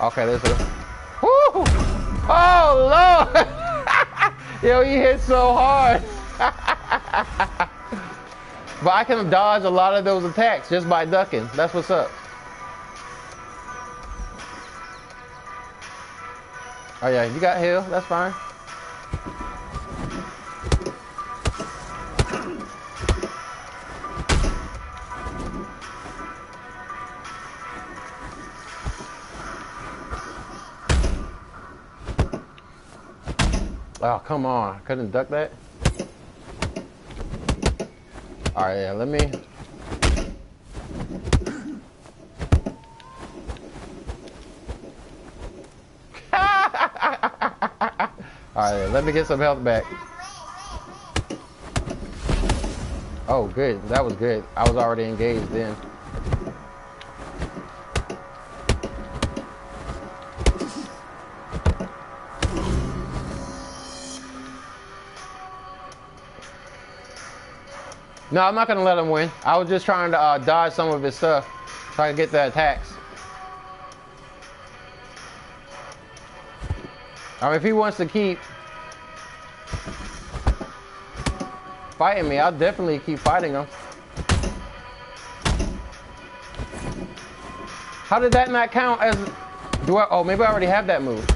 Okay, there's a. Oh Lord! <laughs> Yo, he hit so hard. <laughs> but I can dodge a lot of those attacks just by ducking. That's what's up. Oh yeah, you got heal. That's fine. Oh, come on. I couldn't duck that? Alright, yeah, let me... <laughs> Alright, let me get some health back. Oh, good. That was good. I was already engaged then. No, I'm not gonna let him win. I was just trying to uh, dodge some of his stuff so to get the attacks. I mean, if he wants to keep fighting me, I'll definitely keep fighting him. How did that not count as... Do I... Oh, maybe I already have that move.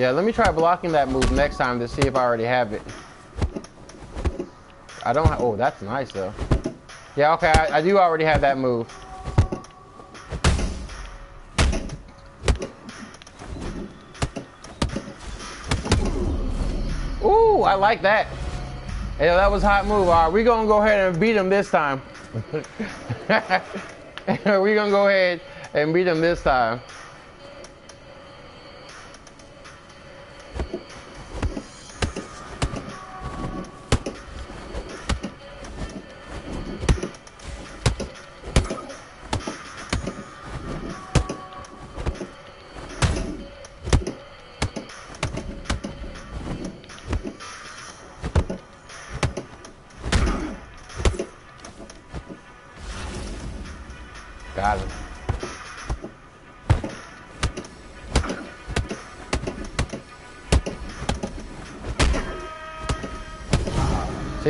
Yeah, let me try blocking that move next time to see if I already have it. I don't have, oh, that's nice though. Yeah, okay, I, I do already have that move. Ooh, I like that. Yeah, that was hot move. All right, we're gonna go ahead and beat him this time. <laughs> we're gonna go ahead and beat him this time.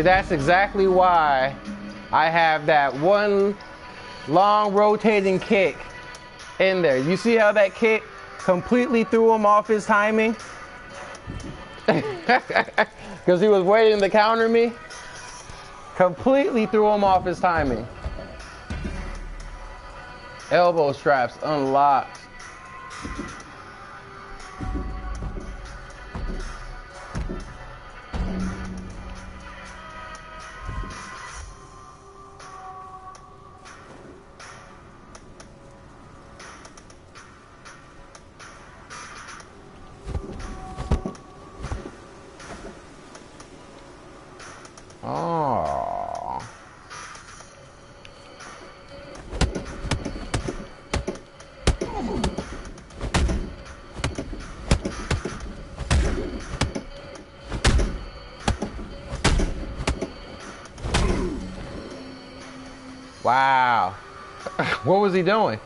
See, that's exactly why I have that one long rotating kick in there. You see how that kick completely threw him off his timing? <laughs> Because he was waiting to counter me. Completely threw him off his timing. Elbow straps unlocked. Wow. <laughs> What was he doing?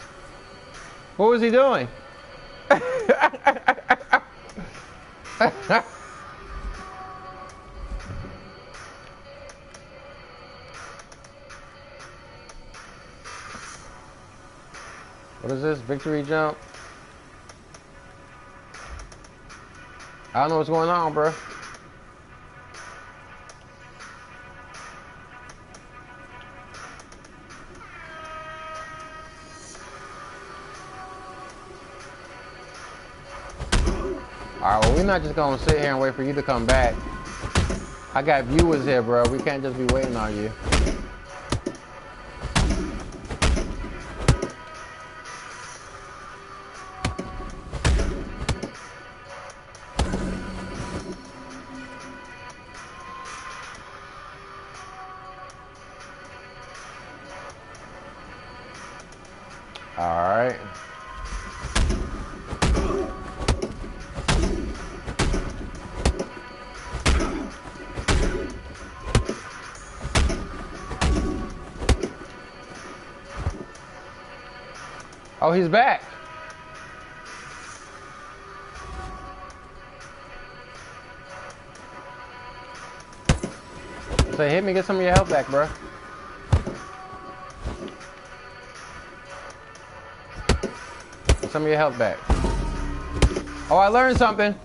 What was he doing? <laughs> <laughs> What is this? Victory jump? I don't know what's going on, bro. Alright, well, we're not just gonna sit here and wait for you to come back. I got viewers here, bro. We can't just be waiting on you. He's back. So hit me, get some of your health back, bro. Some of your health back. Oh, I learned something.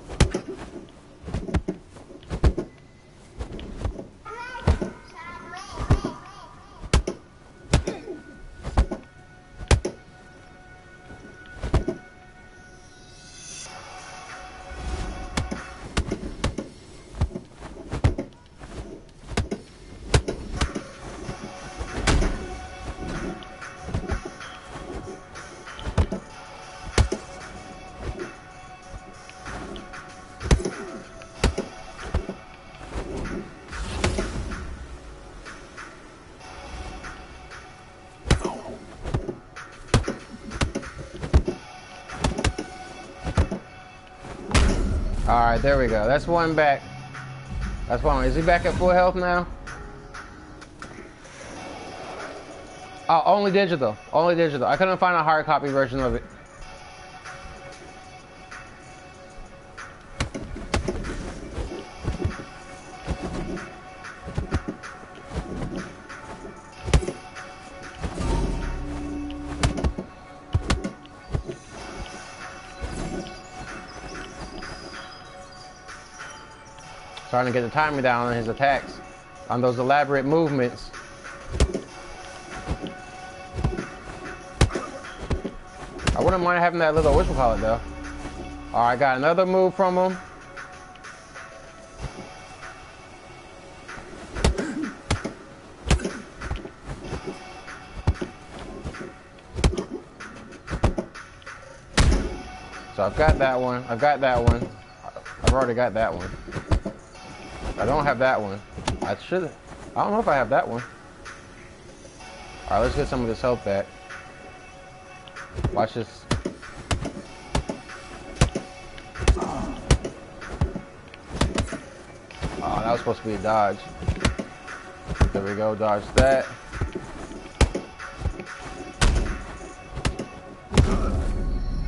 There we go. That's one back. That's one. Is he back at full health now? Oh, only digital. Only digital. I couldn't find a hard copy version of it. Starting to get the timing down on his attacks, on those elaborate movements. I wouldn't mind having that little whistle call it though. All right, got another move from him. So I've got that one. I've got that one. I've already got that one. Don't have that one. I should. I don't know if I have that one. All right, let's get some of this health back. Watch this. Oh, that was supposed to be a dodge. There we go, dodge that.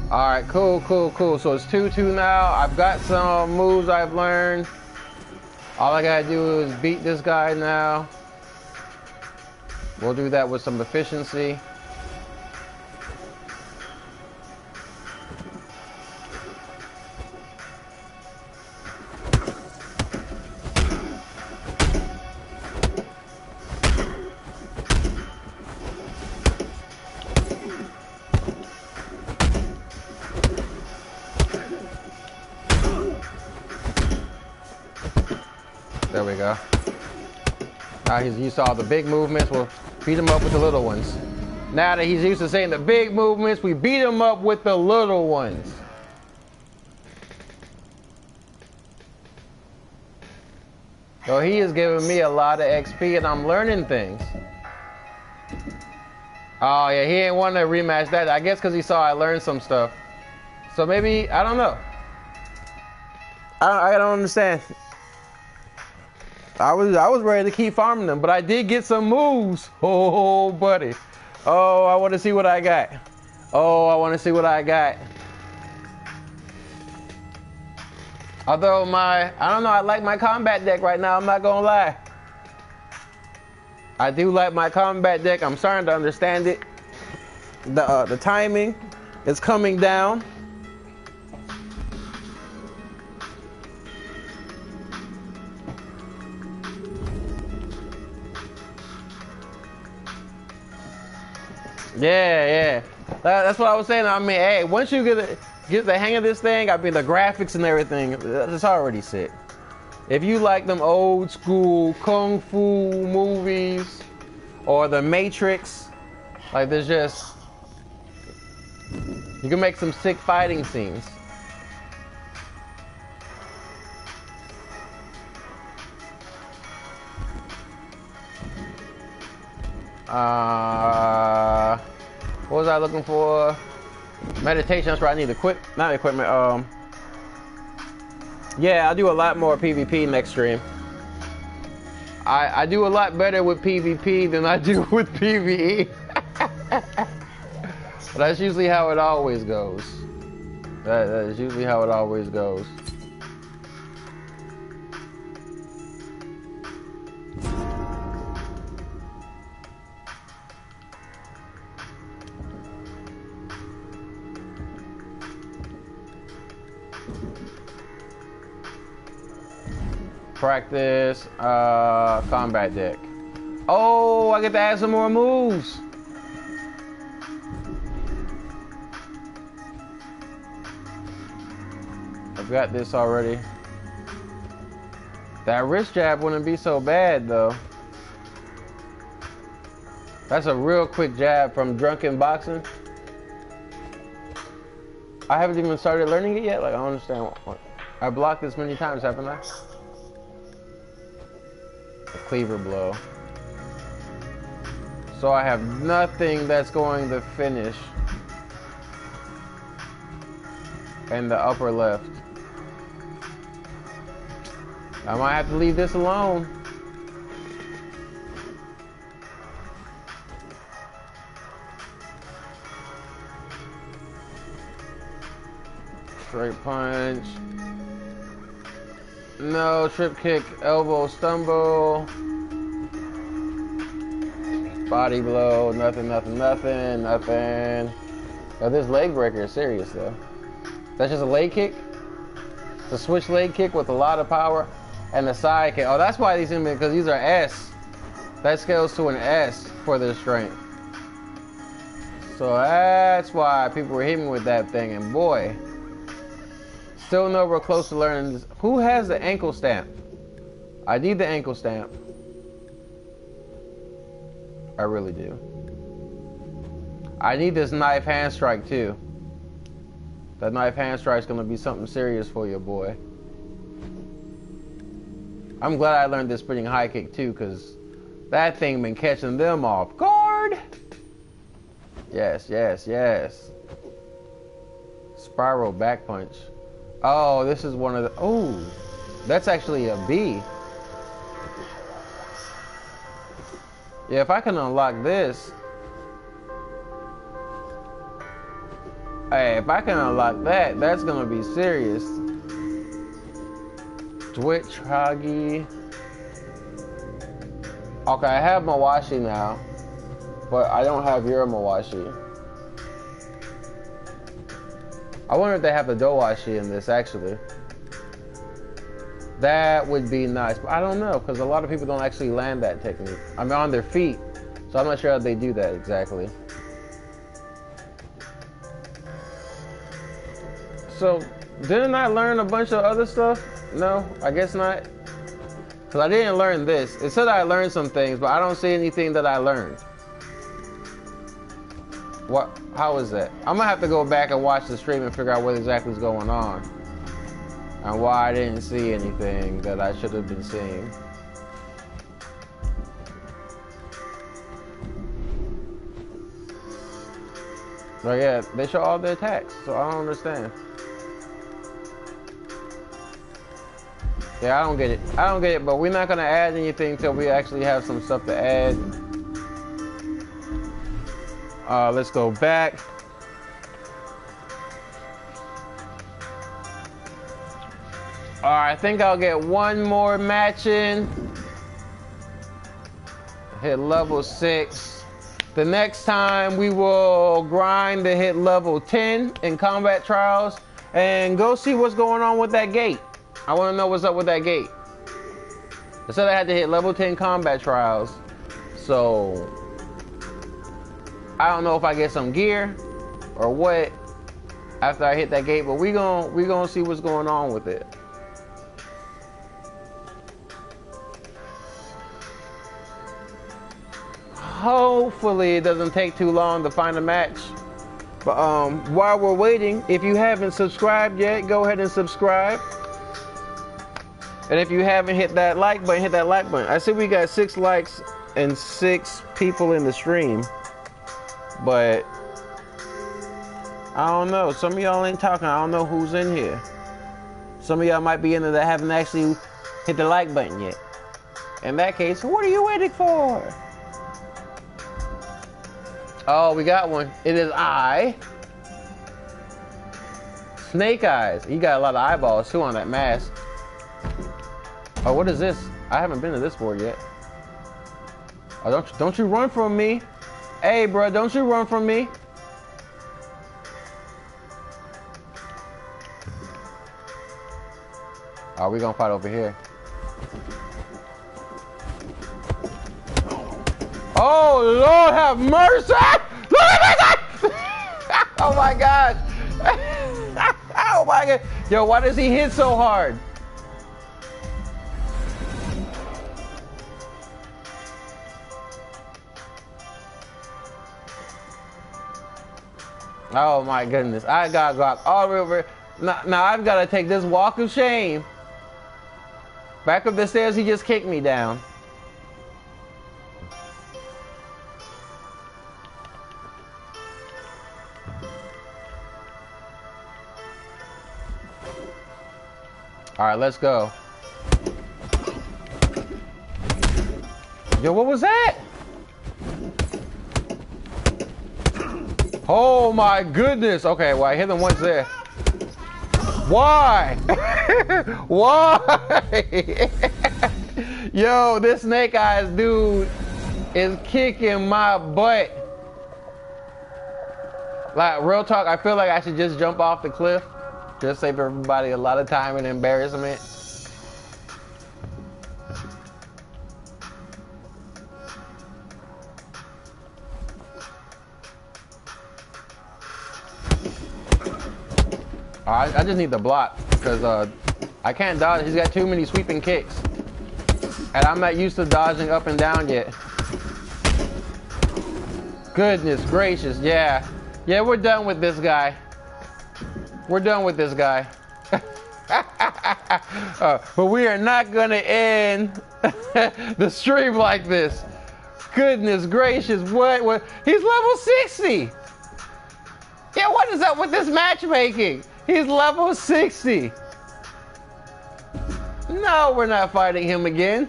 All right, cool, cool, cool. So it's 2-2 now. I've got some moves I've learned. All I gotta do is beat this guy now. We'll do that with some efficiency. To all the big movements. We'll beat him up with the little ones. Now that he's used to saying the big movements, we beat him up with the little ones. So he is giving me a lot of XP and I'm learning things. Oh yeah, he ain't want to rematch that. I guess because he saw I learned some stuff. So maybe, I don't know. I, I don't understand. I was I was ready to keep farming them, but I did get some moves. <laughs> Oh, buddy. Oh, I want to see what I got. Oh, I want to see what I got. Although my, I don't know, I like my combat deck right now. I'm not gonna lie. I do like my combat deck. I'm starting to understand it. The uh, the timing is coming down. Yeah, yeah. That, that's what I was saying. I mean, hey, once you get the, get the hang of this thing, I mean, the graphics and everything, it's already sick. If you like them old school kung fu movies or the Matrix, like there's just you can make some sick fighting scenes. Uh, what was I looking for? Meditation. That's where I need equip, not equipment. Um, yeah, I do a lot more PvP next stream. I I do a lot better with PvP than I do <laughs> with PvE. <laughs> That's usually how it always goes. That, that is usually how it always goes. Practice uh, combat deck. Oh, I get to add some more moves. I've got this already. That wrist jab wouldn't be so bad though. That's a real quick jab from drunken boxing. I haven't even started learning it yet. Like I don't understand. What, I blocked this many times, haven't I? A cleaver blow. So I have nothing that's going to finish. And the upper left. I might have to leave this alone. Straight punch. No, trip kick, elbow, stumble. Body blow, nothing, nothing, nothing, nothing. Oh, this leg breaker is serious though. That's just a leg kick? It's a switch leg kick with a lot of power and the side kick. Oh, that's why these in because these are S. That scales to an S for their strength. So that's why people were hitting with that thing. And boy, still nowhere close to learning this. Who has the ankle stamp? I need the ankle stamp. I really do. I need this knife hand strike too. That knife hand strike is gonna be something serious for you, boy. I'm glad I learned this spinning high kick too, because that thing been catching them off guard. Yes, yes, yes. Spiral back punch. Oh, this is one of the. Oh, that's actually a B. Yeah, if I can unlock this. Hey, if I can unlock that, that's gonna be serious. Twitch, Hagi. Okay, I have Mawashi now, but I don't have your Mawashi. I wonder if they have the Dowashi in this actually. That would be nice, but I don't know because a lot of people don't actually land that technique. I mean, on their feet, so I'm not sure how they do that exactly. So, didn't I learn a bunch of other stuff? No, I guess not. Because I didn't learn this. It said I learned some things, but I don't see anything that I learned. What? How is that? I'm gonna have to go back and watch the stream and figure out what exactly is going on. And why I didn't see anything that I should have been seeing. But yeah, they show all the attacks, so I don't understand. Yeah, I don't get it. I don't get it, but we're not gonna add anything till we actually have some stuff to add. Uh, let's go back. All right, I think I'll get one more match in. Hit level six. The next time we will grind to hit level 10 in combat trials and go see what's going on with that gate. I want to know what's up with that gate. It said I had to hit level 10 combat trials. So, I don't know if I get some gear or what after I hit that gate, but we gon' we gonna see what's going on with it. Hopefully it doesn't take too long to find a match. But um, while we're waiting, if you haven't subscribed yet, go ahead and subscribe. And if you haven't hit that like button, hit that like button. I see we got six likes and six people in the stream. But I don't know. Some of y'all ain't talking. I don't know who's in here. Some of y'all might be in there that haven't actually hit the like button yet. In that case, what are you waiting for? Oh, we got one. It is I. Snake Eyes. He got a lot of eyeballs too on that mask. Oh, what is this? I haven't been to this board yet. Oh, don't don't you run from me? Hey, bro, don't you run from me? Are we gonna fight over here? Oh Lord, have mercy! Look at this! oh my God! <laughs> oh my God! Yo, why does he hit so hard? Oh my goodness. I got Glock all over. Now, now I've got to take this walk of shame. Back up the stairs, he just kicked me down. All right, let's go. Yo, what was that? Oh my goodness. Okay, well, I hit him once there. Why? <laughs> Why? <laughs> Yo, this snake eyes dude is kicking my butt. Like, real talk, I feel like I should just jump off the cliff. Just save everybody a lot of time and embarrassment. I, I just need the block because uh, I can't dodge. He's got too many sweeping kicks. And I'm not used to dodging up and down yet. Goodness gracious, yeah. Yeah, we're done with this guy. We're done with this guy. <laughs> uh, but we are not going to end <laughs> the stream like this. Goodness gracious, what, what? He's level 60. Yeah, what is up with this matchmaking? He's level 60. No, we're not fighting him again.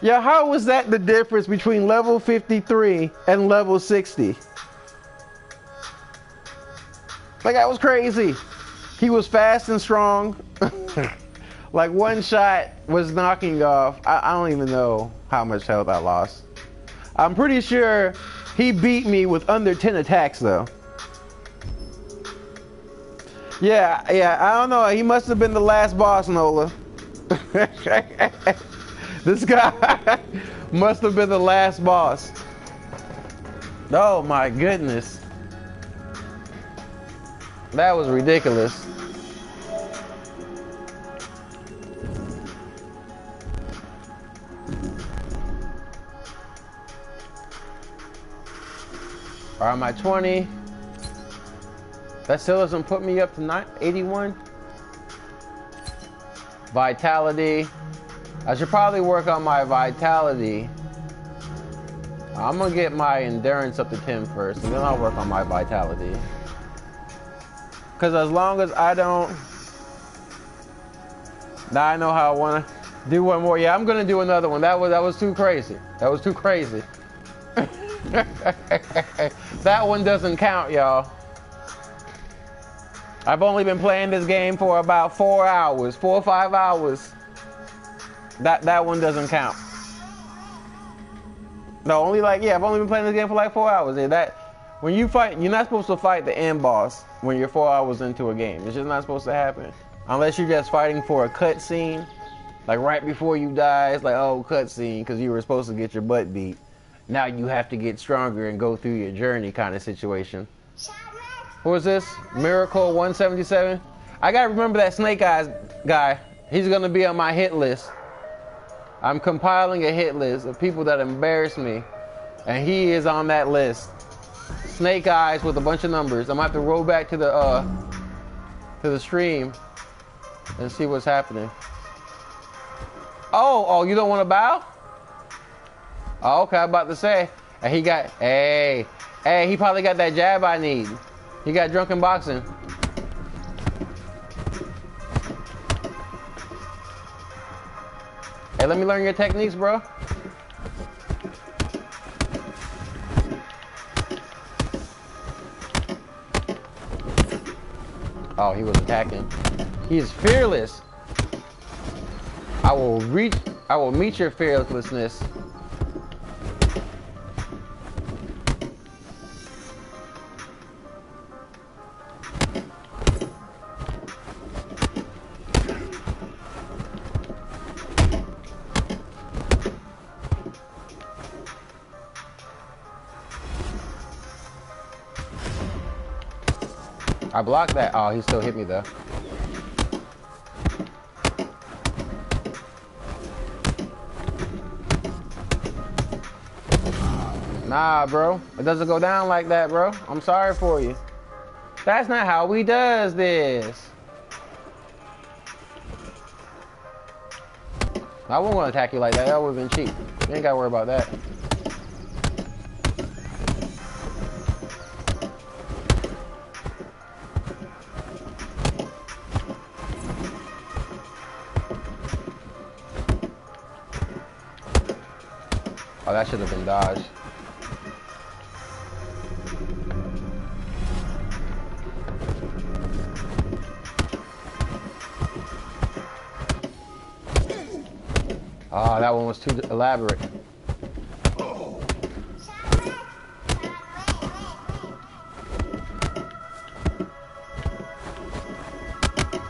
Yeah, how was that the difference between level 53 and level 60? Like, that was crazy. He was fast and strong. <laughs> like, one shot was knocking off. I, I don't even know how much health I lost. I'm pretty sure he beat me with under 10 attacks, though. Yeah, yeah, I don't know. He must have been the last boss, Nola. <laughs> this guy <laughs> must have been the last boss. Oh my goodness. That was ridiculous. All right, my 20. That still doesn't put me up to 81. Vitality. I should probably work on my vitality. I'm gonna get my endurance up to 10 first, and then I'll work on my vitality. Cause as long as I don't, now I know how I wanna do one more. Yeah, I'm gonna do another one. That was that was too crazy. That was too crazy. <laughs> that one doesn't count, y'all. I've only been playing this game for about four hours, four or five hours. That that one doesn't count. No, only like yeah, I've only been playing this game for like four hours. Yeah, that when you fight, you're not supposed to fight the end boss when you're four hours into a game. It's just not supposed to happen unless you're just fighting for a cutscene, like right before you die. It's like oh cutscene because you were supposed to get your butt beat now you have to get stronger and go through your journey kind of situation. Who is this? Miracle 177? I gotta remember that Snake Eyes guy. He's gonna be on my hit list. I'm compiling a hit list of people that embarrass me, and he is on that list. Snake Eyes with a bunch of numbers. I'm gonna have to roll back to the uh to the stream and see what's happening. Oh, oh, you don't want to bow? Oh, okay, I'm about to say. And he got, hey, hey, he probably got that jab I need. He got drunken boxing. Hey, let me learn your techniques, bro. Oh, he was attacking. He's fearless. I will reach, I will meet your fearlessness. I blocked that. Oh, he still hit me though. Nah, bro. It doesn't go down like that, bro. I'm sorry for you. That's not how we does this. I wouldn't want to attack you like that. That would have been cheap. You ain't got to worry about that. Oh, that should have been dodged. Ah, oh, that one was too elaborate.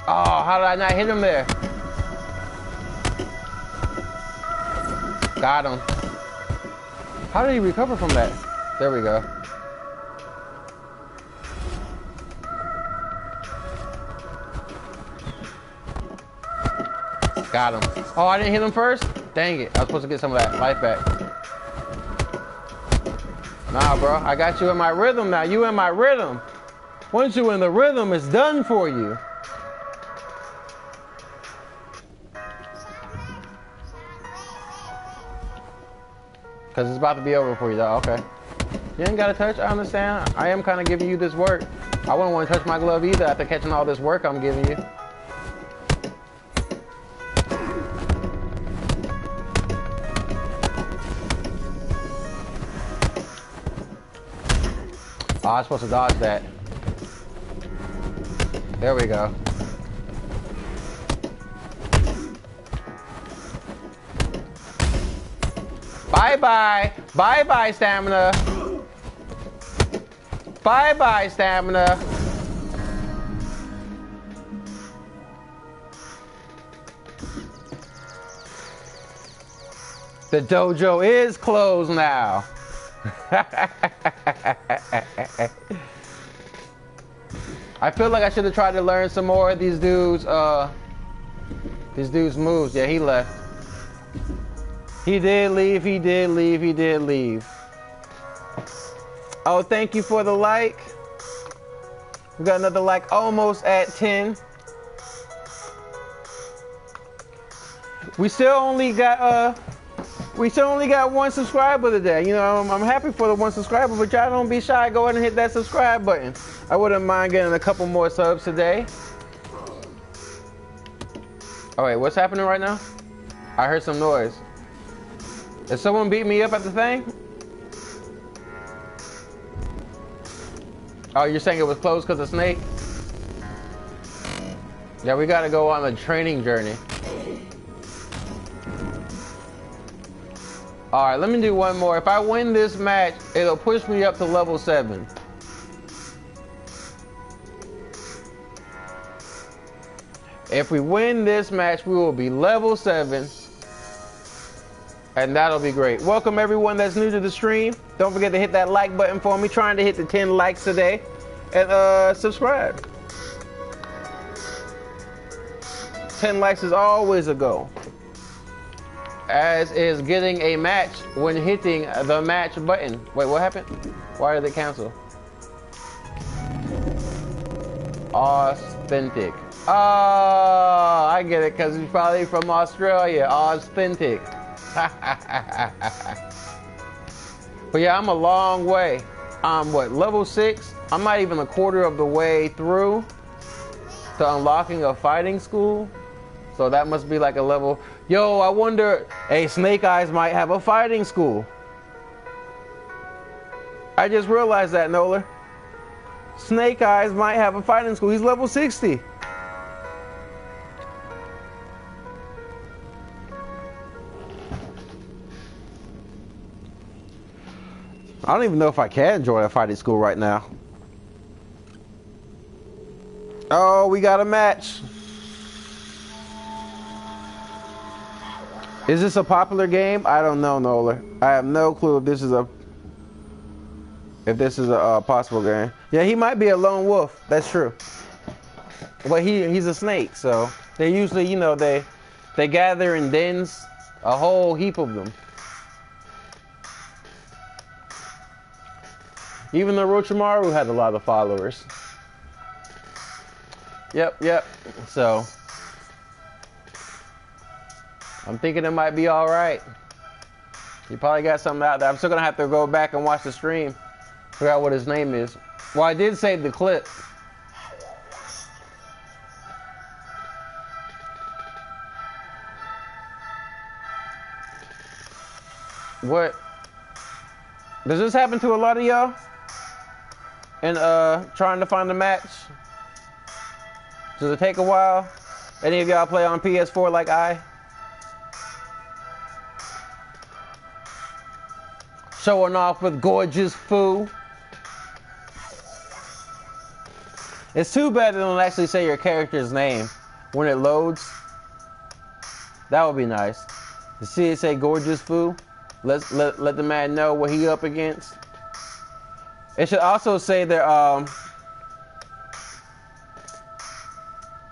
Oh, how did I not hit him there? Got him. How did he recover from that? There we go. Got him. Oh, I didn't hit him first? Dang it. I was supposed to get some of that life back. Nah, bro. I got you in my rhythm now. You in my rhythm. Once you in the rhythm, it's done for you. Because it's about to be over for you, though. Okay. You ain't got to touch. I understand. I am kind of giving you this work. I wouldn't want to touch my glove either after catching all this work I'm giving you. Oh, I was supposed to dodge that. There we go. Bye-bye. Bye-bye, stamina. Bye-bye, stamina. The dojo is closed now. <laughs> I feel like I should have tried to learn some more of these dudes, uh, these dudes' moves. Yeah, he left. He did leave, he did leave, he did leave. Oh, thank you for the like. We got another like almost at 10. We still only got uh we still only got one subscriber today. You know, I'm, I'm, happy for the one subscriber, but y'all don't be shy. Go ahead and hit that subscribe button. I wouldn't mind getting a couple more subs today. All right, what's happening right now? I heard some noise. Did someone beat me up at the thing? Oh, you're saying it was closed because of Snake? Yeah, we gotta go on the training journey. Alright, let me do one more. If I win this match, it'll push me up to level 7. If we win this match, we will be level 7. And that'll be great. Welcome everyone that's new to the stream. Don't forget to hit that like button for me. Trying to hit the 10 likes today. And uh, subscribe. 10 likes is always a goal as is getting a match when hitting the match button. Wait, what happened? Why did it cancel? Authentic. Oh, I get it, because he's probably from Australia. Authentic. But yeah, I'm a long way. I'm what, level six? I'm not even a quarter of the way through to unlocking a fighting school. So that must be like a level. Yo, I wonder, hey, Snake Eyes might have a fighting school. I just realized that, Nola. Snake Eyes might have a fighting school. He's level 60. I don't even know if I can join a fighting school right now. Oh, we got a match. Is this a popular game? I don't know, Nola. I have no clue if this is a if this is a uh, possible game. Yeah, he might be a lone wolf. That's true. But he he's a snake, so they usually, you know, they they gather in dens, a whole heap of them. Even though Orochimaru had a lot of followers. Yep, yep. So I'm thinking it might be all right. You probably got something out there. I'm still gonna have to go back and watch the stream. Figure out what his name is. Well, I did save the clip. What? Does this happen to a lot of y'all? And uh, trying to find a match? Does it take a while? Any of y'all play on PS4 like I? Showing off with gorgeous foo. It's too bad they don't actually say your character's name when it loads. That would be nice. To see it say gorgeous foo. Let let let the man know what he up against. It should also say that um.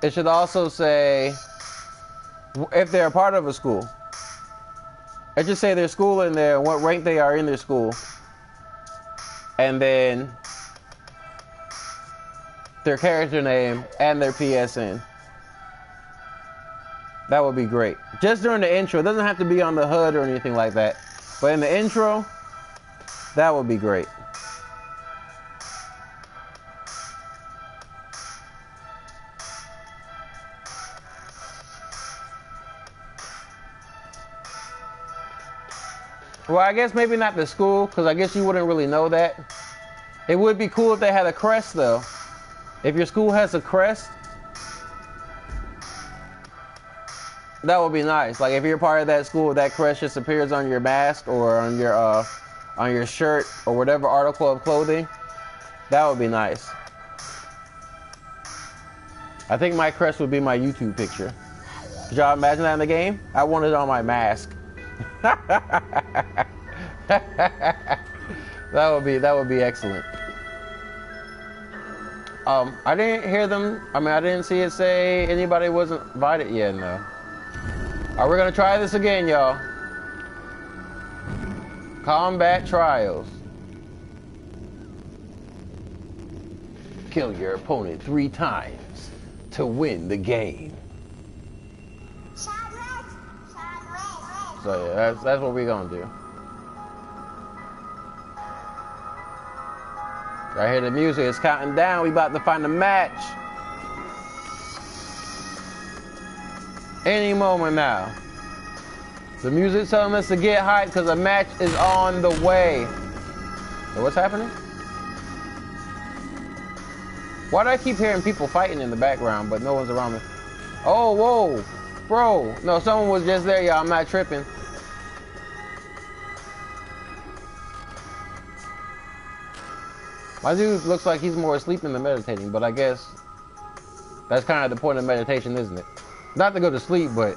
It should also say if they're a part of a school. It just say their school in there, what rank they are in their school, and then their character name and their PSN. That would be great. Just during the intro. It doesn't have to be on the HUD or anything like that. But in the intro, that would be great. Well, I guess maybe not the school, because I guess you wouldn't really know that. It would be cool if they had a crest, though. If your school has a crest, that would be nice. Like if you're part of that school, that crest just appears on your mask or on your uh, on your shirt or whatever article of clothing. That would be nice. I think my crest would be my YouTube picture. Could y'all imagine that in the game? I want it on my mask. <laughs> <laughs> that would be that would be excellent. Um, I didn't hear them. I mean, I didn't see it say anybody wasn't invited yet. No. Are we gonna try this again, y'all? Combat trials. Kill your opponent three times to win the game. Yeah, that's that's what we're gonna do. I hear the music, it's counting down. We about to find a match. Any moment now. The music's telling us to get hyped because a match is on the way. So what's happening? Why do I keep hearing people fighting in the background, but no one's around me? Oh, whoa, bro. No, someone was just there, y'all. I'm not tripping. My dude looks like he's more sleeping than meditating, but I guess that's kind of the point of meditation, isn't it? Not to go to sleep, but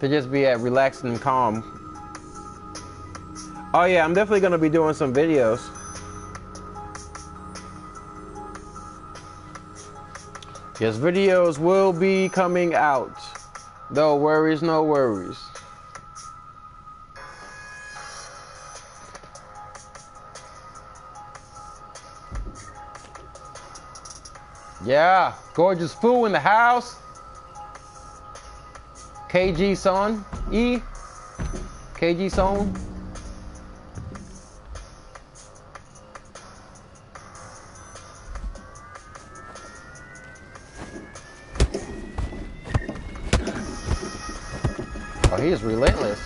to just be at relaxed and calm. Oh yeah, I'm definitely gonna be doing some videos. Yes, videos will be coming out. No worries, no worries. Yeah, gorgeous fool in the house. KG son, E. KG son. Oh, he is relentless.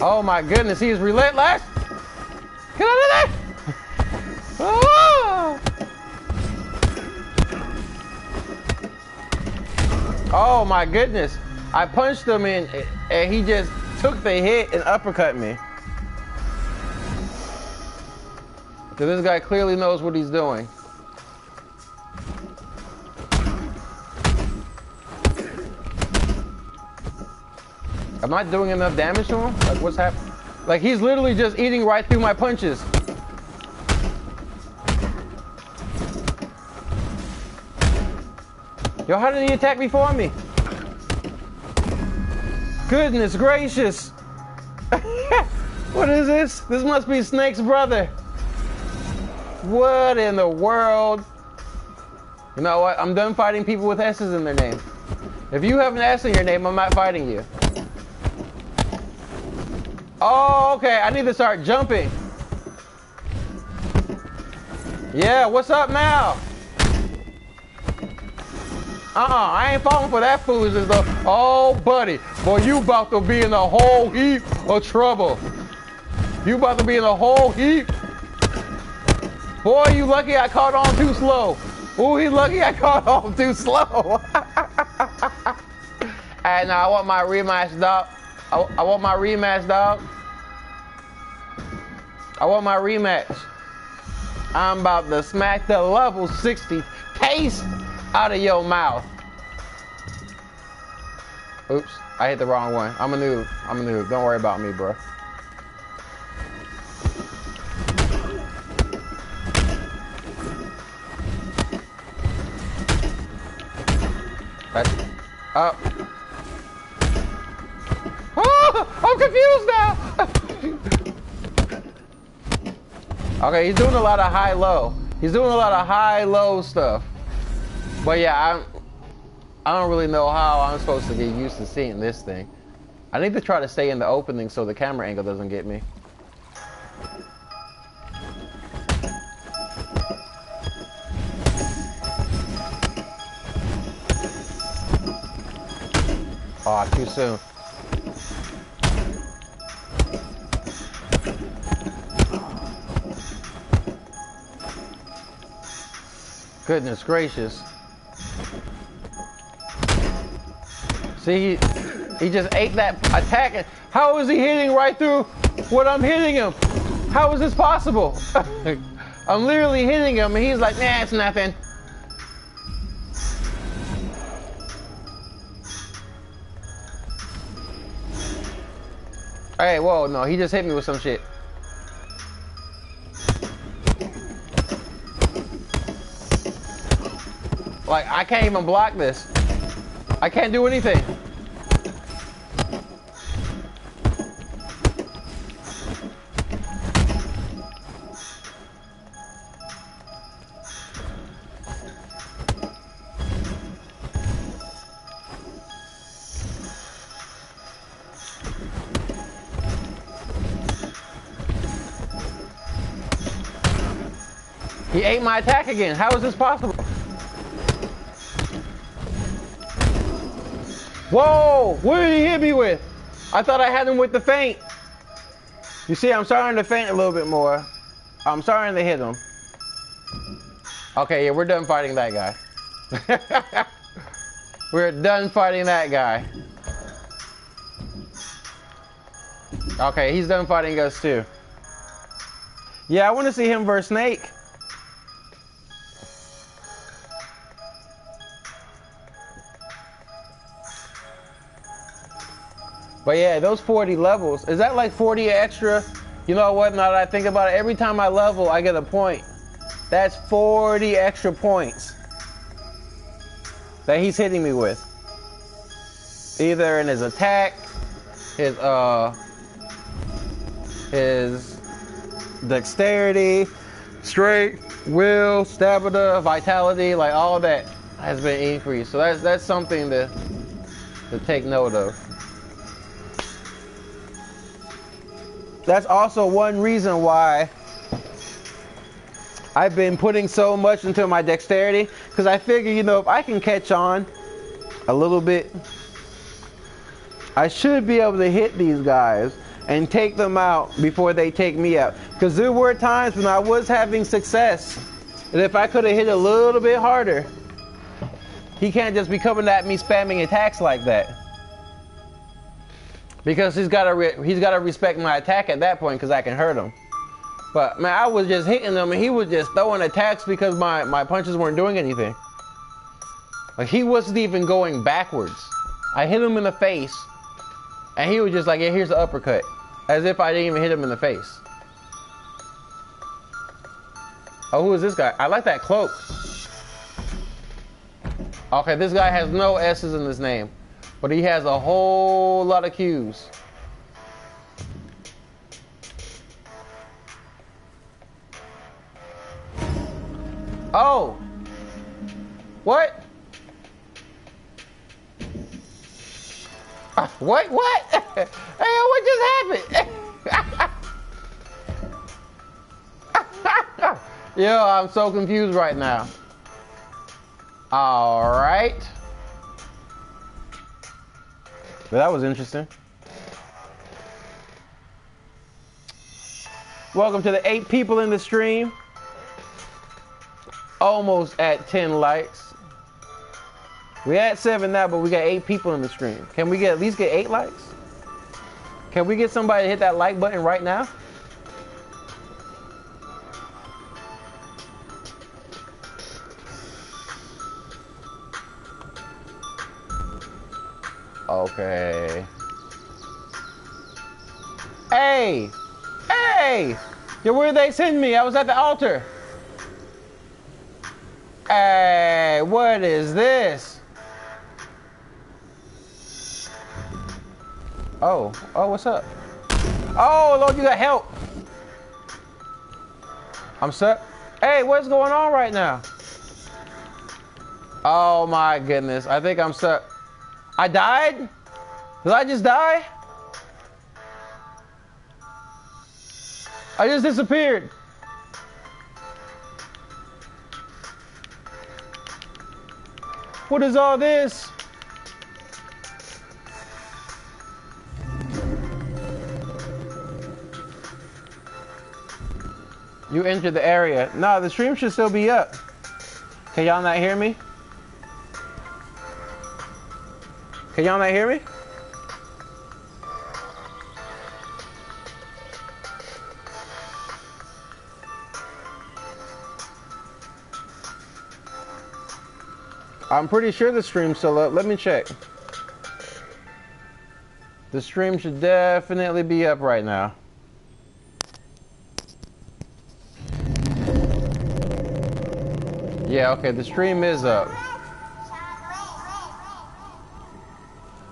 Oh my goodness, he is relentless. Get out of there! <laughs> Oh! oh my goodness. I punched him in and he just took the hit and uppercut me. So this guy clearly knows what he's doing. Am I doing enough damage to him? Like what's happening? Like he's literally just eating right through my punches. Yo, how did he attack before me? Goodness gracious. <laughs> what is this? This must be Snake's brother. What in the world? You know what? I'm done fighting people with S's in their name. If you have an S in your name, I'm not fighting you. Oh, okay. I need to start jumping. Yeah, what's up now? Uh-uh, I ain't falling for that foolishness though. Oh, buddy. Boy, you about to be in a whole heap of trouble. You about to be in a whole heap. Boy, you lucky I caught on too slow. Ooh, he lucky I <laughs> caught on too slow. <laughs> and now I want my rematch, dog. I, I want my rematch, dog. I want my rematch. I'm about to smack the level 60 taste out of your mouth. Oops, I hit the wrong one. I'm a noob. I'm a noob. Don't worry about me, bro. That's up. Confused now. okay, he's doing a lot of high-low. He's doing a lot of high-low stuff. But yeah, I'm, I don't really know how I'm supposed to get used to seeing this thing. I need to try to stay in the opening so the camera angle doesn't get me. Oh, too soon. Goodness gracious. See, he, he just ate that attack. How is he hitting right through what I'm hitting him? How is this possible? <laughs> I'm literally hitting him and he's like, nah, it's nothing. Hey, whoa, no, he just hit me with some shit. Like, I can't even block this. I can't do anything. He ate my attack again. How is this possible? Whoa! What did he hit me with? I thought I had him with the feint. You see, I'm starting to feint a little bit more. I'm starting to hit him. Okay, yeah, we're done fighting that guy. <laughs> we're done fighting that guy. Okay, he's done fighting us too. Yeah, I want to see him versus Snake. But yeah, those 40 levels, is that like 40 extra? You know what, now that I think about it, every time I level, I get a point. That's 40 extra points that he's hitting me with. Either in his attack, his, uh, his dexterity, strength, will, stamina, vitality, like all that has been increased. So that's, that's something to, to take note of. That's also one reason why I've been putting so much into my dexterity because I figure, you know, if I can catch on a little bit, I should be able to hit these guys and take them out before they take me out. Because there were times when I was having success, and if I could have hit a little bit harder, he can't just be coming at me spamming attacks like that. Because he's got to he's got to respect my attack at that point because I can hurt him. But man, I was just hitting him and he was just throwing attacks because my my punches weren't doing anything. Like he wasn't even going backwards. I hit him in the face, and he was just like, "Yeah, here's the uppercut," as if I didn't even hit him in the face. Oh, who is this guy? I like that cloak. Okay, this guy has no S's in his name, but he has a whole lot of Q's. Oh! What? Uh, what? What? <laughs> hey, what just happened? <laughs> Yo, I'm so confused right now. All right. But that was interesting. Welcome to the eight people in the stream. Almost at 10 likes. We at seven now, but we got eight people in the stream. Can we get at least get eight likes? Can we get somebody to hit that like button right now? Okay. Hey! Hey! Yo, where they send me? I was at the altar. Hey, what is this? Oh, oh, what's up? Oh, Lord, you got help. I'm set. Hey, what's going on right now? Oh my goodness, I think I'm stuck. I died? Did I just die? I just disappeared. What is all this? You entered the area. No, the stream should still be up. Can y'all not hear me? Can y'all not hear me? I'm pretty sure the stream's still up. Let me check. The stream should definitely be up right now. Yeah, okay, the stream is up.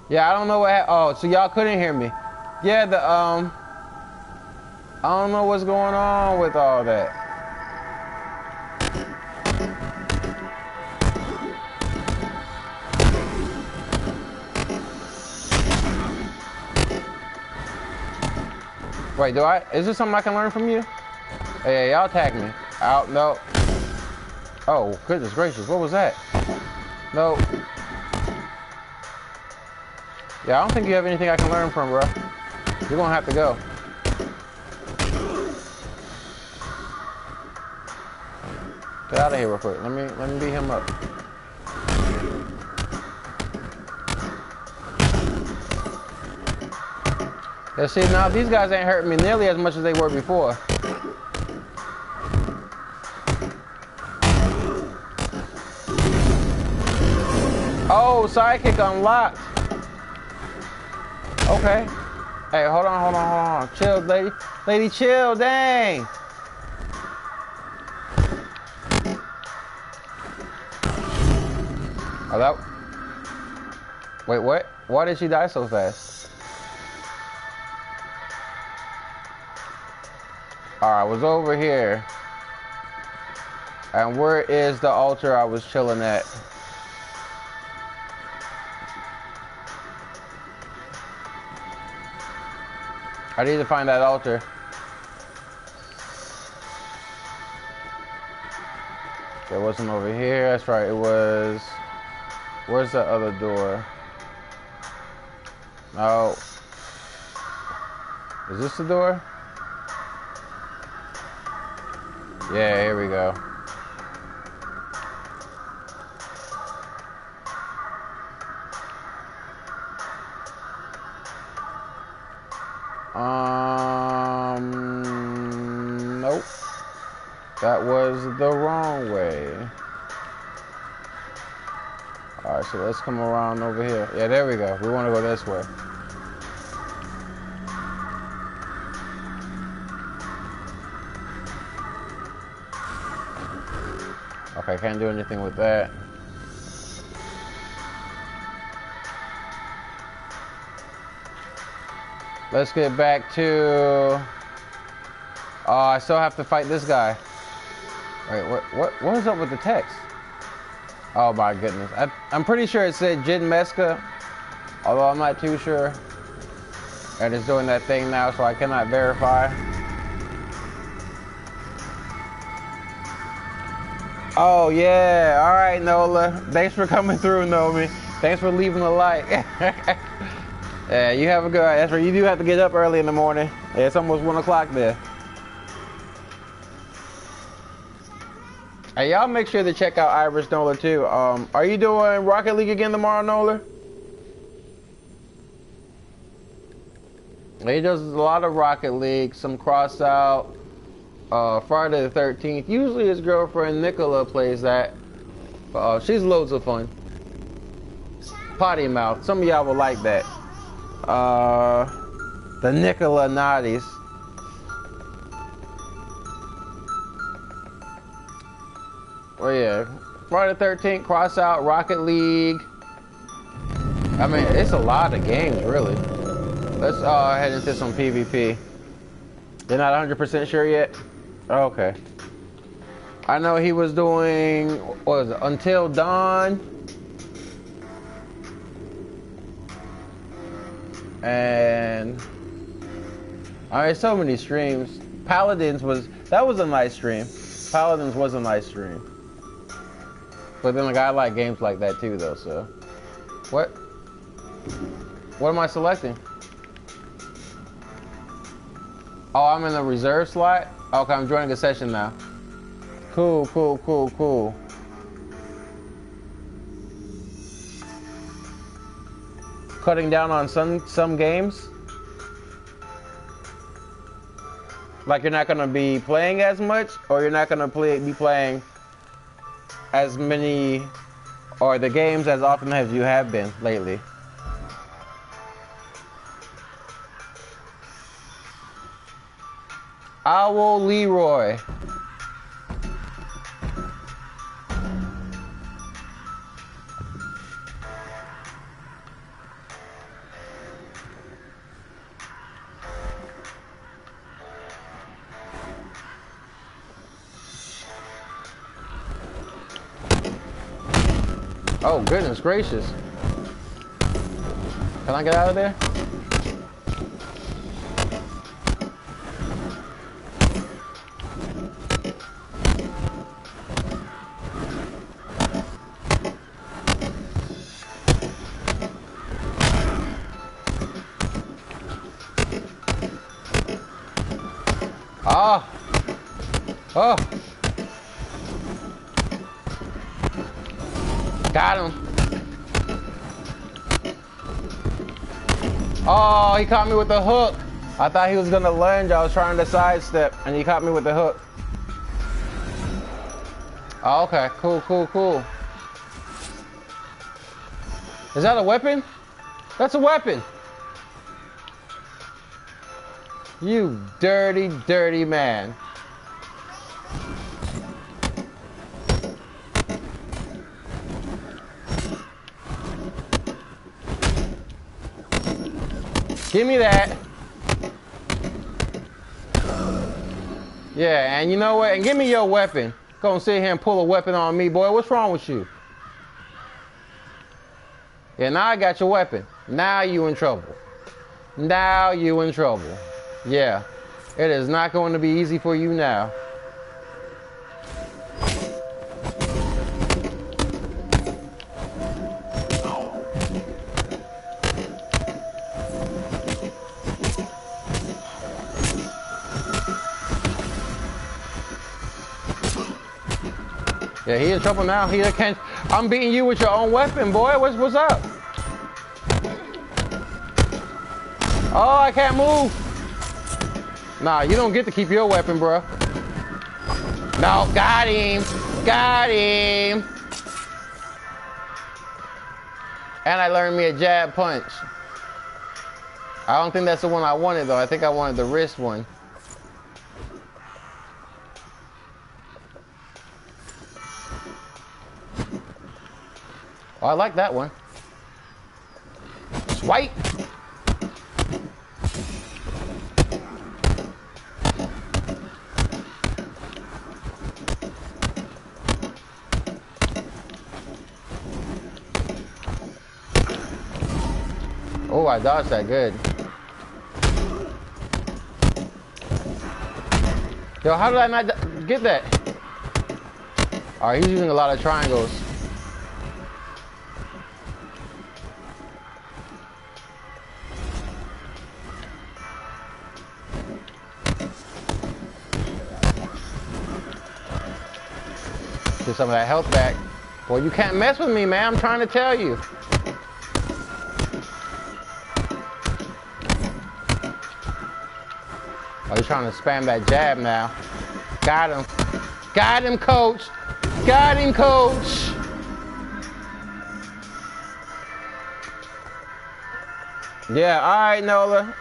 Yeah, I don't know what. Oh, so y'all couldn't hear me. Yeah, the um. I don't know what's going on with all that. Wait, do I? Is this something I can learn from you? Hey, y'all tag me. Out, no. Oh, goodness gracious, what was that? No. Yeah, I don't think you have anything I can learn from, bro. You're gonna have to go. Get out of here real quick. Let me let me beat him up. Yeah, see now these guys ain't hurting me nearly as much as they were before. Oh, sidekick unlocked. Okay. Hey, hold on, hold on, hold on. Chill, lady. Lady, chill, dang. Hello? that... Wait, what? Why did she die so fast? Alright, I was over here. And where is the altar I was chilling at? I need to find that altar. It wasn't over here. That's right. It was. Where's the other door? No. Is this the door? Yeah, here we go. That was the wrong way. Alright, so let's come around over here. Yeah, there we go. We want to go this way. Okay, can't do anything with that. Let's get back to... Oh, I still have to fight this guy. Wait, what, what, what is up with the text? Oh my goodness. I, am pretty sure it said Jin Meska, although I'm not too sure. And it's doing that thing now, so I cannot verify. Oh yeah, all right, Nola. Thanks for coming through, Nomi. Thanks for leaving the like. <laughs> yeah, you have a good. That's right. You do have to get up early in the morning. It's almost one o'clock there. Hey, y'all make sure to check out Iris Nola too. Um, are you doing Rocket League again tomorrow, Nola? He does a lot of Rocket League, some Crossout uh, Friday the 13th. Usually his girlfriend Nicola plays that. Uh, she's loads of fun. Potty mouth. Some of y'all will like that. Uh, the Nicola Naughties. Oh yeah, Friday the 13th, Crossout, Rocket League. I mean, it's a lot of games, really. Let's uh, head into some PvP. They're not 100% sure yet? Okay. I know he was doing what was it, Until Dawn. And I mean so many streams. Paladins was that was a nice stream. Paladins was a nice stream. But then like I like games like that too though, so what what am I selecting? Oh, I'm in the reserve slot? Okay, I'm joining a session now. Cool, cool, cool, cool. Cutting down on some some games. Like you're not gonna be playing as much, or you're not gonna play be playing as many, or the games as often as you have been lately. Owl Leroy. Goodness gracious. Can I get out of there? Oh. Got him. Oh, he caught me with the hook. I thought he was gonna lunge. I was trying to sidestep, and he caught me with the hook. Oh, okay, cool, cool, cool. Is that a weapon? That's a weapon. You dirty, dirty man. Give me that. Yeah, and you know what? And give me your weapon. Go and sit here and pull a weapon on me, boy. What's wrong with you? Yeah, now I got your weapon. Now you in trouble. Now you in trouble. Yeah. It is not going to be easy for you now. Yeah, he in trouble now. He can't. I'm beating you with your own weapon, boy. What's what's up? Oh, I can't move. Nah, you don't get to keep your weapon, bro. No, got him. Got him. And I learned me a jab punch. I don't think that's the one I wanted, though. I think I wanted the wrist one. Oh, I like that one. Swipe. Oh, I dodged that good. Yo, how did I not get that? Alright, he's using a lot of triangles. Get some of that health back. Boy, you can't mess with me, man. I'm trying to tell you. Oh, he's trying to spam that jab now. Got him. Got him, coach. Got him, coach. Yeah, all right, Nola.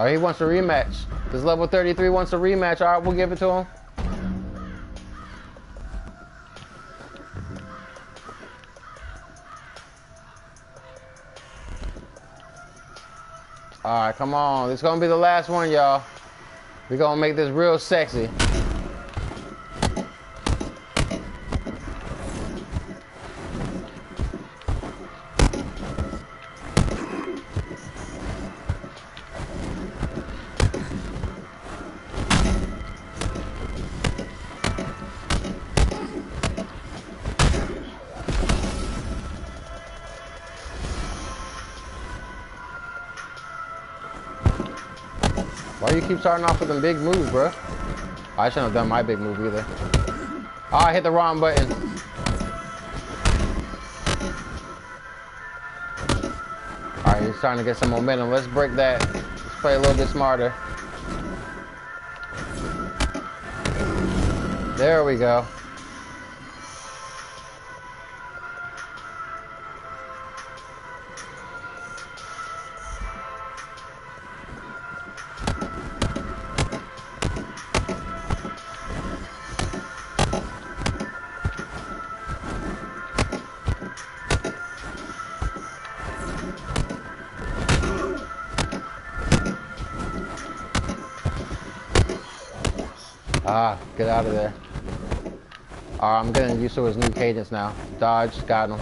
Oh, he wants a rematch. This level 33 wants a rematch. All right, we'll give it to him. All right, come on. This is going to be the last one, y'all. We're going to make this real sexy. Starting off with them big moves, bro? I shouldn't have done my big move either. Oh, I hit the wrong button. Alright, he's trying to get some momentum. Let's break that. Let's play a little bit smarter. There we go. Out of there. Alright, I'm getting used to his new cadence now. Dodge, got him.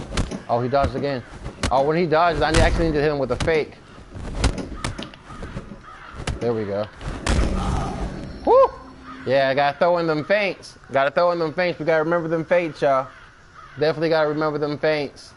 Oh, he dodged again. Oh, when he dodged, I actually need to hit him with a fake. There we go. Woo! Yeah, I gotta throw in them feints. Gotta throw in them feints. We gotta remember them feints, y'all. Definitely gotta remember them feints.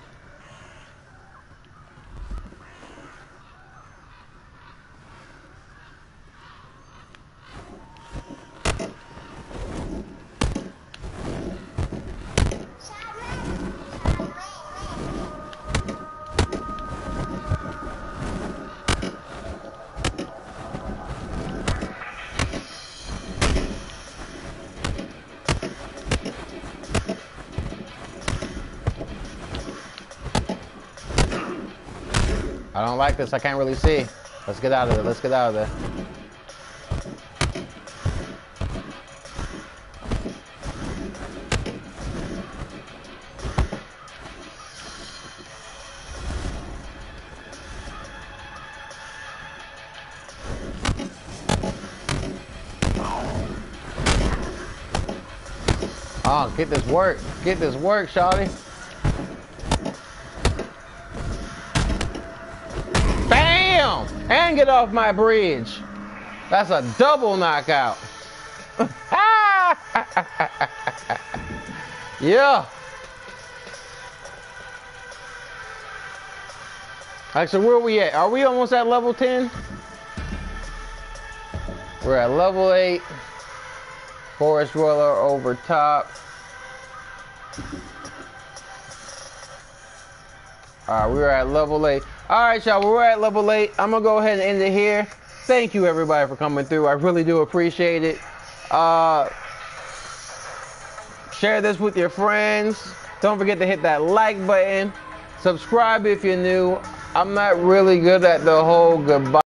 Like this. I can't really see. Let's get out of there. Let's get out of there. Oh, get this work. Get this work, Shawty. And get off my bridge. That's a double knockout. <laughs> yeah. Alright, so where are we at? Are we almost at level 10? We're at level 8. Forest Dweller over top. Alright, we're at level 8. Alright, y'all, we're at level 8. I'm gonna go ahead and end it here. Thank you everybody for coming through. I really do appreciate it. Uh, share this with your friends. Don't forget to hit that like button. Subscribe if you're new. I'm not really good at the whole goodbye.